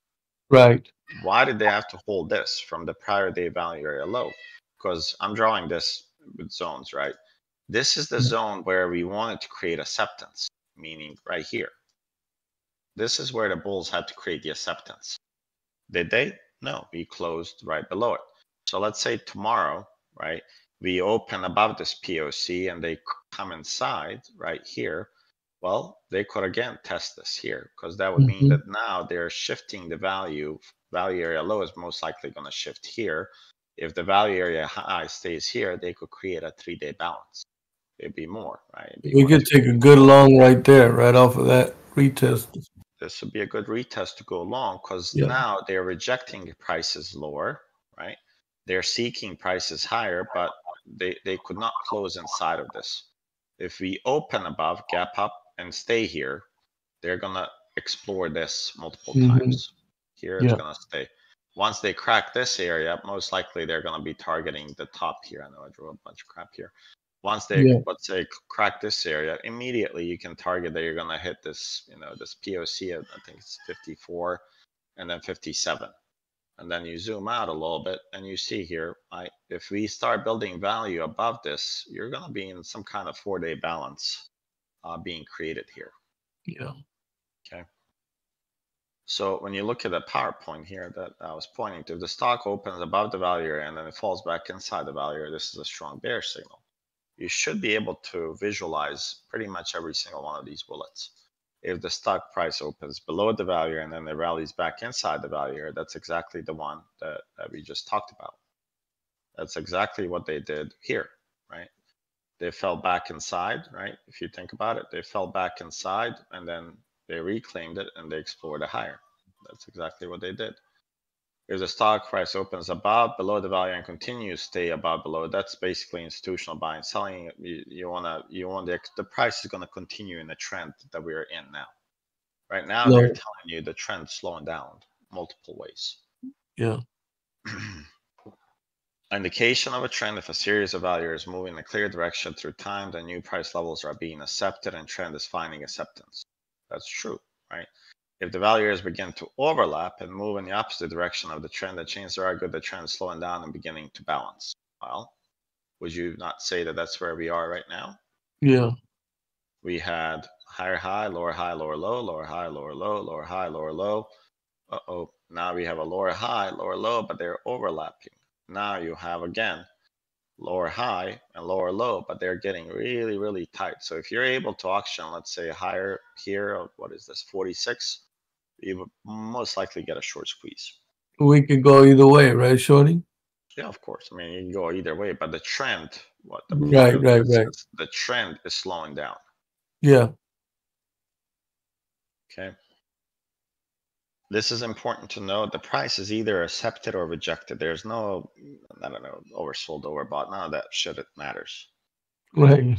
Right. Why did they have to hold this from the prior day value area low? Because I'm drawing this with zones, right? This is the zone where we wanted to create acceptance, meaning right here. This is where the bulls had to create the acceptance. Did they? No, we closed right below it. So let's say tomorrow, right? We open above this POC and they come inside right here. Well, they could again test this here because that would mean Mhm. that now they're shifting the value. Value area low is most likely going to shift here. If the value area high stays here, they could create a three day balance. It'd be more, right? Be We could take a good long right there, right off of that retest. this would be a good retest to go long because Yeah. now they're rejecting prices lower, right? They're seeking prices higher, but they, they could not close inside of this. If we open above, gap up, and stay here, they're gonna explore this multiple Mhm. times. Here it's Yeah. gonna stay. Once they crack this area, most likely they're gonna be targeting the top here. I know I drew a bunch of crap here. Once they, Yeah. let's say, crack this area, immediately you can target that you're gonna hit this, you know, this POC I think it's 54 and then 57. And then you zoom out a little bit and you see here, I, if we start building value above this, you're gonna be in some kind of four day balance uh, being created here. Yeah. Okay. So when you look at the PowerPoint here that I was pointing to, the stock opens above the value area and then it falls back inside the value area. This is a strong bear signal. You should be able to visualize pretty much every single one of these bullets. If the stock price opens below the value and then it rallies back inside the value area, that's exactly the one that, that we just talked about. That's exactly what they did here, right? They fell back inside, right? If you think about it, they fell back inside and then they reclaimed it and they explored it higher. That's exactly what they did. If the stock price opens above, below the value and continues to stay above, below, that's basically institutional buying, selling. You, you wanna, you want the, the price is gonna continue in the trend that we're in now. Right now, they're telling you the trend's slowing down multiple ways. Yeah. <clears throat> Indication of a trend if a series of values is moving in a clear direction through time, the new price levels are being accepted and trend is finding acceptance. That's true, right? If the values begin to overlap and move in the opposite direction of the trend, the chances are good the trend is slowing down and beginning to balance. Well, would you not say that that's where we are right now? Yeah. We had higher high, lower high, lower low, lower high, lower low, lower high, lower low. Uh-oh, now we have a lower high, lower low, but they're overlapping. Now you have again lower high and lower low, but they're getting really, really tight. So if you're able to auction, let's say higher here, what is this, 46, you would most likely get a short squeeze. We could go either way, right, Shorty? Yeah, of course. I mean, you can go either way, but the trend, what the Right, right, is, right. the trend is slowing down. Yeah. Okay. This is important to note. The price is either accepted or rejected. There's no, I don't know, oversold, overbought. None of that shit it matters. Right.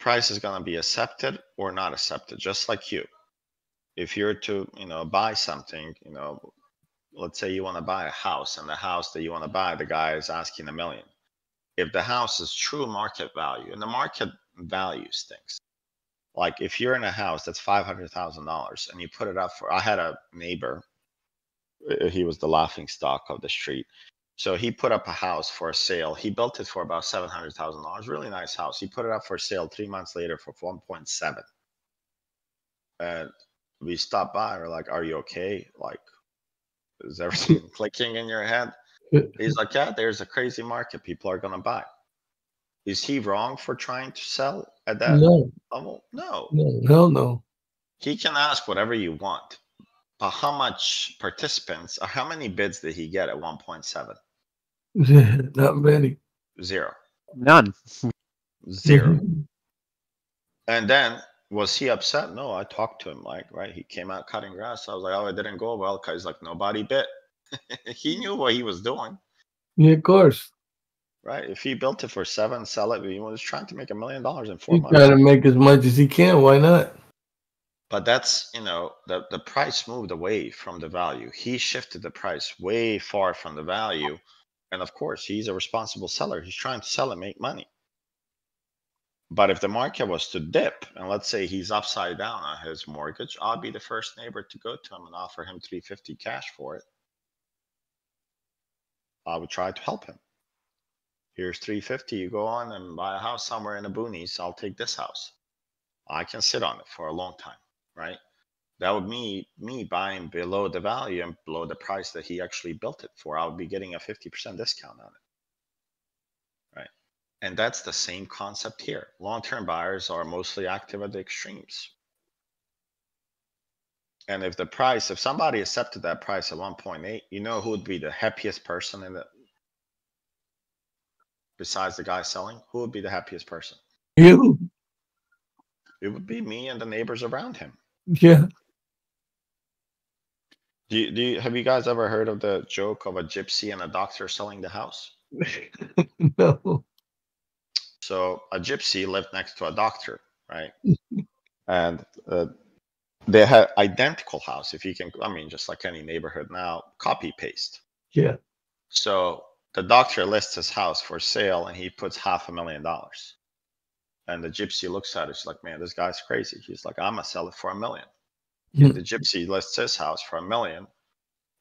Price is gonna be accepted or not accepted, just like you. If you're to, you know, buy something, you know, let's say you want to buy a house and the house that you want to buy, the guy is asking a million. if the house is true market value, and the market values things. Like if you're in a house that's five hundred thousand dollars and you put it up for, I had a neighbor, uh, he was the laughing stock of the street. So he put up a house for a sale. He built it for about seven hundred thousand dollars. Really nice house. He put it up for sale three months later for one point seven. And we stopped by. We're like, "Are you okay? Like, is everything <laughs> clicking in your head?" <laughs> He's like, "Yeah, there's a crazy market. People are gonna buy." Is he wrong for trying to sell at that No, level? No. no, hell no. He can ask whatever you want. But how much participants or how many bids did he get at 1.7? <laughs> Not many. Zero. None. Zero. <laughs> And then was he upset? No, I talked to him like, right? He came out cutting grass. I was like, oh, it didn't go well because like nobody bit. <laughs> he knew what he was doing, Yeah, of course. Right? If he built it for seven, sell it, he was trying to make a million dollars in four He's months. trying to make as much as he can. Why not? But that's, you know, the, the price moved away from the value. He shifted the price way far from the value. And of course, he's a responsible seller. He's trying to sell and make money. But if the market was to dip, and let's say he's upside down on his mortgage, I'd be the first neighbor to go to him and offer him 350 cash for it. I would try to help him. Here's 350. You go on and buy a house somewhere in the boonies. I'll take this house. I can sit on it for a long time, right? That would me me buying below the value and below the price that he actually built it for. I would be getting a 50% discount on it. Right. And that's the same concept here. Long-term buyers are mostly active at the extremes. And if the price, if somebody accepted that price at 1.8, you know who would be the happiest person in the besides the guy selling? Who would be the happiest person? You? It would be me and the neighbors around him. Yeah. Do you, do you have you guys ever heard of the joke of a gypsy and a doctor selling the house? <laughs> no. So a gypsy lived next to a doctor, right? <laughs> and uh, they had identical house. If you can, I mean, just like any neighborhood now, copy paste. Yeah. So the doctor lists his house for sale, and he puts half a million dollars. And the gypsy looks at it. She's like, "Man, this guy's crazy." He's like, "I'm gonna sell it for a million. Yeah. The gypsy lists his house for a million,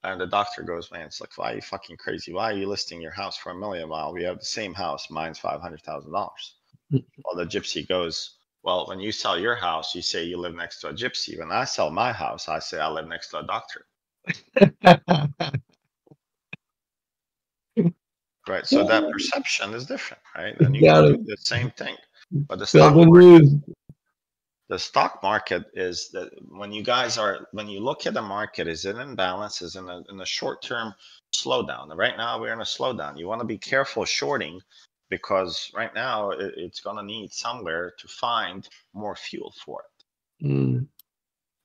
and the doctor goes, "Man, it's like, why are you fucking crazy? Why are you listing your house for a million while we have the same house? Mine's five hundred thousand dollars." Hmm. Well, the gypsy goes, "Well, when you sell your house, you say you live next to a gypsy. When I sell my house, I say I live next to a doctor." <laughs> Right. So that perception is different, right? And you Got can it. do the same thing. But the stock market, the stock market is that when you guys are when you look at the market, is it in balance? Is in a in a short term slowdown. Right now we're in a slowdown. You want to be careful shorting because right now it, it's gonna need somewhere to find more fuel for it. Mm.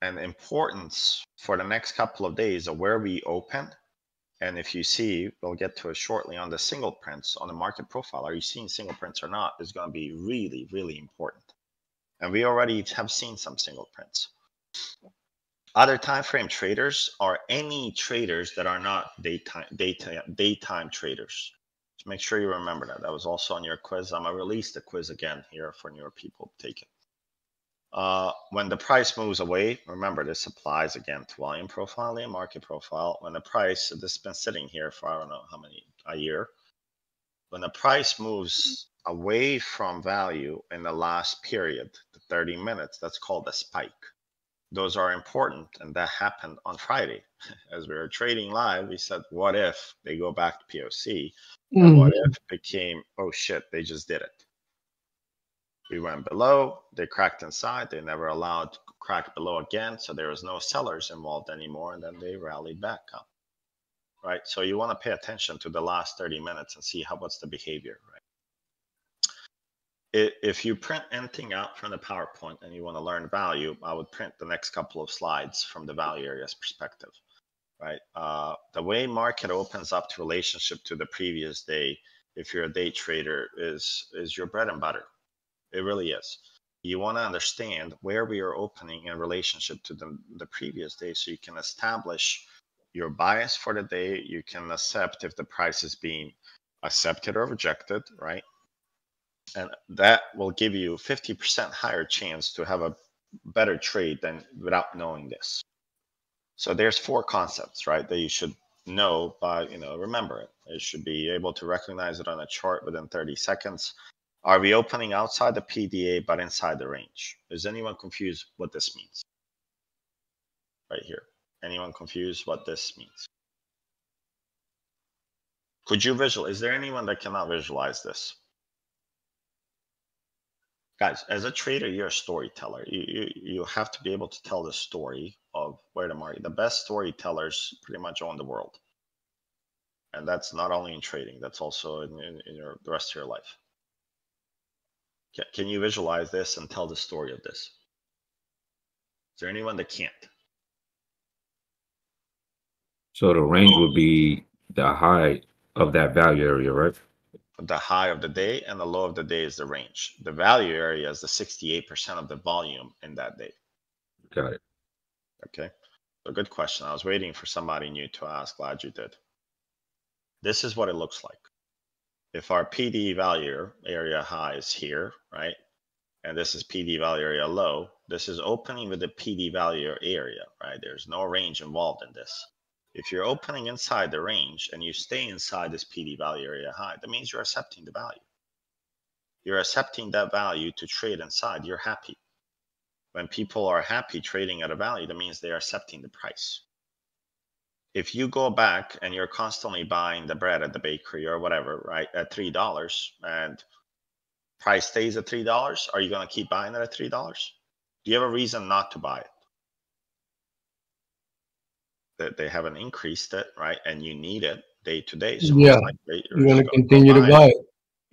And importance for the next couple of days of where we open and if you see, we'll get to it shortly on the single prints on the market profile. Are you seeing single prints or not? Is going to be really, really important. And we already have seen some single prints. Other time frame traders are any traders that are not daytime daytime daytime traders. So make sure you remember that. That was also on your quiz. I'm gonna release the quiz again here for newer people to take it. Uh, when the price moves away, remember this applies again to volume profile and market profile. When the price, this has been sitting here for I don't know how many, a year. When the price moves away from value in the last period, the 30 minutes, that's called a spike. Those are important, and that happened on Friday. <laughs> As we were trading live, we said, what if they go back to POC? And what if it became, oh shit, they just did it. We went below, they cracked inside, they never allowed crack below again, so there was no sellers involved anymore, and then they rallied back up. Right? So you want to pay attention to the last 30 minutes and see how what's the behavior, right? If you print anything out from the PowerPoint and you want to learn value, I would print the next couple of slides from the value areas perspective, right? Uh, the way market opens up to relationship to the previous day, if you're a day trader, is is your bread and butter. It really is. You want to understand where we are opening in relationship to the, the previous day so you can establish your bias for the day. You can accept if the price is being accepted or rejected, right? And that will give you 50% higher chance to have a better trade than without knowing this. So there's four concepts, right, that you should know by, you know, remember it. You should be able to recognize it on a chart within 30 seconds. Are we opening outside the PDA but inside the range? Is anyone confused what this means? Right here. Anyone confused what this means? Could you visual? Is there anyone that cannot visualize this? Guys, as a trader, you're a storyteller. You, you you have to be able to tell the story of where the market. The best storytellers pretty much own the world, and that's not only in trading. That's also in, in, in your the rest of your life. Can, you visualize this and tell the story of this? Is there anyone that can't? So the range would be the high of that value area, right? the high of the day and the low of the day is the range. The value area is the 68% of the volume in that day. Got it. Okay. So good question. I was waiting for somebody new to ask. Glad you did. This is what it looks like. If our PD value area high is here, right? And this is PD value area low. This is opening with the PD value area, right? There's no range involved in this. If you're opening inside the range and you stay inside this PD value area high, that means you're accepting the value. You're accepting that value to trade inside. You're happy. When people are happy trading at a value, that means they are accepting the price. If you go back and you're constantly buying the bread at the bakery or whatever, right, at three dollars and price stays at three dollars, are you going to keep buying it at three dollars? Do you have a reason not to buy it? that they haven't increased it, right? And you need it day to day. So yeah, you're going to continue to buy it.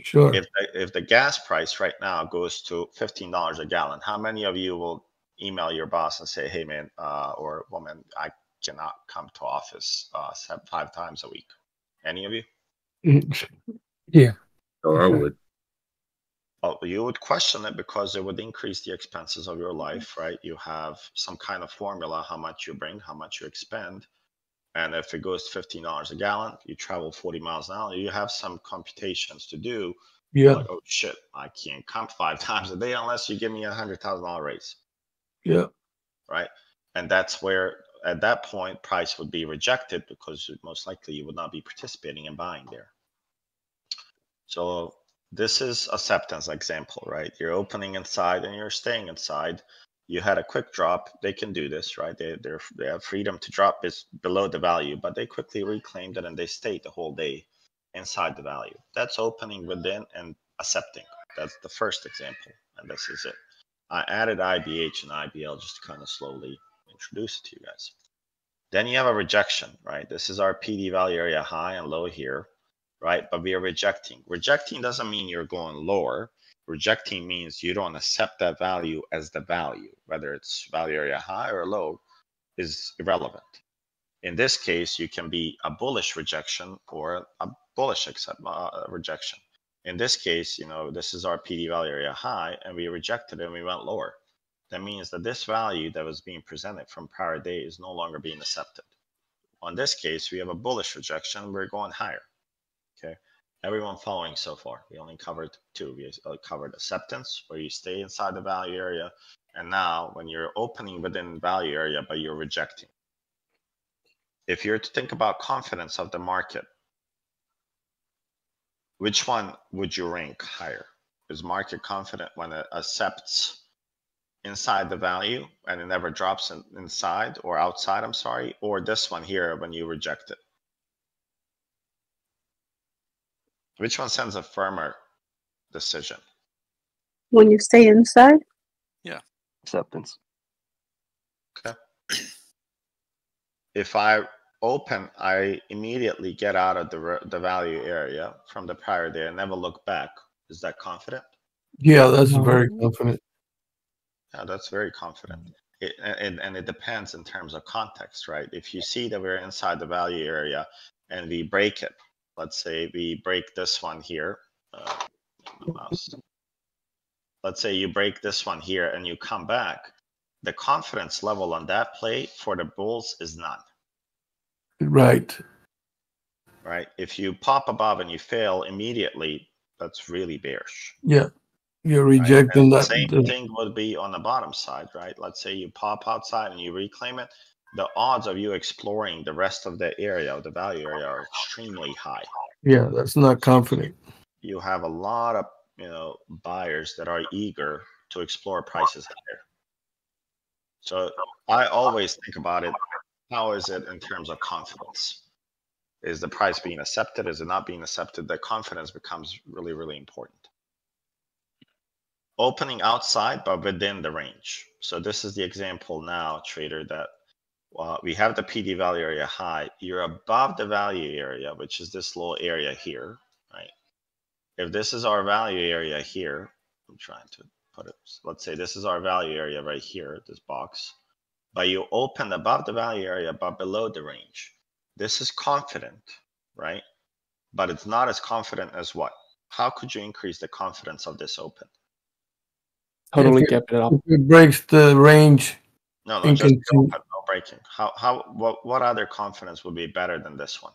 Sure. If the, if the gas price right now goes to fifteen dollars a gallon, how many of you will email your boss and say, "Hey, man, uh, or woman, I cannot come to office uh, five times a week"? Any of you? Yeah. Oh, I would. Well, you would question it because it would increase the expenses of your Mm-hmm. life, right? You have some kind of formula, how much you bring, how much you expend. And if it goes to $15 a gallon, you travel 40 miles an hour, you have some computations to do. Yeah. Like, oh shit, I can't come <laughs> five times a day unless you give me a hundred thousand dollar raise, Yeah. right? And that's where at that point price would be rejected because most likely you would not be participating in buying there. So this is acceptance example, right? You're opening inside and you're staying inside. You had a quick drop. They can do this, right? They they're, they have freedom to drop is below the value, but they quickly reclaimed it and they stayed the whole day inside the value. That's opening within and accepting. That's the first example, and this is it. I added IBH and IBL just kind of slowly introduce it to you guys. Then you have a rejection, right? This is our PD value area high and low here right? But we are rejecting. Rejecting doesn't mean you're going lower. Rejecting means you don't accept that value as the value, whether it's value area high or low, is irrelevant. In this case, you can be a bullish rejection or a bullish accept, uh, rejection. In this case, you know, this is our PD value area high and we rejected and we went lower. That means that this value that was being presented from prior day is no longer being accepted. On this case, we have a bullish rejection. We're going higher. Okay. Everyone following so far. We only covered two. We uh, covered acceptance, where you stay inside the value area. And now when you're opening within value area, but you're rejecting. If you're to think about confidence of the market, which one would you rank higher? Is market confident when it accepts inside the value and it never drops in, inside or outside, I'm sorry, or this one here when you reject it? Which one sends a firmer decision? When you stay inside, Yeah. Acceptance. Okay. If I open, I immediately get out of the the value area from the prior day and never look back. Is that confident? Yeah, that's very uh-huh. confident. Yeah, that's very confident. It, and, and it depends in terms of context, right? If you see that we're inside the value area and we break it, let's say we break this one here. Uh. Let's say you break this one here and you come back. The confidence level on that play for the Bulls is none, Right. right? If you pop above and you fail immediately, that's really bearish. Yeah. You're right? rejecting the that. same the- thing would be on the bottom side, right? Let's say you pop outside and you reclaim it. The odds of you exploring the rest of the area, of the value area, are extremely high. Yeah, that's not confident. You have a lot of you know buyers that are eager to explore prices higher. So I always think about it. How is it in terms of confidence? Is the price being accepted? Is it not being accepted? The confidence becomes really, really important. Opening outside, but within the range. So this is the example now, trader, that uh, we have the PD value area high. You're above the value area, which is this little area here, right? If this is our value area here, I'm trying to put it, let's say this is our value area right here, this box. But you open above the value area, but below the range. This is confident, right? But it's not as confident as what? How could you increase the confidence of this open? Totally If it- kept it up. It breaks the range, No, no, just the no breaking. How, how, what, what other confidence would be better than this one?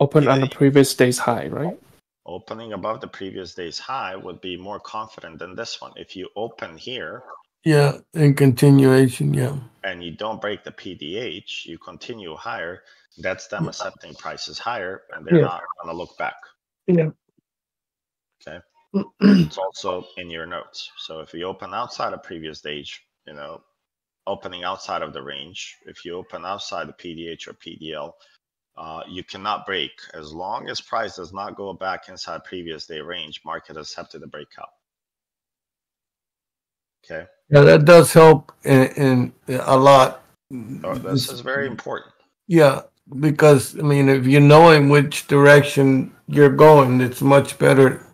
Open on the previous day's high, right? Opening above the previous day's high would be more confident than this one. If you open here yeah, in continuation, yeah. and you don't break the PDH, you continue higher, that's them accepting prices higher and they're Yeah. not gonna look back. Yeah. Okay. It's <clears throat> also in your notes. So if you open outside of previous days, you know, opening outside of the range, if you open outside the PDH or PDL, uh, you cannot break as long as price does not go back inside previous day range. Market accepted the breakout. Okay, Yeah, that does help in, in a lot. so this is very important. Yeah, because I mean, if you know in which direction you're going, it's much better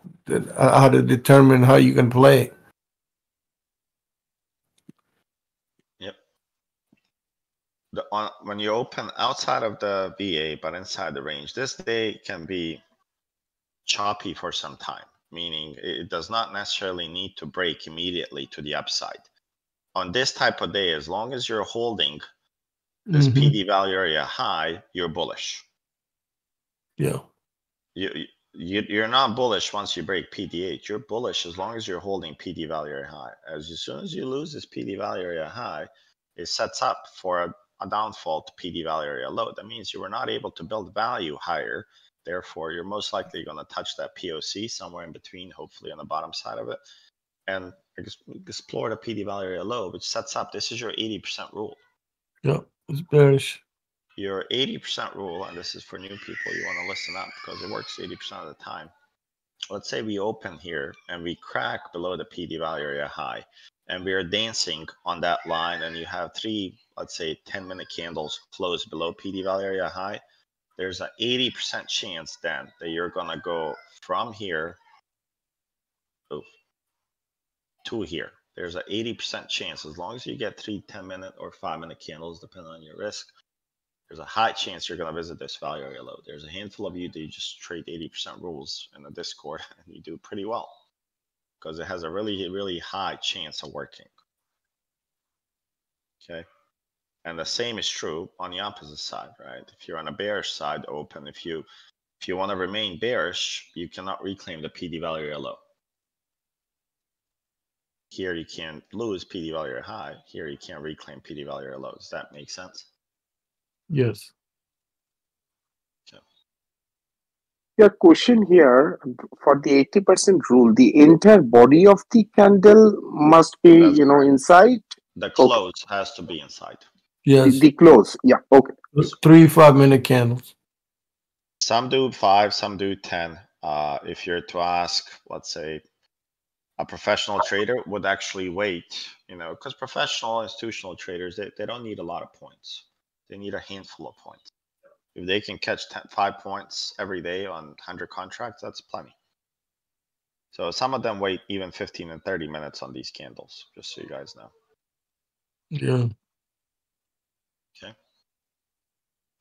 how to determine how you can play. Yep. The, on, when you open outside of the VA but inside the range, this day can be choppy for some time, meaning it does not necessarily need to break immediately to the upside. On this type of day, as long as you're holding this Mhm. PD value area high, you're bullish. Yeah, You, you- you're not bullish once you break PDH. You're bullish as long as you're holding PD value area high. As, as soon as you lose this PD value area high, it sets up for a, a downfall to PD value area low. That means you were not able to build value higher. Therefore, you're most likely going to touch that POC somewhere in between, hopefully on the bottom side of it, and ex- explore the PD value area low, which sets up. This is your 80% rule. yeah, it's bearish. Your 80% rule, and this is for new people, you want to listen up because it works 80% of the time. Let's say we open here and we crack below the PD value area high, and we are dancing on that line, and you have three, let's say, 10 minute candles close below PD value area high. There's an 80% chance then that you're going to go from here oof, to here. There's an 80% chance, as long as you get three 10 minute or five minute candles, depending on your risk, there's a high chance you're going to visit this value area low. There's a handful of you that you just trade 80% rules in the Discord <laughs> and you do pretty well because it has a really, really high chance of working. Okay. And the same is true on the opposite side, right? If you're on a bearish side open, if you if you want to remain bearish, you cannot reclaim the PD value area low. Here you can't lose PD value area high. Here you can't reclaim PD value area low. Does that make sense? Yes. Your question here for the 80% rule, the entire body of the candle must be, That's you know, inside The close has to be inside. Yes. the, the close. Yeah, okay. Three five minute candles. Some do five, some do 10. Uh, if you're to ask, let's say, a professional trader would actually wait, you know, because professional institutional traders, they, they don't need a lot of points. They need a handful of points. If they can catch 10, five points every day on 100 contracts, that's plenty. So some of them wait even 15 and 30 minutes on these candles, just so you guys know. Yeah. Okay.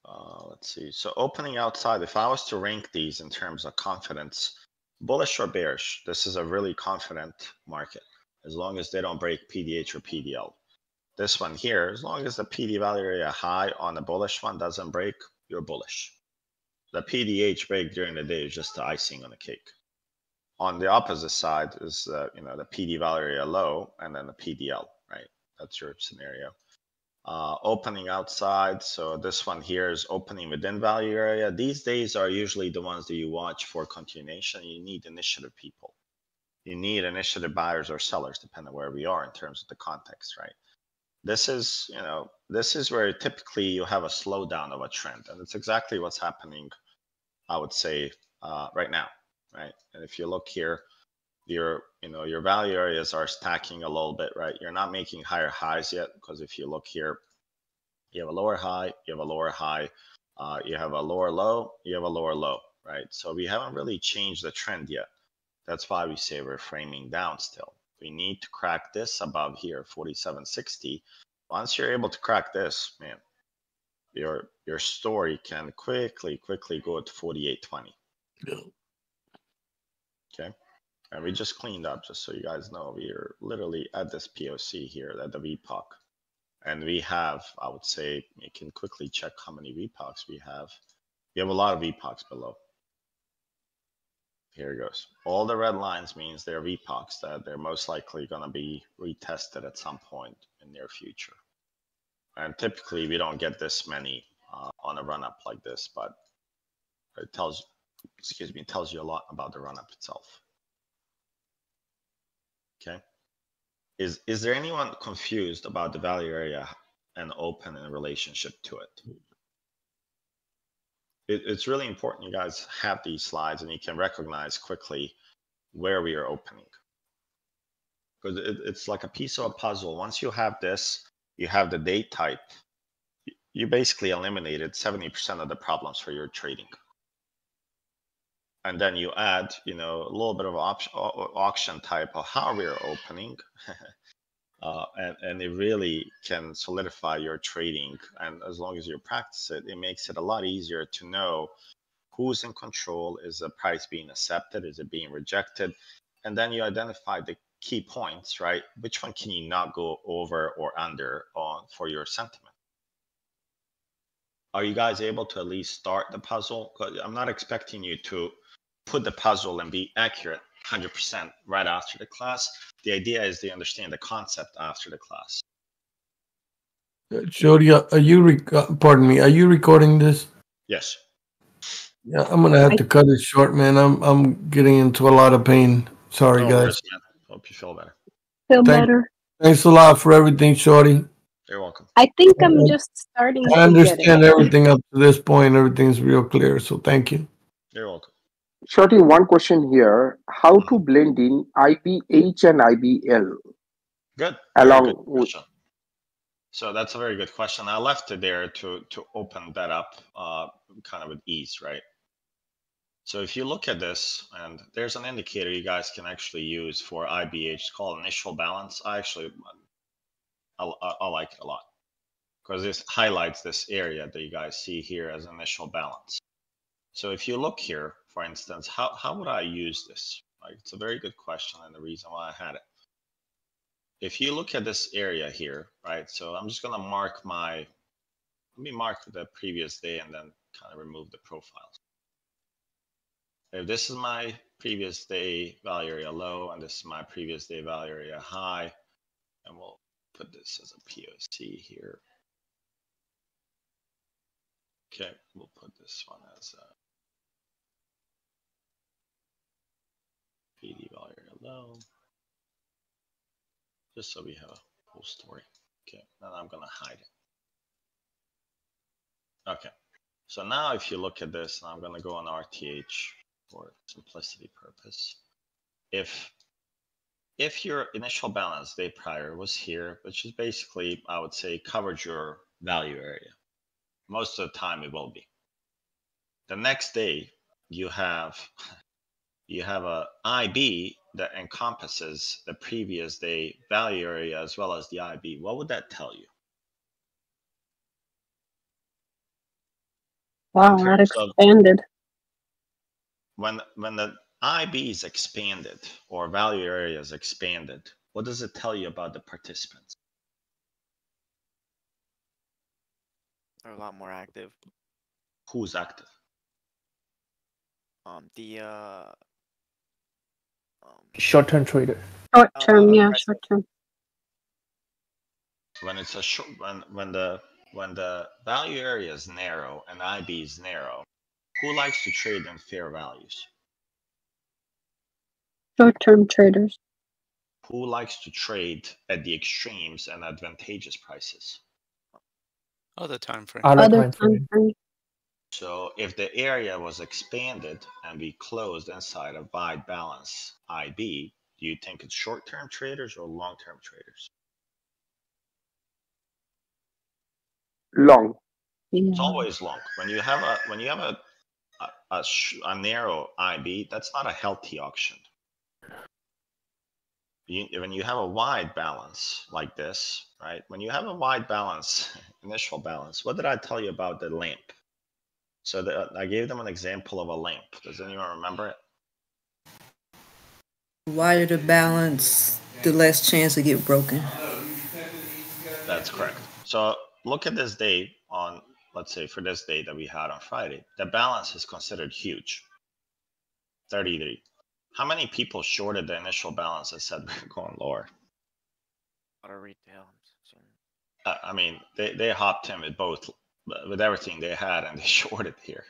Uh, let's see. So opening outside, if I was to rank these in terms of confidence, bullish or bearish, this is a really confident market as long as they don't break PDH or PDL. This one here, as long as the PD value area high on the bullish one doesn't break, you're bullish. The PDH break during the day is just the icing on the cake. On the opposite side is uh, you know the PD value area low and then the PDL, right? That's your scenario. Uh, opening outside, so this one here is opening within value area. These days are usually the ones that you watch for continuation. You need initiative people. You need initiative buyers or sellers, depending where we are in terms of the context, right? This is, you know, this is where typically you have a slowdown of a trend, and it's exactly what's happening, I would say, uh, right now, right? And if you look here, your you know your value areas are stacking a little bit right? You're not making higher highs yet because if you look here you have a lower high you have a lower high uh, you have a lower low you have a lower low right? So we haven't really changed the trend yet. That's why we say we're framing down still we need to crack this above here 4760 once you're able to crack this man your your story can quickly quickly go to 4820 Yeah. okay and we just cleaned up, just so you guys know, we are literally at this POC here at the VPOC. And we have, I would say, you can quickly check how many VPOCs we have. We have a lot of VPOCs below. Here it goes. All the red lines means they're VPOCs that they're most likely going to be retested at some point in near future. And typically we don't get this many uh, on a run up like this, but it tells, excuse me, it tells you a lot about the run up itself. Okay. Is is there anyone confused about the value area and open in relationship to it? It? It's really important you guys have these slides and you can recognize quickly where we are opening. Because it, it's like a piece of a puzzle. Once you have this, you have the date type, you basically eliminated 70% of the problems for your trading and then you add you know a little bit of option, auction type of how we're opening <laughs> uh, and, and it really can solidify your trading. And as long as you practice it it makes it a lot easier to know who's in control. Is the price being accepted? Is it being rejected? And then you identify the key points right? Which one can you not go over or under on for your sentiment? Are you guys able to at least start the puzzle? I'm not expecting you to put the puzzle and be accurate 100% right after the class. The idea is they understand the concept after the class. Jody, are you, rec- uh, pardon me, are you recording this? Yes. Yeah, I'm gonna have to cut it short, man. I'm I'm getting into a lot of pain. Sorry, No guys. worries. Hope you feel better. Feel Thank- better. Thanks a lot for everything, Shorty. You're welcome. I think I'm just starting I understand everything up to this point. Everything's real clear, so thank you. You're welcome. Shorty, one question here. How to blend in IBH and IBL Good. Along good with. So that's a very good question. I left it there to to open that up uh, kind of with ease, right? So if you look at this, and there's an indicator you guys can actually use for IBH it's called initial balance. I actually I, I, I like it a lot because this highlights this area that you guys see here as initial balance. So if you look here, for instance, how, how would I use this? Like, it's a very good question and the reason why I had it. If you look at this area here, right? So I'm just gonna mark my, let me mark the previous day and then kind of remove the profiles. If this is my previous day value area low and this is my previous day value area high, and we'll put this as a POC here. Okay, we'll put this one as a PD value area low. Just so we have a whole story. Okay, and I'm gonna hide it. Okay, so now if you look at this, and I'm gonna go on RTH for simplicity purpose. If if your initial balance day prior was here, which is basically, I would say, covered your value area. Most of the time it will be. The next day you have you have a IB that encompasses the previous day value area as well as the IB. What would that tell you? Wow, in that terms of- expanded. When when the IB is expanded or value area is expanded, what does it tell you about the participants? They're a lot more active. Who's active? Um, the uh, Short-term trader. Short uh, term, yeah, short term. When it's a short, when, when the, when the value area is narrow and IB is narrow, who likes to trade in fair values? Short term traders. Who likes to trade at the extremes and advantageous prices? Other time frame. Other time frame. So if the area was expanded and we closed inside a wide balance IB, do you think it's short-term traders or long-term traders? Long. It's always long. When you have a when you have a a, a, sh- a narrow IB, that's not a healthy auction. You, when you have a wide balance like this, right? When you have a wide balance, <laughs> initial balance, what did I tell you about the lamp? So the, I gave them an example of a lamp. Does anyone remember it? The wider the balance, the less chance to get broken. That's correct. So look at this day on, let's say for this day that we had on Friday, the balance is considered huge. 33. How many people shorted the initial balance and said we're going lower? A lot of retail. Uh, I mean, they, they hopped in with both, with everything they had and they <laughs> shorted here.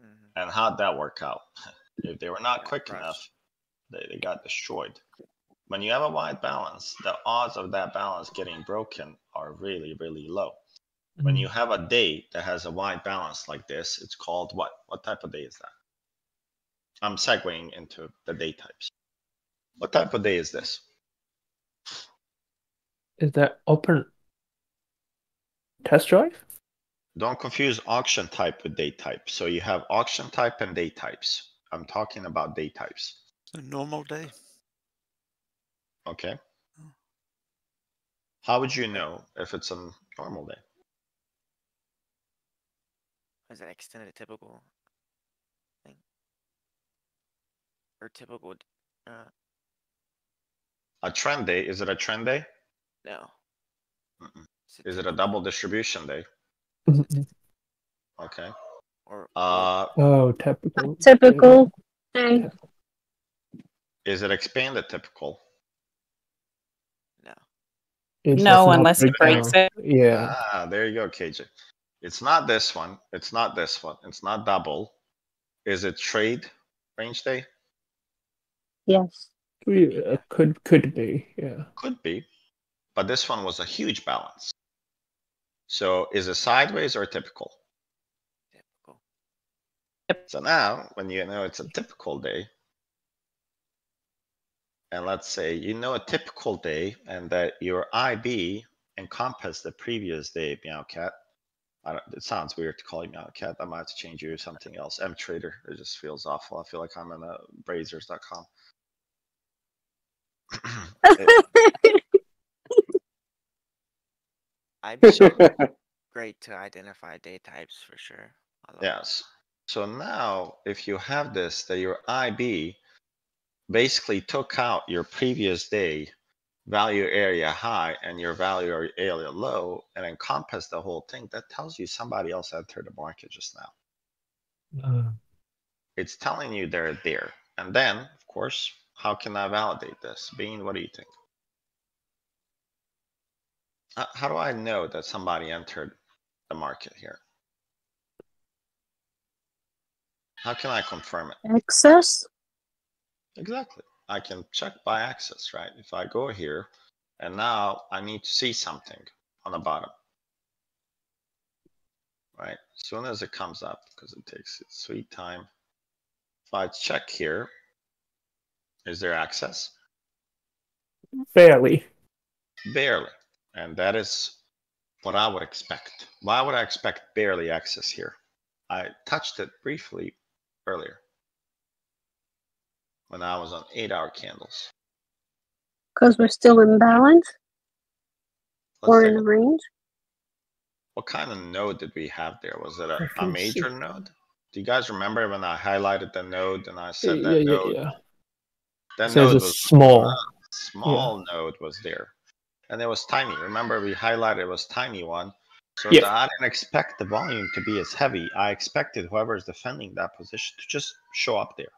Mm-hmm. And how'd that work out? <laughs> if they were not quick enough, they, they got destroyed. When you have a wide balance, the odds of that balance getting broken are really, really low. When mm-hmm. you have a day that has a wide balance like this, it's called what? What type of day is that? I'm segueing into the day types. What type of day is this? Is that open test drive? Don't confuse auction type with day type. So you have auction type and day types. I'm talking about day types. A normal day. Okay. How would you know if it's a normal day? Is that extended typical thing? Or typical? Uh, A trend day, is it a trend day? no. Is it a double distribution day? Okay. Or Uh, Oh, typical. Typical day. is it expanded typical? It No, does not unless it breaks it. Yeah. Ah, there you go, KJ. It's not this one. It's not this one. It's not double. Is it trade range day? Yes. Yeah, could could be. Yeah. Could be. But this one was a huge balance. So is it sideways or typical? So now, when you know it's a typical day, and let's say you know a typical day and that your IB encompass the previous day, Meowcat. I don't, it sounds weird to call you Meowcat. I might have to change you to something else. M Trader. It just feels awful. I feel like I'm in a Brazzers.com. <clears throat> <laughs> I'd be <laughs> great to identify day types for sure. Yes. So now, if you have this, that your IB basically took out your previous day value area high and your value area low and encompassed the whole thing, that tells you somebody else entered the market just now. Uh, It's telling you they're there. And then, of course, how can I validate this? Bean, what do you think? How, how do I know that somebody entered the market here? How can I confirm it? Excess. Exactly. I can check by excess, right? If I go here and now I need to see something on the bottom. Right? As soon as it comes up, because it takes its sweet time. If I check here, is there excess? Barely. Barely. And that is what I would expect. Why would I expect barely excess here? I touched it briefly earlier when I was on eight hour candles. Because we're still in balance Let's or in a- range. What kind of node did we have there? Was it a, a major see. node? Do you guys remember when I highlighted the node and I said Yeah, that yeah, node? yeah. That So node a was small. small node was there. And it was tiny. Remember we highlighted it was tiny one. So Yeah. I didn't expect the volume to be as heavy. I expected whoever is defending that position to just show up there.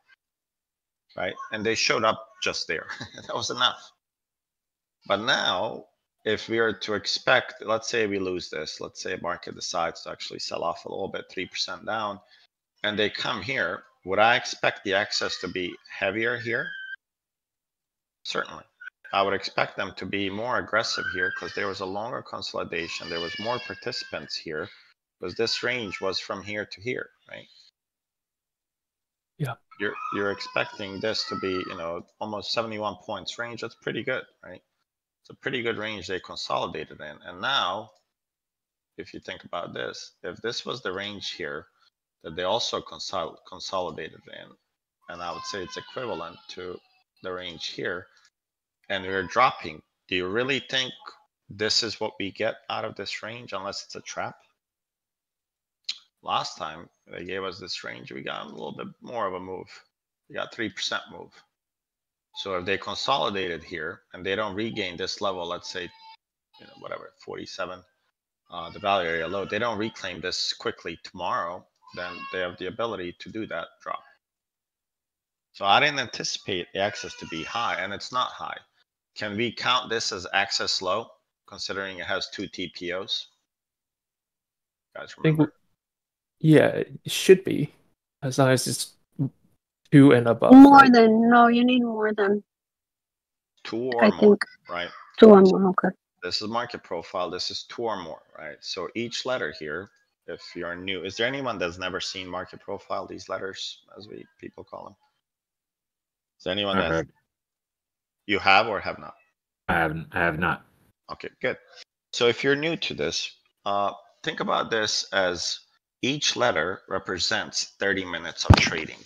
Right? And they showed up just there. <laughs> that was enough. But now, if we are to expect, let's say we lose this, let's say market decides to actually sell off a little bit, 3% down, and they come here, would I expect the excess to be heavier here? Certainly. I would expect them to be more aggressive here because there was a longer consolidation. There was more participants here because this range was from here to here, right? Yeah. You're you're expecting this to be, you know, almost 71 points range. That's pretty good, right? It's a pretty good range they consolidated in. And now, if you think about this, if this was the range here that they also consol- consolidated in, and I would say it's equivalent to the range here, and we're dropping, do you really think this is what we get out of this range unless it's a trap? Last time they gave us this range, we got a little bit more of a move. We got 3% move. So if they consolidated here and they don't regain this level, let's say, you know, whatever, 47, uh, the value area low, they don't reclaim this quickly tomorrow, then they have the ability to do that drop. So I didn't anticipate the excess to be high, and it's not high. Can we count this as excess low, considering it has two TPOs? Guys, I think yeah, it should be as long as it's two and above. More right? than no, you need more than two or I more, think right? two or more. Okay. This is market profile. This is two or more, right? So each letter here, if you're new, is there anyone that's never seen market profile? These letters, as we people call them. Is there anyone I that have. You have or have not? I have I have not. Okay, good. So if you're new to this, uh, think about this as each letter represents 30 minutes of trading.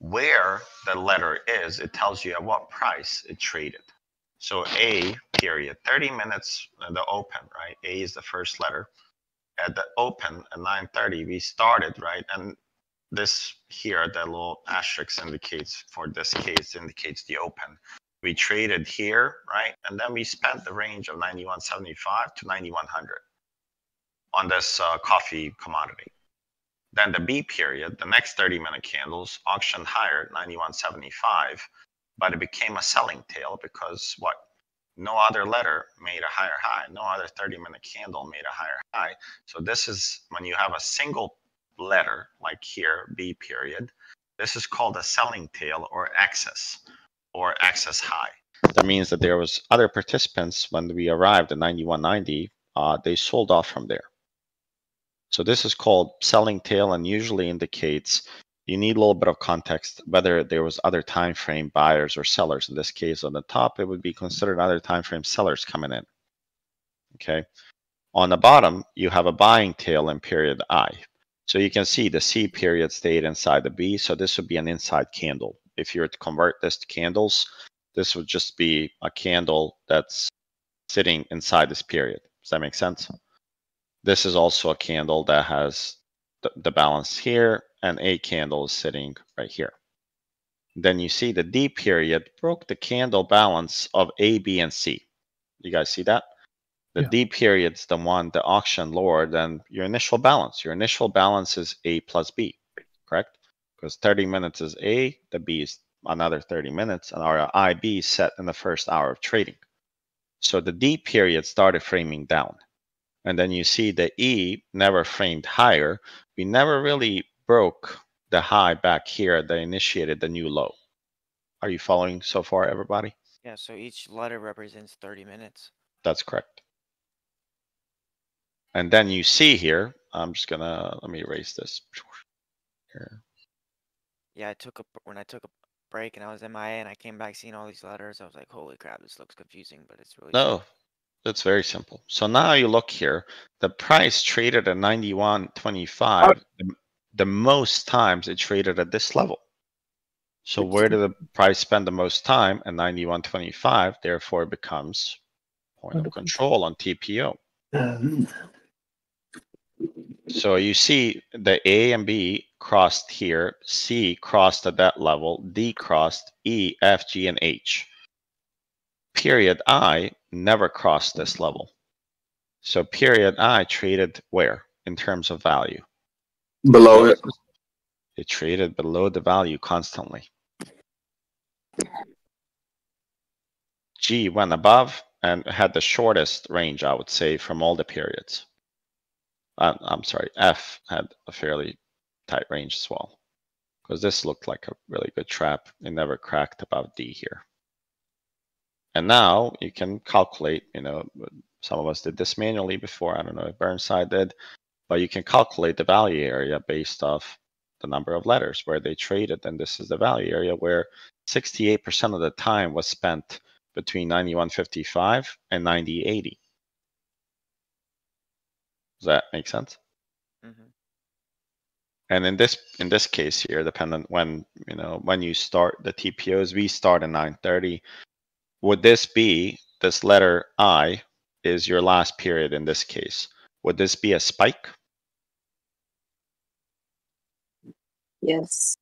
Where the letter is, it tells you at what price it traded. So A period, 30 minutes, uh, the open, right? A is the first letter. At the open at 9:30, we started, right? And this here, the little asterisk indicates for this case indicates the open. We traded here, right? And then we spent the range of 91.75 to 9100 on this uh, coffee commodity. Then the B period, the next 30 minute candles auctioned higher at 91.75, but it became a selling tail because what? No other letter made a higher high. No other 30 minute candle made a higher high. So this is when you have a single letter like here, B period. This is called a selling tail or excess or excess high. That means that there was other participants when we arrived at 91.90, uh, they sold off from there. So this is called selling tail and usually indicates you need a little bit of context whether there was other time frame buyers or sellers. In this case, on the top, it would be considered other time frame sellers coming in. Okay. On the bottom, you have a buying tail in period I. So you can see the C period stayed inside the B. So this would be an inside candle. If you were to convert this to candles, this would just be a candle that's sitting inside this period. Does that make sense? This is also a candle that has the, the balance here and a candle is sitting right here. Then you see the D period broke the candle balance of A, B, and C. You guys see that? The Yeah. D period's the one, the auction lower than your initial balance. Your initial balance is A plus B, correct? Because 30 minutes is A, the B is another 30 minutes, and our IB is set in the first hour of trading. So the D period started framing down. And then you see the E never framed higher. We never really broke the high back here that initiated the new low. Are you following so far, everybody? Yeah, so each letter represents 30 minutes. That's correct. And then you see here, I'm just gonna, let me erase this. Here. Yeah, I took a when I took a break and I was MIA and I came back seeing all these letters. I was like, holy crap, this looks confusing, but it's really No, that's very simple. So now you look here, the price traded at 91.25. The, the most times it traded at this level. So where did the price spend the most time? At 91.25, therefore it becomes point of control on TPO. So you see the A and B crossed here, C crossed at that level, D crossed, E, F, G, and H. Period I never crossed this level. So period I traded where in terms of value? Below it. It traded below the value constantly. G went above and had the shortest range, I would say, from all the periods. Uh, I'm sorry, F had a fairly tight range as well. Because this looked like a really good trap. It never cracked above D here. And now you can calculate, you know, some of us did this manually before. I don't know if Burnside did, but you can calculate the value area based off the number of letters where they traded. And this is the value area where 68% of the time was spent between 91.55 and 90.80. Does that make sense? And in this in this case here, dependent when you know when you start the TPOs, we start at 9:30. Would this be this letter I is your last period in this case? Would this be a spike? Yes.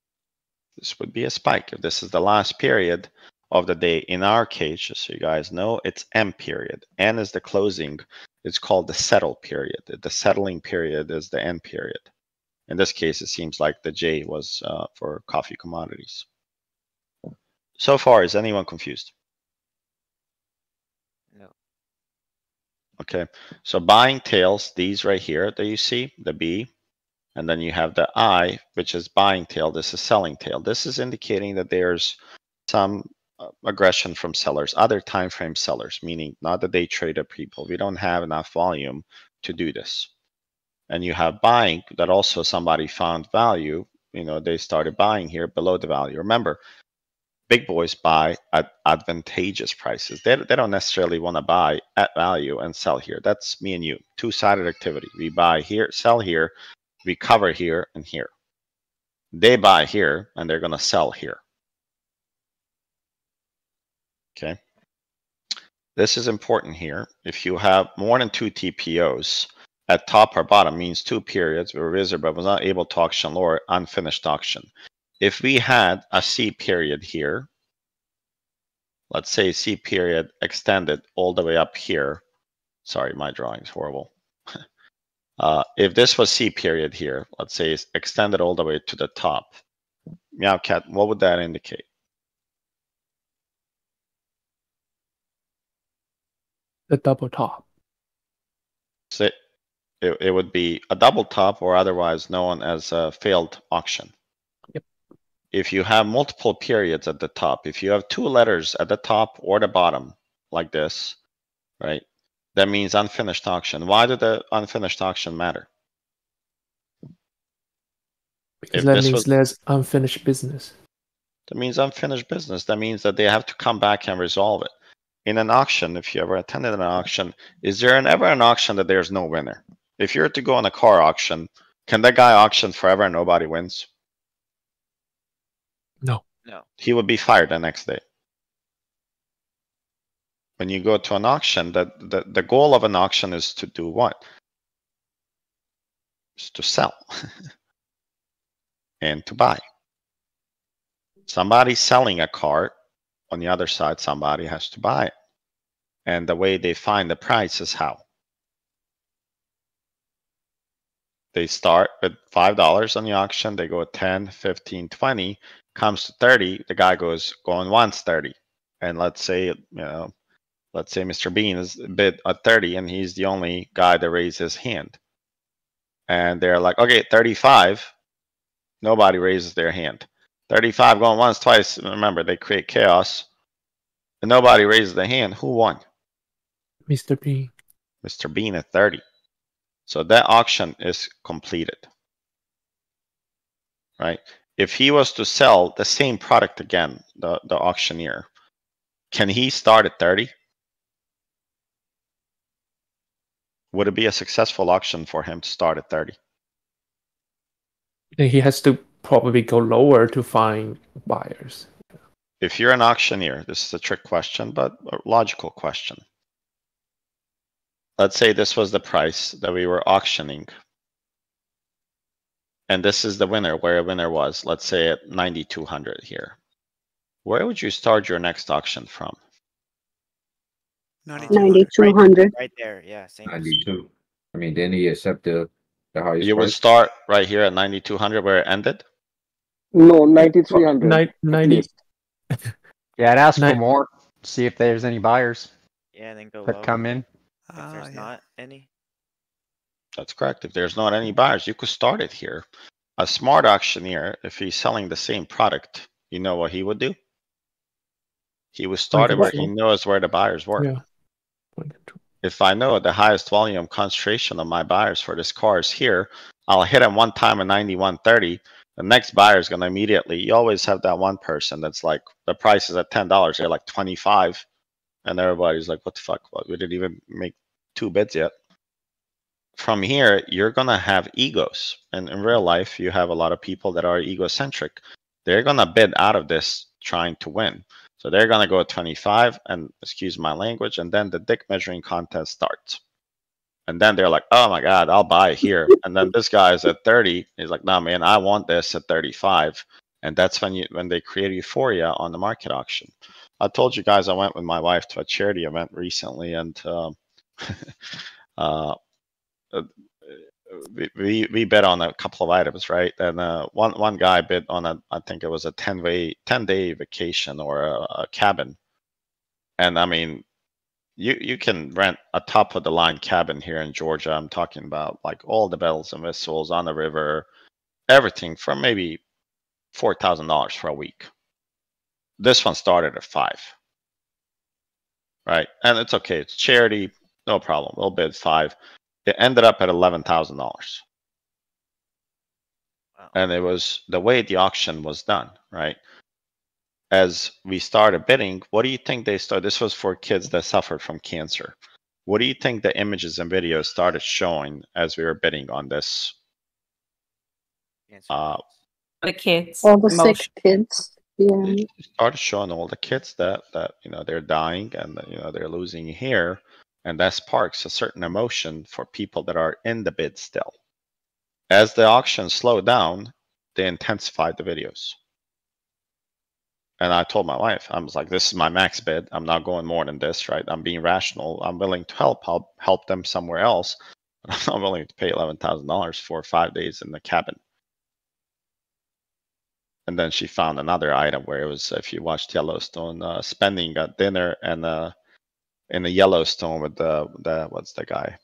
This would be a spike if this is the last period of the day. In our case, just so you guys know, it's M period. N is the closing. It's called the settle period. The settling period is the N period. In this case, it seems like the J was uh, for coffee commodities. So far, is anyone confused? No. Okay, so buying tails, these right here that you see, the B, and then you have the I, which is buying tail. This is selling tail. This is indicating that there's some uh, aggression from sellers, other time frame sellers, meaning not the day trader people. We don't have enough volume to do this. And you have buying that also somebody found value. You know, they started buying here below the value. Remember, big boys buy at advantageous prices. They, they don't necessarily want to buy at value and sell here. That's me and you, two sided activity. We buy here, sell here, we cover here and here. They buy here and they're going to sell here. Okay. This is important here. If you have more than two TPOs at top or bottom means two periods where but was not able to auction lower unfinished auction. If we had a C period here, let's say C period extended all the way up here. Sorry, my drawing is horrible. <laughs> uh, if this was C period here, let's say it's extended all the way to the top. Meowcat, what would that indicate? The double top. It, it would be a double top or otherwise known as a failed auction. Yep. If you have multiple periods at the top, if you have two letters at the top or the bottom like this, right? That means unfinished auction. Why did the unfinished auction matter? Because If that means was- there's unfinished business. That means unfinished business. That means that they have to come back and resolve it. In an auction, if you ever attended an auction, is there an, ever an auction that there's no winner? If you're to go on a car auction, can that guy auction forever and nobody wins? No. No. He would be fired the next day. When you go to an auction, that the, the goal of an auction is to do what? Is to sell <laughs> and to buy. Somebody selling a car, on the other side, somebody has to buy it. And the way they find the price is how? They start with $5 on the auction, they go 10, 15, 20, comes to 30, the guy goes, going once 30. And let's say, you know, let's say Mr. Bean is bid at 30 and he's the only guy that raised his hand. And they're like, okay, 35. Nobody raises their hand. 35 going once, twice. Remember, they create chaos. And nobody raises their hand. Who won? Mr. Bean. Mr. Bean at 30. So that auction is completed. Right? If he was to sell the same product again, the, the auctioneer, can he start at 30? Would it be a successful auction for him to start at 30? He has to probably go lower to find buyers. If you're an auctioneer, this is a trick question, but a logical question. Let's say this was the price that we were auctioning. And this is the winner, where a winner was, let's say at 9,200 here. Where would you start your next auction from? Uh, ninety-two hundred. Right there, yeah, same. Ninety-two. I mean, didn't he accept the, the highest You would start right here at 9200 where it ended. No, 9300. Nine, 90, Yeah, I'd ask for more. See if there's any buyers Yeah, and then go that lower. come in. If Ah, there's yeah. not any. That's correct. If there's not any buyers, you could start it here. A smart auctioneer, if he's selling the same product, you know what he would do? He would start it where he knows where the buyers were. Yeah. If I know the highest volume concentration of my buyers for this car is here, I'll hit him one time at 9130. The next buyer is going to immediately, you always have that one person that's like, the price is at $10. They're like 25. And everybody's like, what the fuck? What? We didn't even make two bids yet. From here, you're going to have egos. And in real life, you have a lot of people that are egocentric. They're going to bid out of this trying to win. So they're going to go at 25 and excuse my language. And then the dick measuring contest starts. And then they're like, oh my God, I'll buy it here. <laughs> and then this guy is at 30. He's like, no, man, I want this at 35. And that's when you when they create euphoria on the market auction. I told you guys I went with my wife to a charity event recently, and um, <laughs> uh, uh, we, we we bid on a couple of items, right? And uh, one one guy bid on a I think it was a ten way ten day vacation or a, a cabin, and I mean, you you can rent a top of the line cabin here in Georgia. I'm talking about like all the bells and whistles on the river, everything from maybe four thousand dollars for a week. This one started at five, right? And it's okay. It's charity, no problem. We'll bid five. It ended up at eleven thousand dollars, and it was the way the auction was done, right? As we started bidding, what do you think they started? This was for kids that suffered from cancer. What do you think the images and videos started showing as we were bidding on this? Uh, The kids. All the emotion. sick kids. Yeah. started showing all the kids that that you know they're dying and you know they're losing hair and that sparks a certain emotion for people that are in the bid still. As the auction slowed down they intensified the videos. And i told my wife i was like this is my max bid i'm not going more than this right? I'm being rational. I'm willing to help i'll help them somewhere else <laughs> but i'm not willing to pay $11000 for five days in the cabin and then she found another item where it was if you watched yellowstone uh, spending a dinner and uh in the yellowstone with the the what's the guy?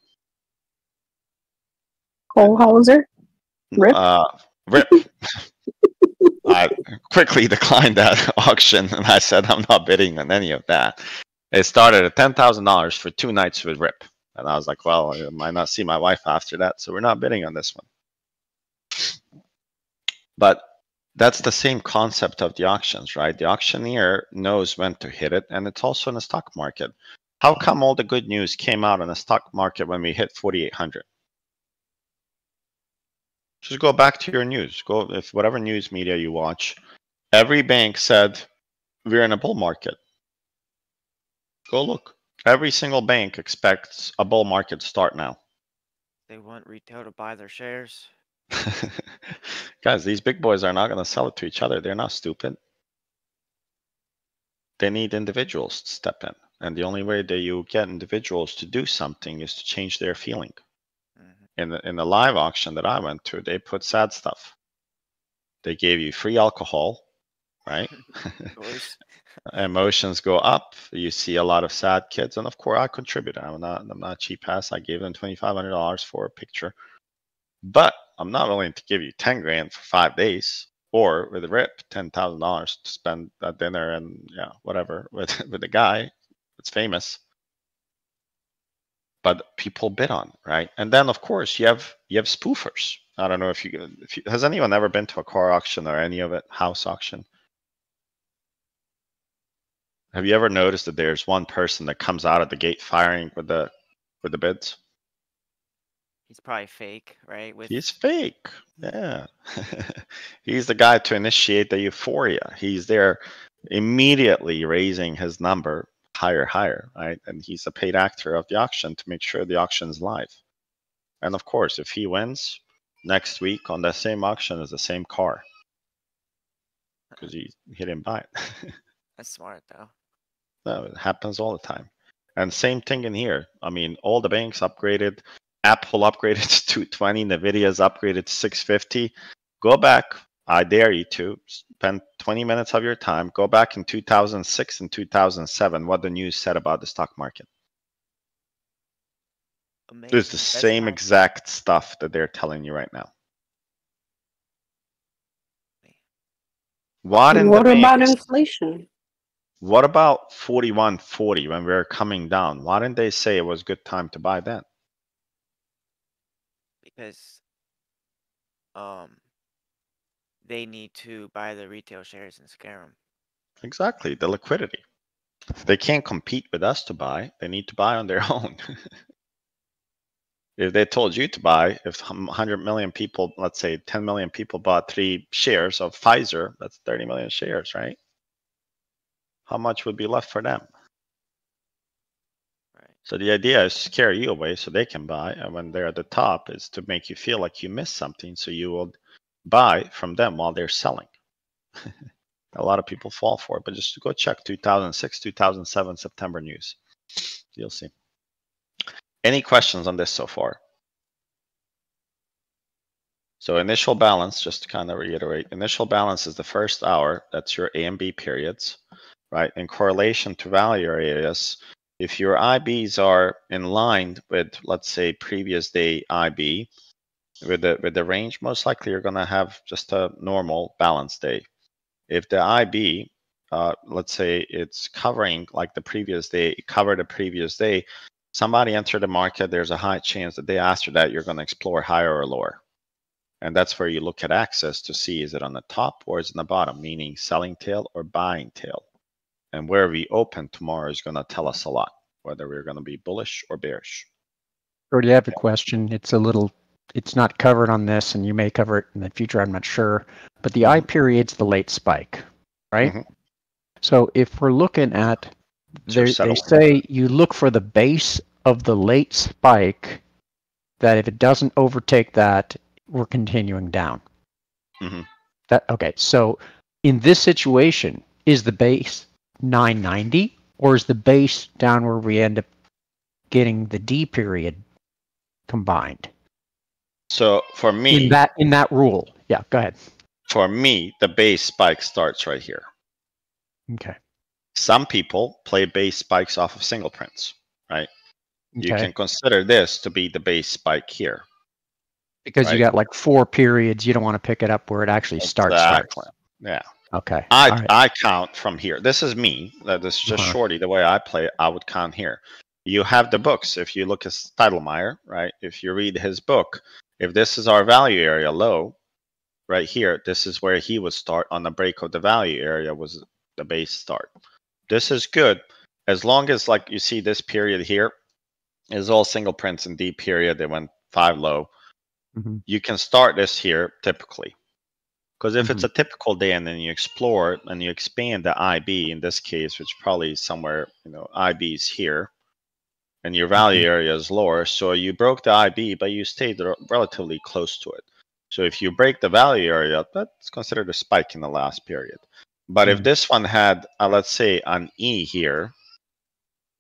Cole Hauser. Rip. uh rip. <laughs> I quickly declined that <laughs> auction and i said i'm not bidding on any of that. It started at $10000 for two nights with rip. And i was like well i might not see my wife after that so we're not bidding on this one. But that's the same concept of the auctions, right? The auctioneer knows when to hit it, and it's also in the stock market. How come all the good news came out in the stock market when we hit 4,800? Just go back to your news. Go if whatever news media you watch. Every bank said we're in a bull market. Go look. Every single bank expects a bull market start now. They want retail to buy their shares. <laughs> Guys, these big boys are not going to sell it to each other. They're not stupid. They need individuals to step in. And the only way that you get individuals to do something is to change their feeling. Mm-hmm. In the, in the live auction that I went to, they put sad stuff. They gave you free alcohol, right? <laughs> <laughs> Emotions go up. You see a lot of sad kids, and of course, I contributed. I'm not I'm not a cheap ass. I gave them twenty five hundred dollars for a picture, but I'm not willing to give you ten grand for five days, or with a rip, ten thousand dollars to spend at dinner and yeah, whatever <laughs> with with a guy that's famous. But people bid on right, and then of course you have you have spoofers. I don't know if you, if you has anyone ever been to a car auction or any of it house auction. Have you ever noticed that there's one person that comes out of the gate firing with the with the bids? He's probably fake, right? With He's fake. Yeah. <laughs> He's the guy to initiate the euphoria. He's there immediately raising his number higher, higher, right? And he's a paid actor of the auction to make sure the auction's live. And of course, if he wins next week on that same auction is the same car. Uh, because he, he didn't buy it. <laughs> that's smart though. No, it happens all the time. And same thing in here. I mean, all the banks upgraded. Apple upgraded <laughs> to 220. Nvidia's upgraded to 650. Go back. I dare you to spend 20 minutes of your time. Go back in 2006 and 2007. What the news said about the stock market. Amazing. It's the That's same not- exact stuff that they're telling you right now. Why didn't What the about banks- inflation? What about 4140 when we're coming down? Why didn't they say it was a good time to buy then? Because um they need to buy the retail shares and scare them. Exactly, the liquidity. They can't compete with us to buy, they need to buy on their <laughs> own. if they told you to buy, if 100 million people, let's say 10 million people bought three shares of Pfizer, that's 30 million shares, right? How much would be left for them? So the idea is scare you away so they can buy, and when they're at the top, is to make you feel like you missed something, so you will buy from them while they're selling. <laughs> A lot of people fall for it, but just to go check 2006, 2007 September news. You'll see. Any questions on this so far? So initial balance, just to kind of reiterate, initial balance is the first hour. That's your A and B periods, right? In correlation to value areas, if your IBs are in line with, let's say, previous day IB, with the with the range, most likely you're gonna have just a normal balance day. If the IB, uh, let's say it's covering like the previous day, cover the previous day, somebody entered the market, there's a high chance that day after that you're gonna explore higher or lower. And that's where you look at excess to see is it on the top or is it on the bottom, meaning selling tail or buying tail. And where we open tomorrow is going to tell us a lot, whether we're going to be bullish or bearish. Already have a question. It's a little, it's not covered on this, and you may cover it in the future. I'm not sure. But the I period's the late spike, right? Mhm. So if we're looking at, they, they say you look for the base of the late spike. That if it doesn't overtake that, we're continuing down. Mhm. That okay. So in this situation, is the base 990 or is the base down where we end up getting the D period combined? So for me, In that in that rule. Yeah, go ahead. for me, the base spike starts right here. Okay. Some people play base spikes off of single prints, right? Okay. You can consider this to be the base spike here. Because you got like four periods, you don't want to pick it up where it actually starts. starts. Yeah. Okay. I right. I count from here. This is me. This is just Uh-huh. shorty. The way I play I would count here. You have the books. If you look at Steidlmayer, right? If you read his book, if this is our value area low, right here, this is where he would start on the break of the value area was the base start. This is good as long as like you see this period here is all single prints and D period. They went five low. Mhm. You can start this here typically. Because if it's mm-hmm. a typical day and then you explore and you expand the IB in this case, which probably is somewhere, you know, IB is here and your mm-hmm. value area is lower. So you broke the IB, but you stayed r- relatively close to it. So if you break the value area, that's considered a spike in the last period. But if mm-hmm. this one had, uh, let's say, an E here,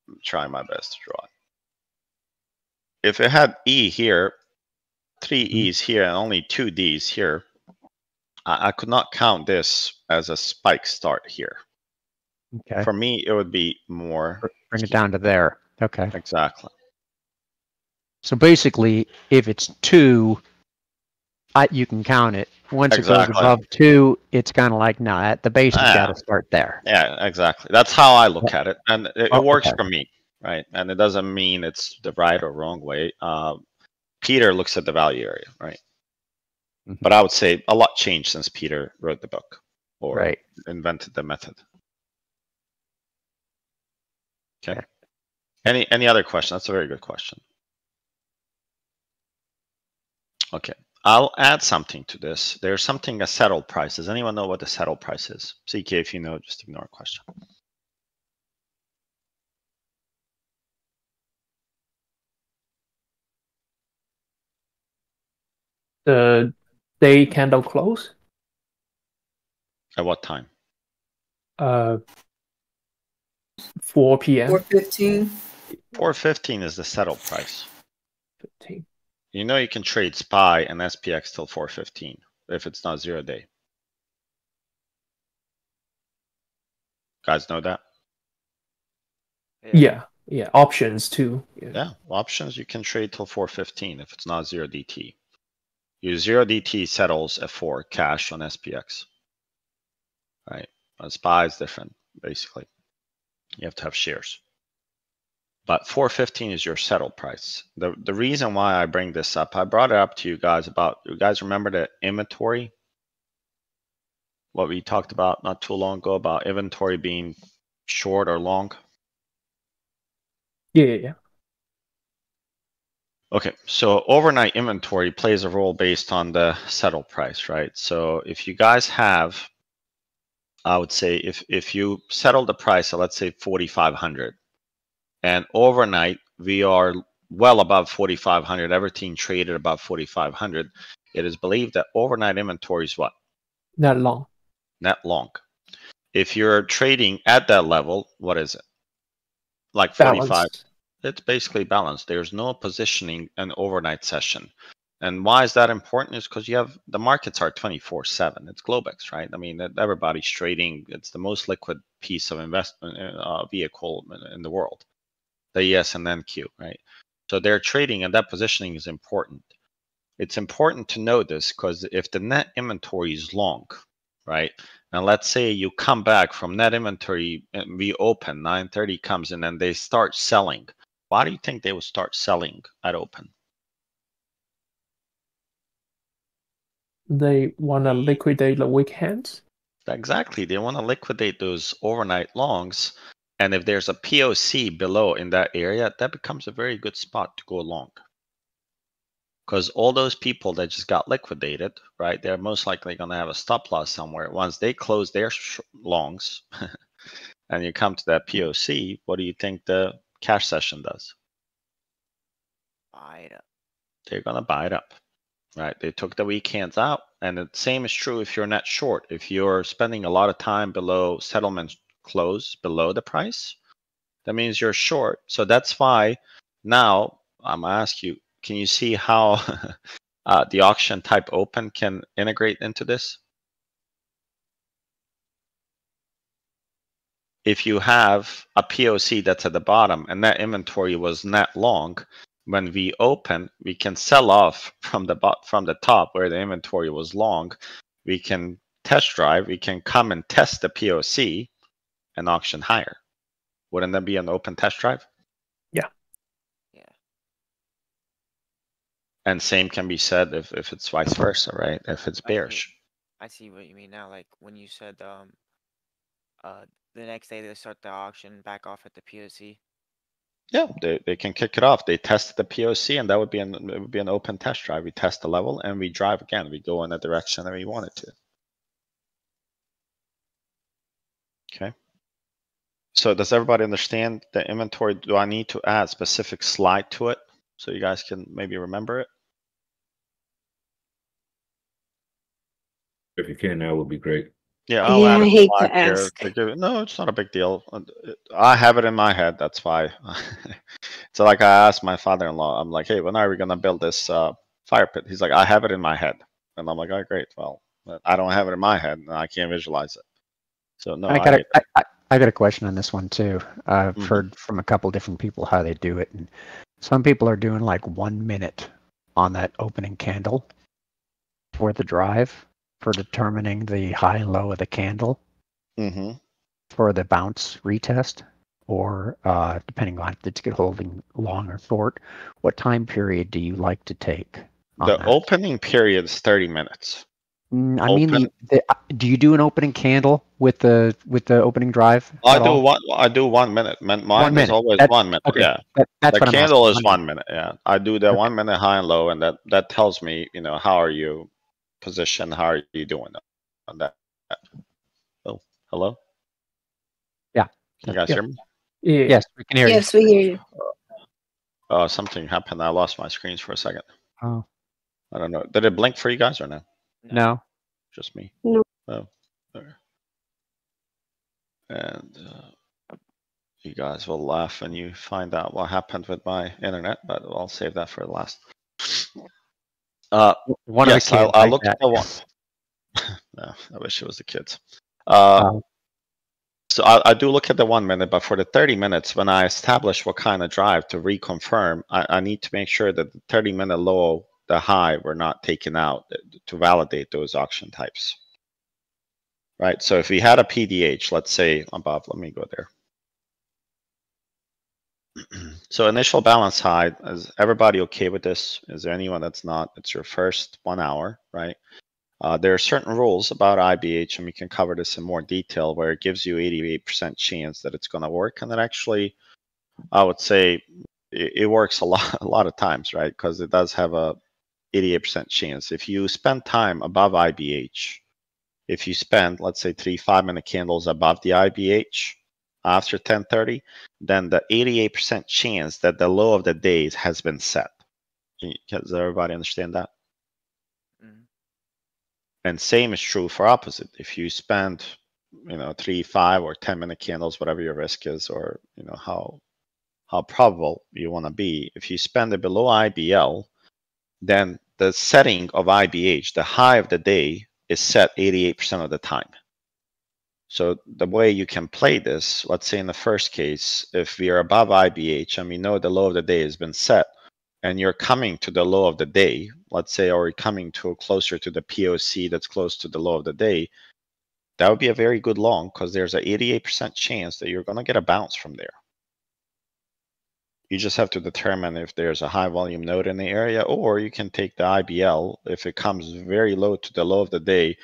I'm trying my best to draw it. If it had E here, three E's here and only two D's here, I, I could not count this as a spike start here. Okay. For me, it would be more Bring it down to there. Okay. exactly. So basically, if it's two, I, you can count it. Once it goes above two, it's kind of like, no, at the base has got Ah. to start there. Yeah, exactly. That's how I look at it, and it, it Oh, works okay. for me, right? And it doesn't mean it's the right or wrong way. Um, Peter looks at the value area, right? Mm-hmm. But I would say a lot changed since Peter wrote the book or Right. invented the method. Okay. Any any other question? That's a very good question. Okay. I'll add something to this. There's something a settled price. Does anyone know what the settled price is? CK, if you know, just ignore a question. The day candle close. At what time? Uh, 4 p.m. Four fifteen. Four fifteen is the settle price. 15. You know you can trade SPY and SPX till four fifteen if it's not zero day. Guys know that? Yeah, yeah. Options too. Yeah. Yeah, options you can trade till four fifteen if it's not zero DT. Your zero DT settles at four cash on SPX. Right, on SPY is different, basically. You have to have shares. But four fifteen is your settle price. The the reason why I bring this up, I brought it up to you guys about you guys remember the inventory? What we talked about not too long ago about inventory being short or long? Yeah, yeah, yeah. Okay, so overnight inventory plays a role based on the settle price, right? So if you guys have, I would say if if you settle the price at let's say 4500 and overnight we are well above 4500 everything traded above 4500 it is believed that overnight inventory is what Not long. net long if you're trading at that level what is it like 45 Balanced. It's basically balanced. There's no positioning an overnight session. And why is that important is because you have the markets are 24 7 it's globex right? I mean everybody's trading. It's the most liquid piece of investment uh, vehicle in- in the world. The es and nq right? So they're trading and that positioning is important. It's important to know this because if the net inventory is long right? And let's say you come back from net inventory and we open 930 comes in and they start selling why do you think they will start selling at open They want to liquidate the weak hands. Exactly. They want to liquidate those overnight longs. And if there's a POC below in that area, that becomes a very good spot to go long. Because all those people that just got liquidated, right, they're most likely going to have a stop loss somewhere. Once they close their sh- longs <laughs> and you come to that POC, what do you think the cash session does? Buy it up. they're gonna buy it up. Right? They took the weak hands out, and the same is true if you're net short. If you're spending a lot of time below settlement close, below the price, that means you're short. So that's why now I'm gonna ask you, can you see how <laughs> uh, the auction type open can integrate into this? If you have a POC that's at the bottom and that inventory was net long, when we open, we can sell off from the bot from the top where the inventory was long. We can test drive. We can come and test the POC and auction higher. Wouldn't that be an open test drive? Yeah. Yeah. And same can be said if, if it's vice versa, right? If it's I see- bearish. I see what you mean now. Like when you said um, uh, the next day they start the auction back off at the POC. Yeah, they, they can kick it off. They test the POC, and that would be an it would be an open test drive. We test the level and we drive again. We go in the direction that we want it to. Okay. So does everybody understand the inventory? Do I need to add specific slide to it so you guys can maybe remember it? If you can, that would be great. Yeah, I'll Yeah, add I a hate to here ask. to it- No, it's not a big deal. Uh, I have it in my head. That's why. <laughs> so like I asked my father-in-law, I'm like, hey, when are we gonna build this uh, fire pit? He's like, I have it in my head, and I'm like, oh, great. Well, I don't have it in my head, and I can't visualize it. So no, I I, got a, hate I, I, I got a question on this one too. I've Mhm. heard from a couple different people how they do it, and some people are doing like one minute on that opening candle for the drive for determining the high and low of the candle hmm for the bounce retest, or uh, depending on if it's holding long or short. What time period do you like to take? The that? opening period is 30 minutes. Mm, I mean, the, the, uh, do you do an opening candle with the with the opening drive? I do all? one. I do one minute. Min- Mine is minute. always That- one minute. okay, Yeah. that- that's the candle is one one minute. Yeah, I do the one minute high and low, and that that tells me, you know, how are you positioned? How are you doing on that? Oh, hello. Yeah. Can you guys Yeah. hear me? Yes, we can hear you. Yes, we hear you. Oh, something happened. I lost my screens for a second. Oh, I don't know. Did it blink for you guys or no? no. Just me. No. Oh. okay. And uh, You guys will laugh when you find out what happened with my internet, but I'll save that for the last. Uh, One of the yes, I, kids I looked at the one. <laughs> <laughs> no, I wish it was the kids. Uh, so I, I do look at the one minute, but for the 30 minutes, when I establish what kind of drive to reconfirm, I, I need to make sure that the 30 minute low, the high, were not taken out uh, to validate those auction types. Right. So if we had a PDH, let's say above, let me go there. <clears throat> so initial balance high, is everybody okay with this? Is there anyone that's not? It's your first one hour, right? Uh, there are certain rules about IBH, and we can cover this in more detail, where it gives you 88% chance that it's going to work, and that actually, I would say, it, it works a <laughs> lot, a lot of times, right? Because it does have a 88% chance. If you spend time above IBH, if you spend, let's say, three five-minute candles above the IBH after 10:30, then the 88% chance that the low of the days has been set. Can you- Does everybody understand that? Mm-hmm. And same is true for opposite. If you spend, you know, three, five, or ten minute candles, whatever your risk is, or you know how how probable you want to be. If you spend it below IBL, then the setting of IBH, the high of the day, is set 88% of the time. So the way you can play this, let's say in the first case, if we are above IBH and we know the low of the day has been set, and you're coming to the low of the day, let's say, or coming to closer to the POC that's close to the low of the day, that would be a very good long because there's a 88% chance that you're going to get a bounce from there. You just have to determine if there's a high volume node in the area, or you can take the IBL. If it comes very low to the low of the day,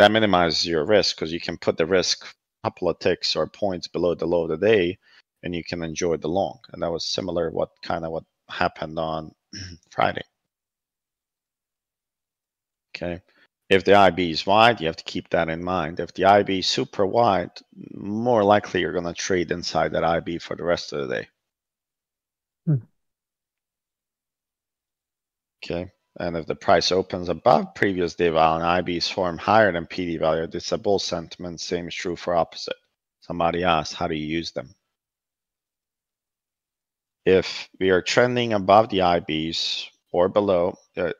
that minimizes your risk because you can put the risk a couple of ticks or points below the low of the day and you can enjoy the long. And that was similar what kind of what happened on <clears throat> Friday. Okay. If the IB is wide, you have to keep that in mind. If the IB is super wide, more likely you're going to trade inside that IB for the rest of the day. Hmm. Okay. And if the price opens above previous day value and IB is higher than PD value, this is a bull sentiment. Same is true for opposite. Somebody asked, how do you use them? If we are trending above the IBs or below, uh,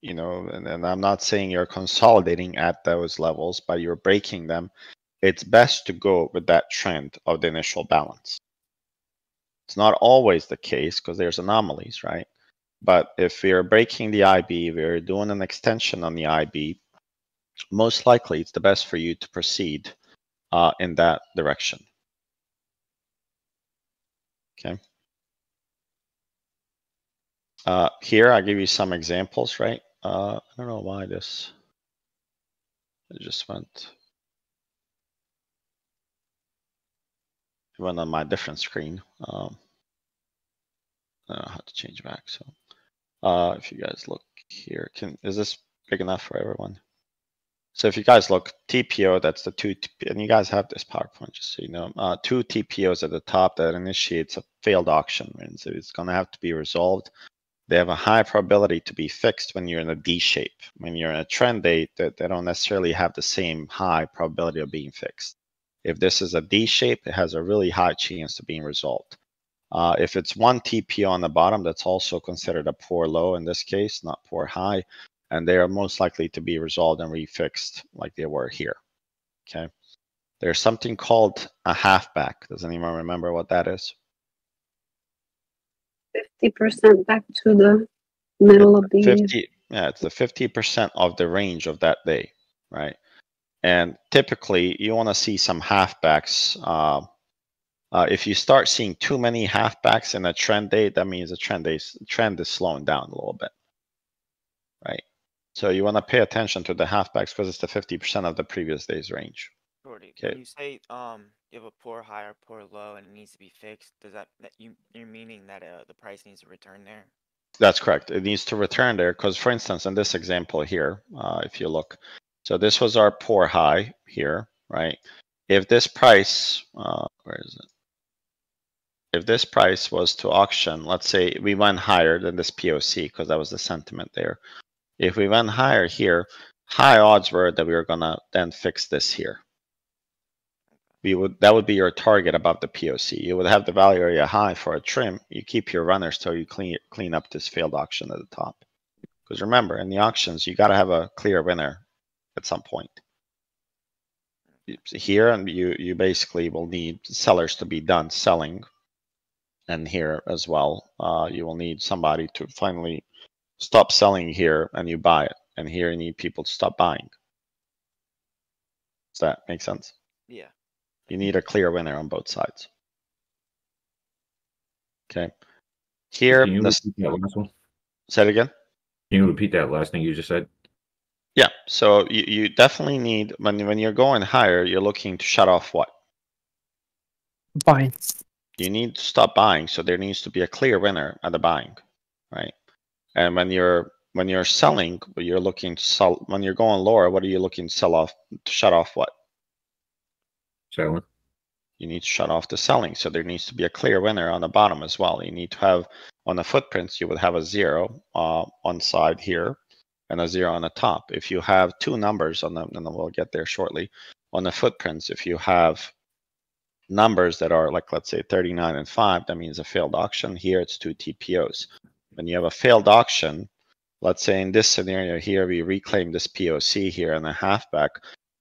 you know, and, and I'm not saying you're consolidating at those levels, but you're breaking them, it's best to go with that trend of the initial balance. It's not always the case because there's anomalies, right? But if we're breaking the IB, we're doing an extension on the IB, most likely it's the best for you to proceed uh, in that direction. Okay. Uh, here, I give you some examples, right? Uh, I don't know why this, it just went. Went on my different screen. Um, I don't know how to change back, so. Uh, if you guys look here, can, is this big enough for everyone? So if you guys look, TPO, that's the two, and you guys have this PowerPoint, just so you know, uh, two TPOs at the top that initiates a failed auction, means it's gonna have to be resolved. They have a high probability to be fixed when you're in a D shape. When you're in a trend date, that they don't necessarily have the same high probability of being fixed. If this is a D shape, it has a really high chance of being resolved. Uh, if it's one TPO on the bottom, that's also considered a poor low in this case, not poor high, and they are most likely to be resolved and refixed like they were here. Okay. There's something called a halfback. Does anyone remember what that is? Fifty percent back to the middle of the 50 yeah it's the 50% of the range of that day right and typically you want to see some halfbacks uh, uh, if you start seeing too many halfbacks in a trend day that means the trend day trend is slowing down a little bit right so you want to pay attention to the halfbacks because it's the 50% of the previous day's range Okay. when you say um you have a poor high or poor low and it needs to be fixed, does that that you you're meaning that uh the price needs to return there? That's correct. It needs to return there because, for instance, in this example here, uh, if you look, so this was our poor high here, right? If this price, uh, where is it? If this price was to auction, let's say we went higher than this POC because that was the sentiment there. If we went higher here, high odds were that we were gonna then fix this here. we would that would be your target above the POC. You would have the value area high for a trim. You keep your runners till you clean clean up this failed auction at the top. Because remember, in the auctions, you got to have a clear winner at some point. Here, and you you basically will need sellers to be done selling, and here as well, uh, you will need somebody to finally stop selling here, and you buy it. And here, you need people to stop buying. Does that make sense? Yeah. You need a clear winner on both sides. Okay. Here, Can you this, repeat that last one? say it again. Can you repeat that last thing you just said? Yeah. So you, you definitely need when when you're going higher, you're looking to shut off what? Buying. You need to stop buying. So there needs to be a clear winner at the buying, right? And when you're when you're selling, you're looking to sell. When you're going lower, what are you looking to sell off? To shut off what? Selling. you need to shut off the selling. So there needs to be a clear winner on the bottom as well. You need to have on the footprints, you would have a zero uh, on side here and a zero on the top. If you have two numbers on them, and then we'll get there shortly, on the footprints, if you have numbers that are like, let's say 39 and 5, that means a failed auction. Here it's two TPOs. When you have a failed auction, let's say in this scenario here, we reclaim this POC here and a halfback.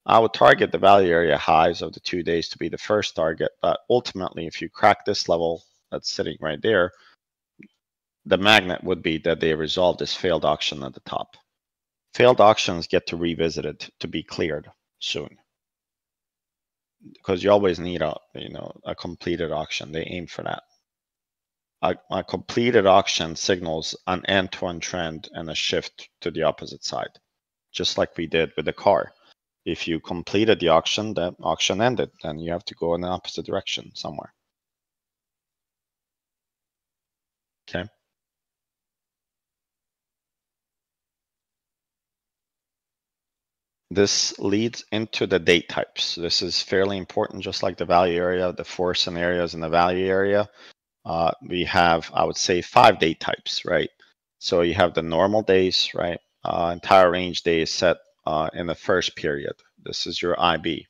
I would target the value area highs of the two days to be the first target, but ultimately, if you crack this level that's sitting right there, the magnet would be that they resolve this failed auction at the top. Failed auctions get to revisit it to be cleared soon. Because you always need a, you know, a completed auction. They aim for that. A, a completed auction signals an end-to-end trend and a shift to the opposite side, just like we did with the car if you completed the auction, the auction ended, then you have to go in the opposite direction somewhere. Okay. This leads into the date types. This is fairly important, just like the value area, the four scenarios in the value area. Uh, we have, I would say, five date types, right? So you have the normal days, right? Uh, entire range day set uh, in the first period. This is your IB.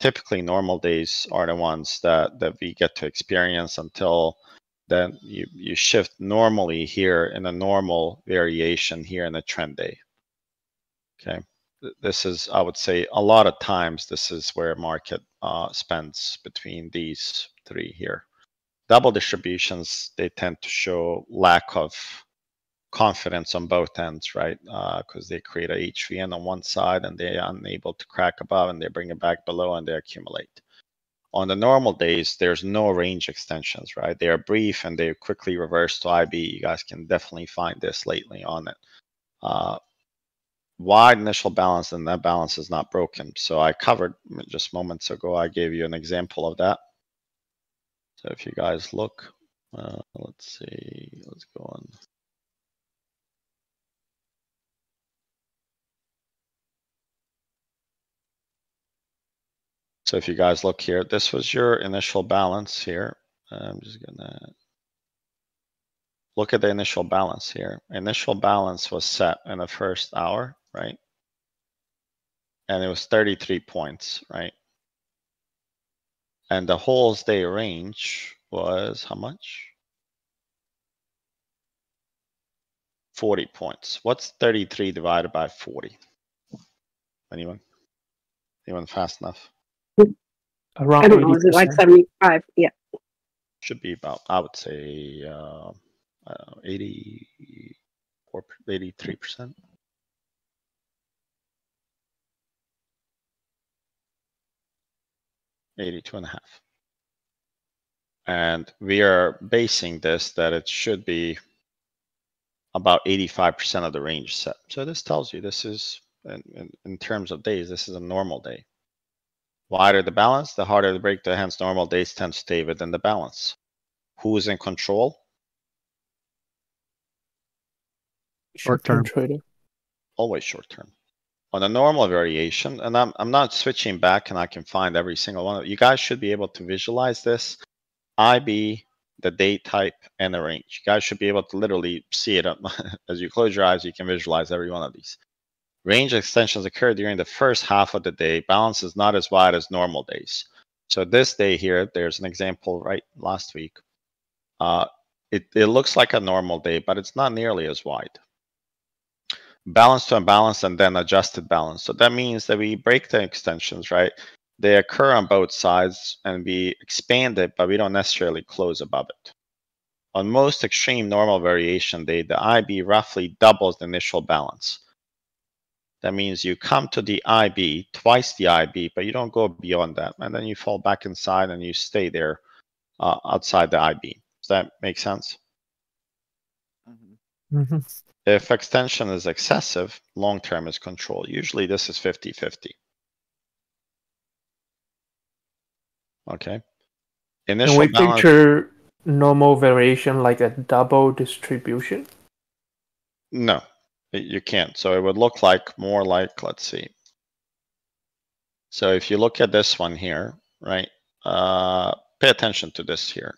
Typically, normal days are the ones that, that we get to experience until then you, you shift normally here in a normal variation here in the trend day. Okay. Th- This is, I would say, a lot of times this is where market uh, spends between these three here. Double distributions, they tend to show lack of confidence on both ends, right? Because they create a HVN on one side and they're unable to crack above and they bring it back below and they accumulate. On the normal days, there's no range extensions, right? They are brief and they quickly reverse to IB. You guys can definitely find this lately on it. Uh, wide initial balance and that balance is not broken. So I covered just moments ago, I gave you an example of that. So if you guys look, uh, let's see, let's go on. So if you guys look here, this was your initial balance here. I'm just gonna look at the initial balance here. Initial balance was set in the first hour, right? And it was 33 points, right? And the whole day range was how much? 40 points. What's 33 divided by 40? Anyone? Anyone fast enough? Around I don't know, is it like seventy-five? Yeah. Should be about, I would say, uh, uh, 84, 83%. Eighty-two and a half. And we are basing this that it should be about eighty-five percent of the range set. So this tells you this is, in, in, in terms of days, this is a normal day. Wider the balance, the harder the break, the hence normal days tend to stay within the balance. Who is in control? Short-term trader. Always short term. On a normal variation, and I'm, I'm not switching back and I can find every single one. of You guys should be able to visualize this. IB, the date type, and the range. You guys should be able to literally see it. <laughs> As you close your eyes, you can visualize every one of these. Range extensions occur during the first half of the day. Balance is not as wide as normal days. So this day here, there's an example right last week. Uh, it, it looks like a normal day, but it's not nearly as wide. Balance to unbalance and then adjusted balance. So that means that we break the extensions, right? They occur on both sides and we expand it, but we don't necessarily close above it. On most extreme normal variation day, the IB roughly doubles the initial balance. That means you come to the IB, twice the IB, but you don't go beyond that. And then you fall back inside and you stay there uh, outside the IB. Does that make sense? Mm-hmm. If extension is excessive, long term is control. Usually this is 50 50. Okay. Can we balance. picture normal variation like a double distribution? No, you can't. So it would look like more like, let's see. So if you look at this one here, right? Uh, pay attention to this here.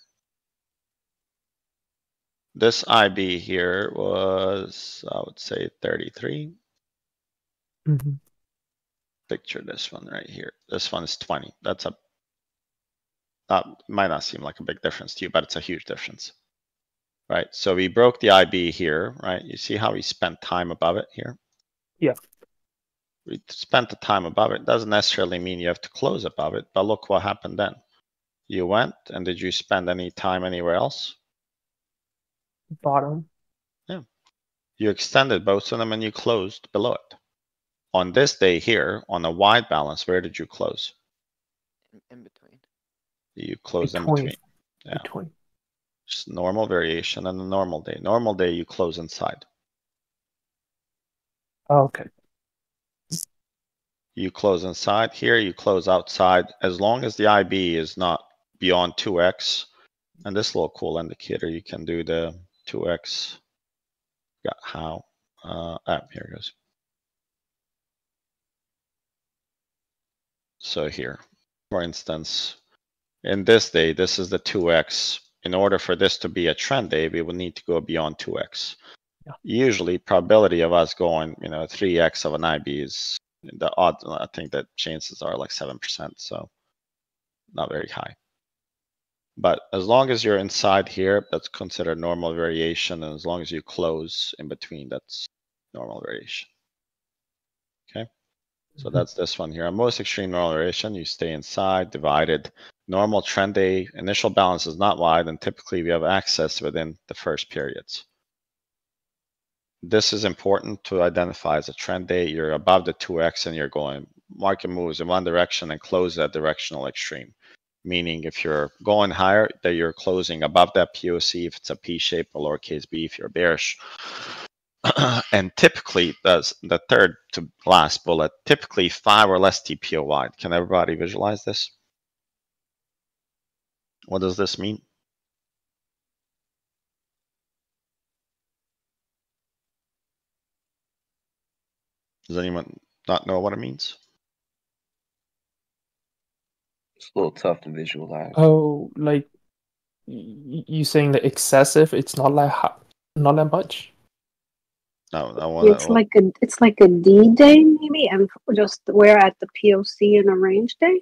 This IB here was, I would say 33. Mhm. Picture this one right here. This one is 20. That's a, that might not seem like a big difference to you, but it's a huge difference. Right, so we broke the IB here, right? You see how we spent time above it here? Yeah. We spent the time above it. Doesn't necessarily mean you have to close above it, but look what happened then. You went and did you spend any time anywhere else? Bottom. Yeah. You extended both of them and you closed below it. On this day here, on a wide balance, where did you close? In, in between. You closed in Between. between. Yeah. Between. Just normal variation and a normal day. Normal day, you close inside. Oh, okay. You close inside. Here, you close outside. As long as the IB is not beyond 2x. And this little cool indicator, you can do the 2x. Got how? Uh, ah, here it goes. So here, for instance, in this day, this is the 2x. In order for this to be a trend day, we would need to go beyond 2x. Yeah. Usually, probability of us going, you know, 3x of an IB is the odd. I think that chances are like 7%, so not very high. But as long as you're inside here, that's considered normal variation. And as long as you close in between, that's normal variation. Okay. So Mhm. that's this one here. On most extreme normal variation, you stay inside, divided. Normal trend day, initial balance is not wide, and typically we have access within the first periods. This is important to identify as a trend day. You're above the 2x and you're going, market moves in one direction and close that directional extreme. Meaning if you're going higher, that you're closing above that POC if it's a P shape or lowercase b if you're bearish. <clears throat> and typically, that's the third to last bullet, typically five or less TPO wide. Can everybody visualize this? What does this mean? Does anyone not know what it means? It's a little tough to visualize. Oh, like y- you saying that excessive? It's not like ha- not that much. No, I want It's like a it's like a D day maybe, and just we're at the POC and a range day,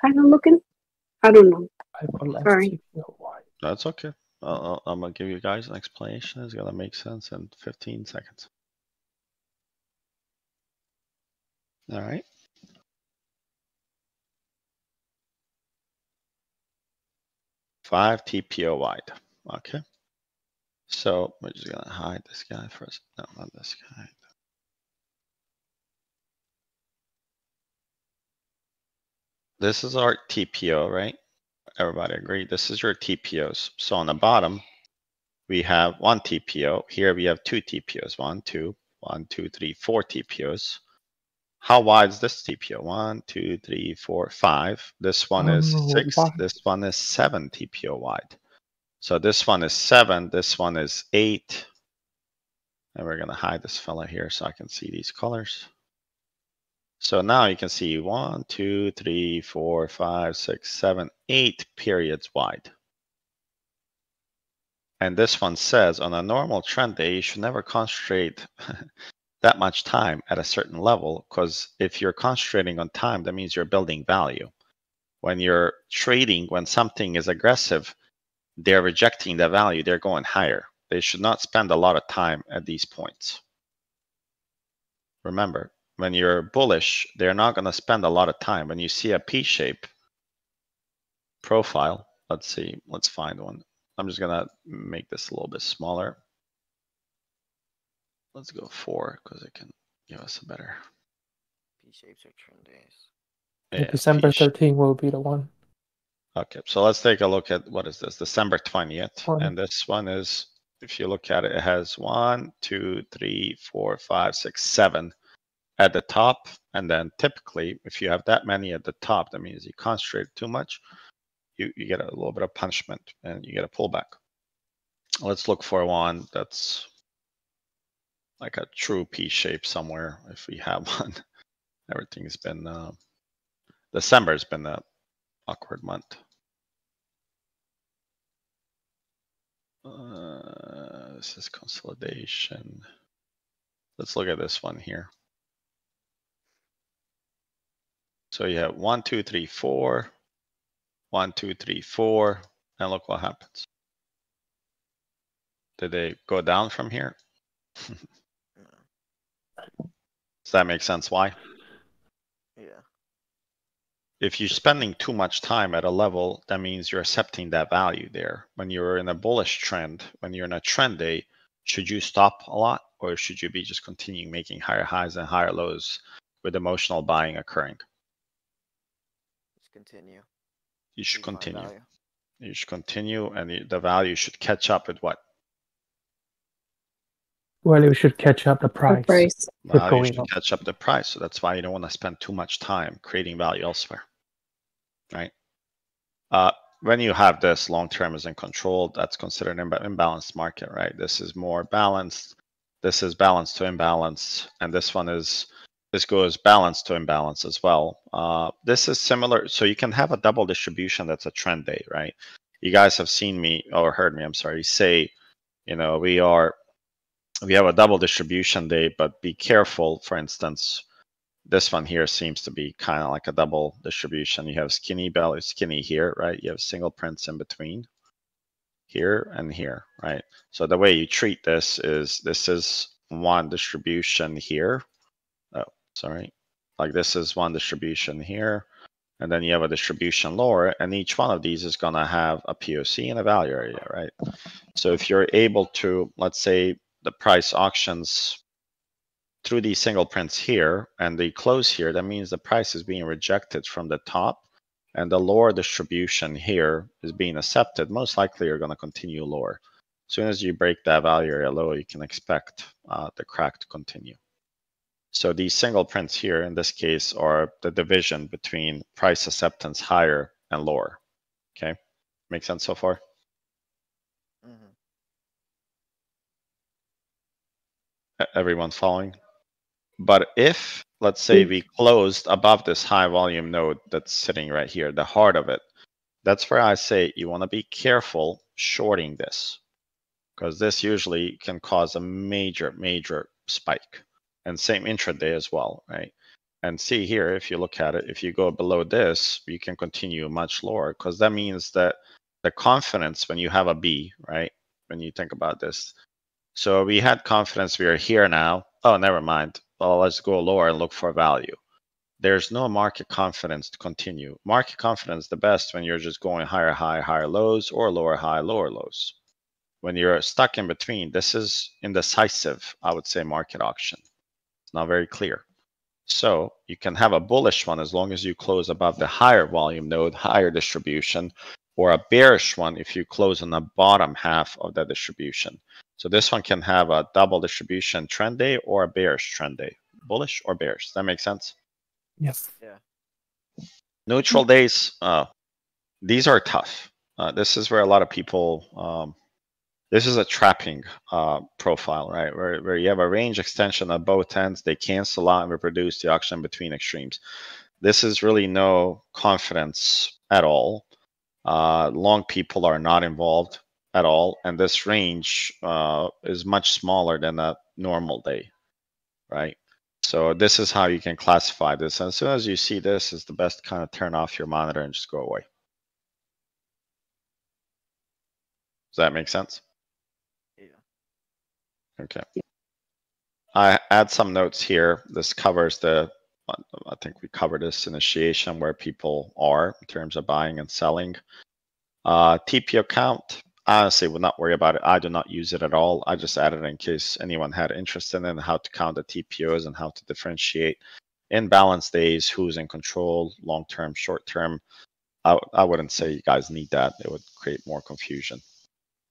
kind of looking. I don't know. Five or less Sorry. TPO wide. That's okay. I'll, I'll- I'm gonna give you guys an explanation. It's gonna make sense in 15 seconds. All right. Five TPO wide. Okay. So we're just gonna hide this guy first. No, not this guy. This is our TPO, right? Everybody agree? This is your TPOs. So on the bottom, we have one TPO. Here we have two TPOs. One, two, one, two, three, four TPOs. How wide is this TPO? One, two, three, four, five. This one is Oh, six. This one is seven TPO wide. So this one is seven. This one is eight. And we're gonna hide this fella here so I can see these colors. So now you can see one, two, three, four, five, six, seven, eight periods wide. And this one says on a normal trend day, you should never concentrate <laughs> that much time at a certain level because if you're concentrating on time, that means you're building value. when you're trading, when something is aggressive, they're rejecting the value, they're going higher. They should not spend a lot of time at these points. Remember, when you're bullish, they're not going to spend a lot of time. When you see a P shape profile, let's see, let's find one. I'm just going to make this a little bit smaller. Let's go four because it can give us a better. P shapes are trend days. Yeah, December P shape. 13 will be the one. Okay, so let's take a look at what is this? December 20th. Twenty. And this one is, if you look at it, it has one, two, three, four, five, six, seven at the top. And then typically, if you have that many at the top, that means you concentrate too much. You, you get a little bit of punishment and you get a pullback. Let's look for one that's like a true P shape somewhere if we have <laughs> one. Everything's been, uh, December's been a awkward month. Uh, this is consolidation. Let's look at this one here. So you have one, two, three, four, one, two, three, four, and look what happens. Did they go down from here? <laughs> Does that make sense? Why? Yeah. if you're spending too much time at a level, that means you're accepting that value there. When you're in a bullish trend, when you're in a trend day, should you stop a lot or should you be just continuing making higher highs and higher lows with emotional buying occurring? Just continue. You should continue. You should continue and the- the value should catch up with what? Well, you should catch up the price. price. Keep Value going should up. catch up the price. So that's why you don't want to spend too much time creating value elsewhere. Right? Uh, when you have this long term is in control, that's considered an imba- imbalanced market, right? This is more balanced. This is balanced to imbalance, and this one is this goes balanced to imbalance as well. Uh, this is similar, so you can have a double distribution that's a trend day, right? You guys have seen me or heard me, I'm sorry, say, you know, we are we have a double distribution day, but be careful. For instance, this one here seems to be kind of like a double distribution. You have skinny belly, skinny here, right? You have single prints in between here and here, right? So the way you treat this is this is one distribution here. Oh, sorry. Like this is one distribution here. And then you have a distribution lower, and each one of these is going to have a POC and a value area, right? So if you're able to, let's say, the price auctions through these single prints here and they close here, that means the price is being rejected from the top and the lower distribution here is being accepted. Most likely you're going to continue lower. As soon as you break that value area low, you can expect uh, the crack to continue. So these single prints here in this case are the division between price acceptance higher and lower. Okay, make sense so far? E- Everyone following? But if, let's say mm. we closed above this high volume node that's sitting right here, the heart of it, that's where I say you want to be careful shorting this because this usually can cause a major, major spike and same intraday as well, right? And see here, if you look at it, if you go below this, you can continue much lower because that means that the confidence when you have a B, right? When you think about this. So we had confidence we are here now. Oh, never mind. Well, let's go lower and look for value. There's no market confidence to continue. Market confidence the best when you're just going higher high, higher lows or lower high, lower lows. When you're stuck in between, this is indecisive, I would say, market auction. It's not very clear. So you can have a bullish one as long as you close above the higher volume node, higher distribution, or a bearish one if you close on the bottom half of the distribution. So this one can have a double distribution trend day or a bearish trend day, bullish or bearish. Does that make sense? Yes. Yeah. Neutral days, uh, these are tough. Uh, this is where a lot of people, um, this is a trapping uh, profile, right? Where, where you have a range extension at both ends, they cancel out and reproduce the auction between extremes. This is really no confidence at all. Uh, long people are not involved at all, and this range uh, is much smaller than a normal day, right? So this is how you can classify this. As soon as you see this, is the best kind of turn off your monitor and just go away. Does that make sense? Yeah. Okay. I add some notes here. This covers the, I think we covered this initiation where people are in terms of buying and selling. Uh, TPO count, honestly would not worry about it. I do not use it at all. I just added in case anyone had interest in it how to count the TPOs and how to differentiate in balance days, who's in control, long term, short term. I, I wouldn't say you guys need that. It would create more confusion.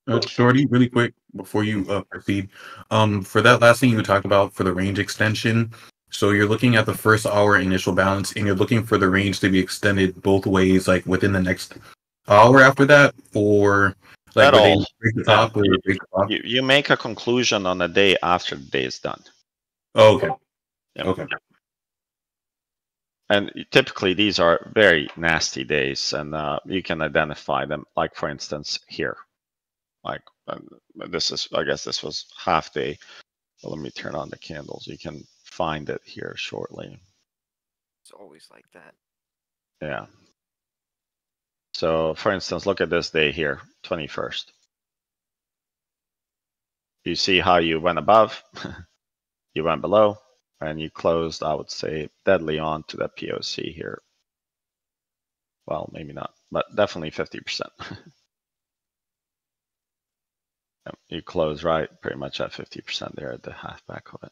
Uh, Shorty, really quick before you uh, proceed, um, for that last thing you talked about for the range extension, so you're looking at the first hour initial balance, and you're looking for the range to be extended both ways, like within the next hour after that, or like At would they all. break the top or break the top? You, you make a conclusion on the day after the day is done. Oh, okay. Yeah. Okay. And typically these are very nasty days and uh, you can identify them. Like for instance, here, like um, this is, I guess this was half day. But let me turn on the candles. You can find it here shortly. It's always like that. Yeah. So for instance, look at this day here, 21st. You see how you went above, <laughs> you went below, and you closed, I would say, deadly on to the POC here. Well, maybe not, but definitely 50%. <laughs> You close right pretty much at 50% there at the halfback of it.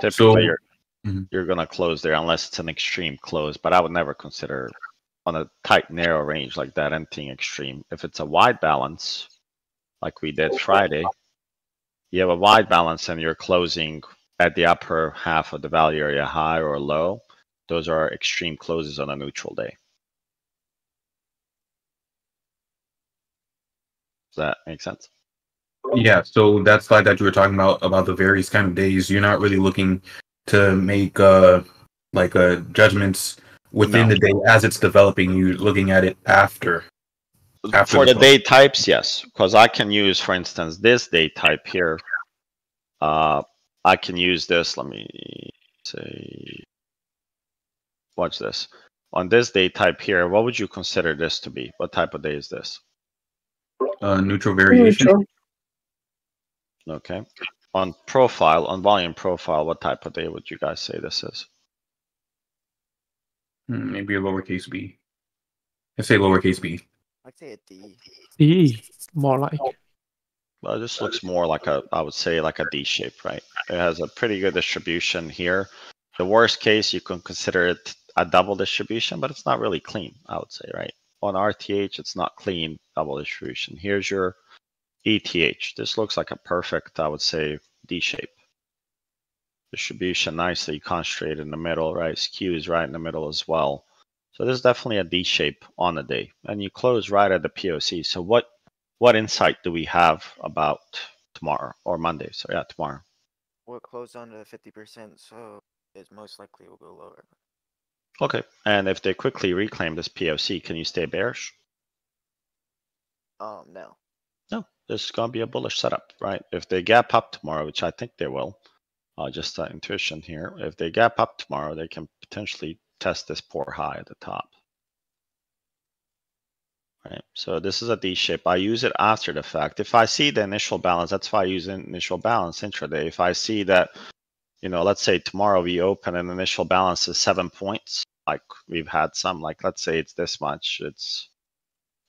Typically, So- you're, Mhm. you're gonna close there unless it's an extreme close, but I would never consider on a tight, narrow range like that anything extreme. If it's a wide balance, like we did Friday, you have a wide balance and you're closing at the upper half of the value area high or low. Those are extreme closes on a neutral day. Does that make sense? Yeah, so that slide that you were talking about about the various kind of days, you're not really looking to make uh like uh judgments within No. the day as it's developing. You're looking at it after. After for the the- day types, yes, because I can use, for instance, this day type here. Uh, I can use this. Let me say, watch this. On this day type here, what would you consider this to be? What type of day is this? Uh, neutral variation. Neutral. Okay. On profile, on volume profile, what type of day would you guys say this is? Hmm, Maybe a lowercase b. I say lowercase b. I'd say a D. E, more like. Well, this looks more like a, I would say like a D shape, right? It has a pretty good distribution here. The worst case, you can consider it a double distribution, but it's not really clean, I would say, right? On RTH, it's not clean double distribution. Here's your ETH. This looks like a perfect, I would say, D shape. Distribution nicely concentrated in the middle, right? Skew is right in the middle as well. So this is definitely a D shape on the day, and you close right at the POC. So what what insight do we have about tomorrow or Monday? So yeah, tomorrow. We're closed under the fifty percent, so it's most likely will go lower. Okay, and if they quickly reclaim this POC, can you stay bearish? Um, no. This is gonna be a bullish setup, right? If they gap up tomorrow, which I think they will, uh, just uh, intuition here. If they gap up tomorrow, they can potentially test this poor high at the top. Right, so this is a D shape. I use it after the fact. If I see the initial balance, that's why I use initial balance intraday. If I see that, you know, let's say tomorrow we open an initial balance is seven points, like we've had some, like let's say it's this much, it's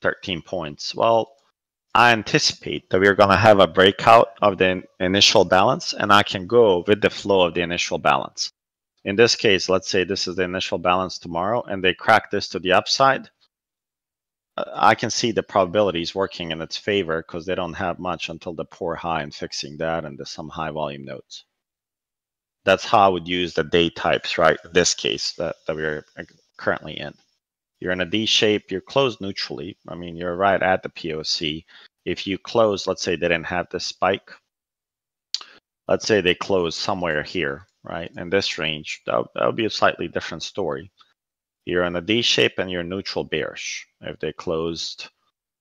13 points. Well, I anticipate that we're going to have a breakout of the initial balance and I can go with the flow of the initial balance. In this case, let's say this is the initial balance tomorrow and they crack this to the upside. uh, I can see the probabilities working in its favor because they don't have much until the poor high and fixing that and there's some high volume nodes. That's how I would use the day types, right? This case that, that we're uh, currently in. You're in a D shape, you're closed neutrally. I mean, you're right at the POC. If you close, let's say they didn't have this spike. Let's say they close somewhere here, right? In this range, that would be a slightly different story. You're in a D shape and you're neutral bearish. If they closed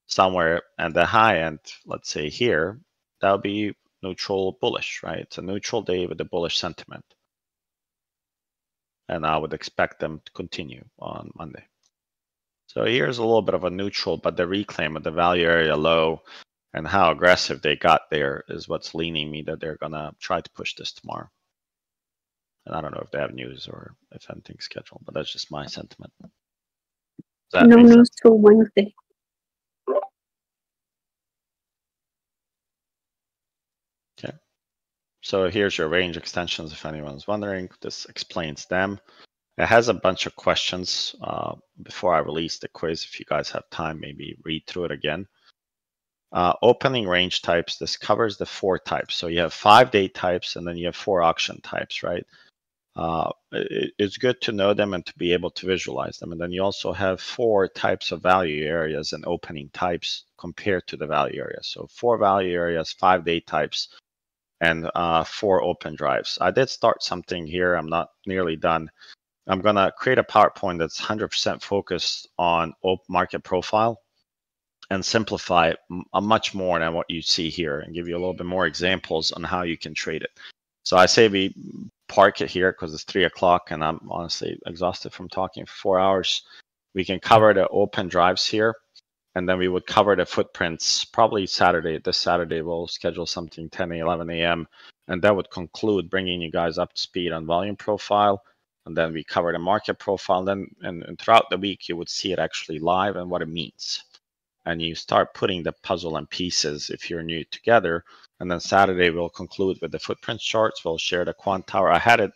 somewhere at the high end, let's say here, that would be neutral bullish, right? It's a neutral day with a bullish sentiment. and I would expect them to continue on Monday. So here's a little bit of a neutral, but the reclaim of the value area low and how aggressive they got there is what's leaning me that they're gonna try to push this tomorrow. And I don't know if they have news or if anything's scheduled, but that's just my sentiment. No sense? news till Wednesday. Okay. So here's your range extensions if anyone's wondering. This explains them. It has a bunch of questions uh, before I release the quiz. If you guys have time, maybe read through it again. Uh, opening range types, this covers the four types. So you have five day types and then you have four auction types, right? Uh, it- it's good to know them and to be able to visualize them. And then you also have four types of value areas and opening types compared to the value area. So four value areas, five day types, and uh, four open drives. I did start something here. I'm not nearly done. I'm gonna create a PowerPoint that's 100% focused on op- market profile and simplify it uh, much more than what you see here and give you a little bit more examples on how you can trade it. So I say we park it here because it's three o'clock and I'm honestly exhausted from talking for four hours. We can cover the open drives here and then we would cover the footprints probably Saturday. This Saturday we'll schedule something 10 11 a.m. and that would conclude bringing you guys up to speed on volume profile. And then we cover the market profile. Then and, and throughout the week you would see it actually live and what it means. And you start putting the puzzle and pieces if you're new together. And then Saturday we'll conclude with the footprint charts. We'll share the Quantower. I had it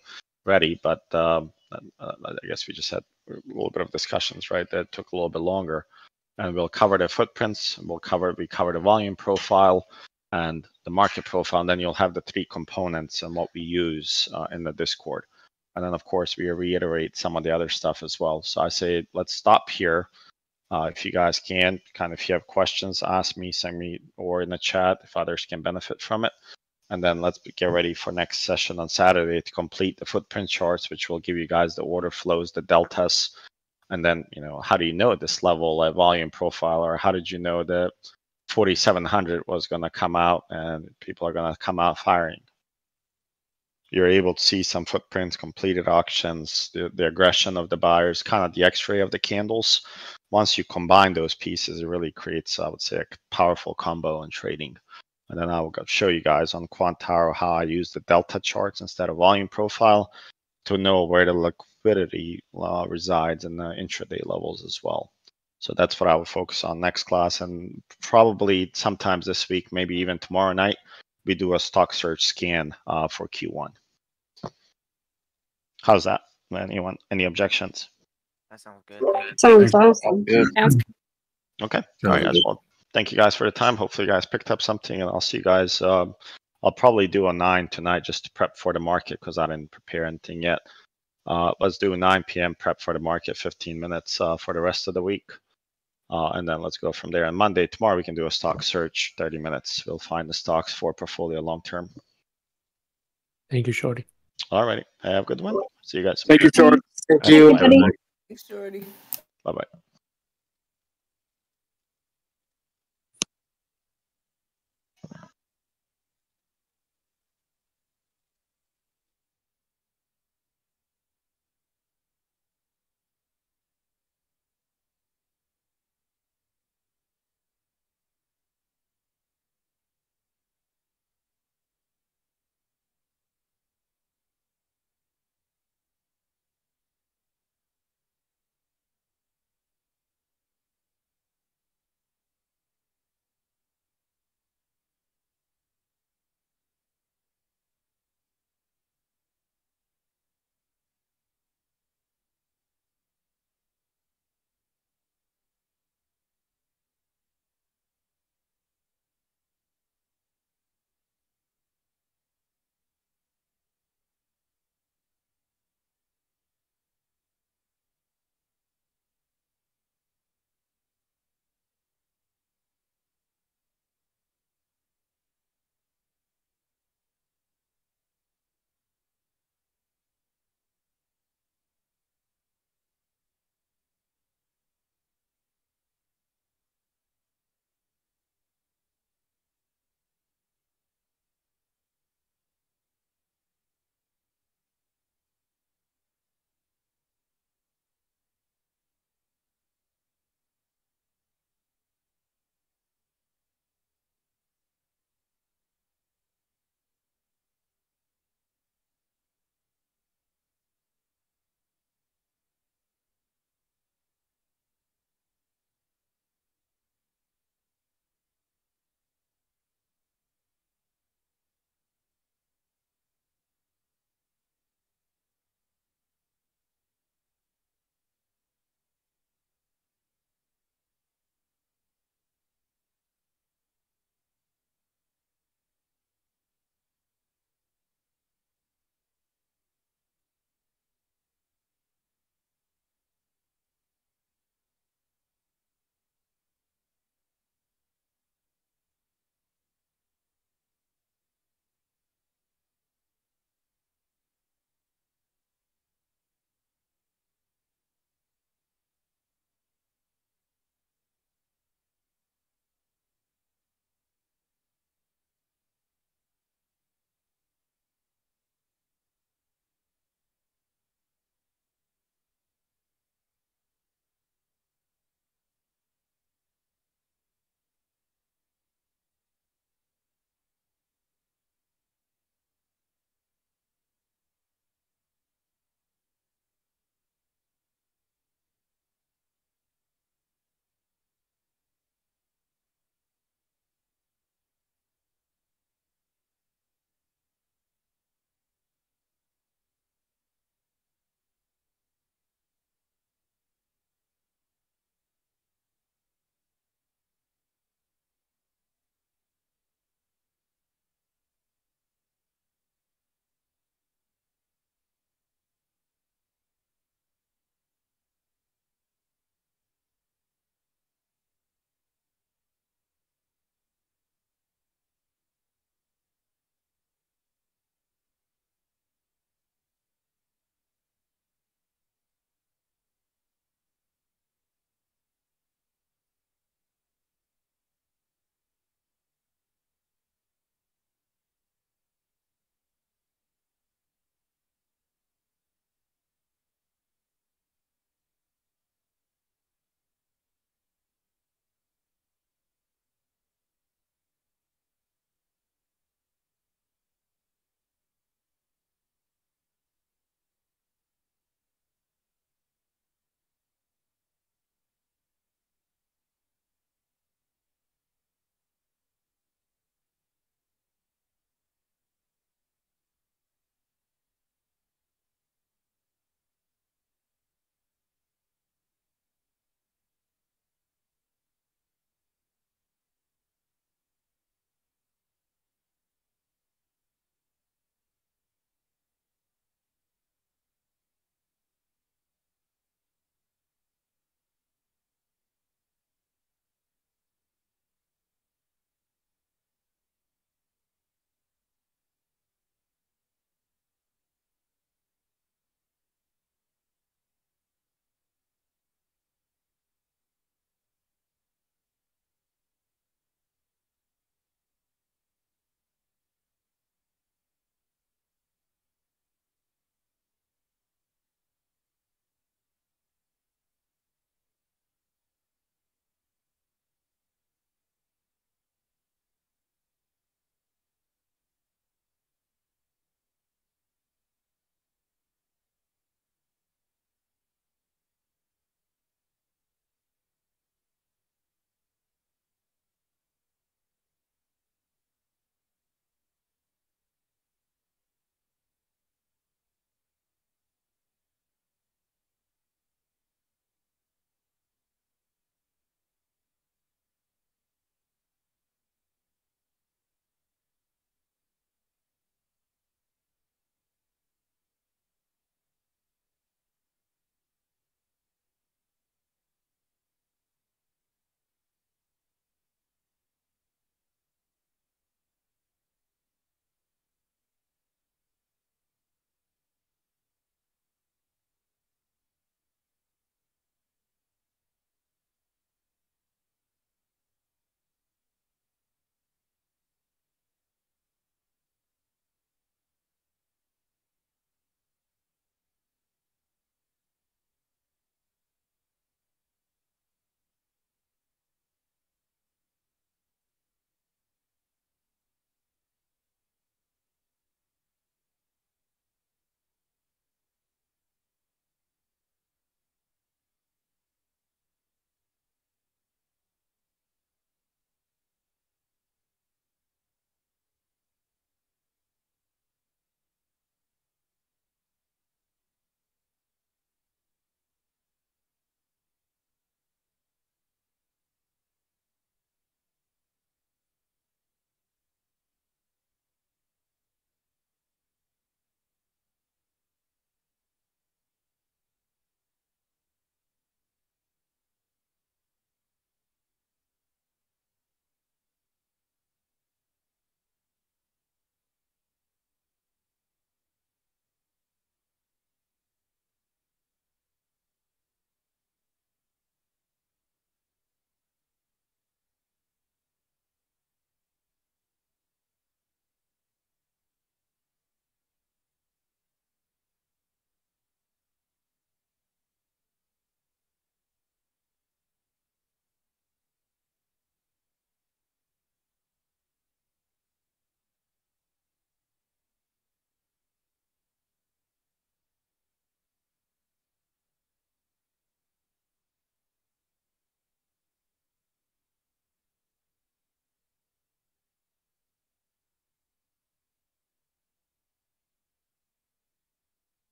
ready, but um, uh, I guess we just had a little bit of discussions, right? That took a little bit longer and we'll cover the footprints. We'll cover we cover the volume profile and the market profile. And then you'll have the three components and what we use uh, in the Discord. And then of course we reiterate some of the other stuff as well. So I say let's stop here. Uh, if you guys can, kind of if you have questions, ask me, send me, or in the chat if others can benefit from it. And then let's get ready for next session on Saturday to complete the footprint charts, which will give you guys the order flows, the deltas, and then you know how do you know this level of volume profile or how did you know that 4700 was going to come out and people are going to come out firing you're able to see some footprints completed auctions the, the aggression of the buyers kind of the x-ray of the candles once you combine those pieces it really creates i would say a powerful combo in trading and then i'll show you guys on Quantower how i use the delta charts instead of volume profile to know where the liquidity uh, resides in the intraday levels as well. So that's what I will focus on next class, and probably sometimes this week, maybe even tomorrow night, we do a stock search scan uh, for Q1. How's that? Anyone? Any objections? That sounds good. Sounds awesome. Sounds Okay. All Sounds right, guys. Well, thank you guys for the time. Hopefully, you guys picked up something, and I'll see you guys. Um, I'll probably do a nine tonight just to prep for the market because I didn't prepare anything yet. Uh, let's do 9 p.m. prep for the market, 15 minutes uh, for the rest of the week. Uh, and then let's go from there. And Monday, tomorrow, we can do a stock search, 30 minutes. We'll find the stocks for portfolio long term. Thank you, Shorty. All righty. Have a good one. See you guys. Thank you, George. Thank Thank you, you. buddy. Thanks, Jordy. Bye bye.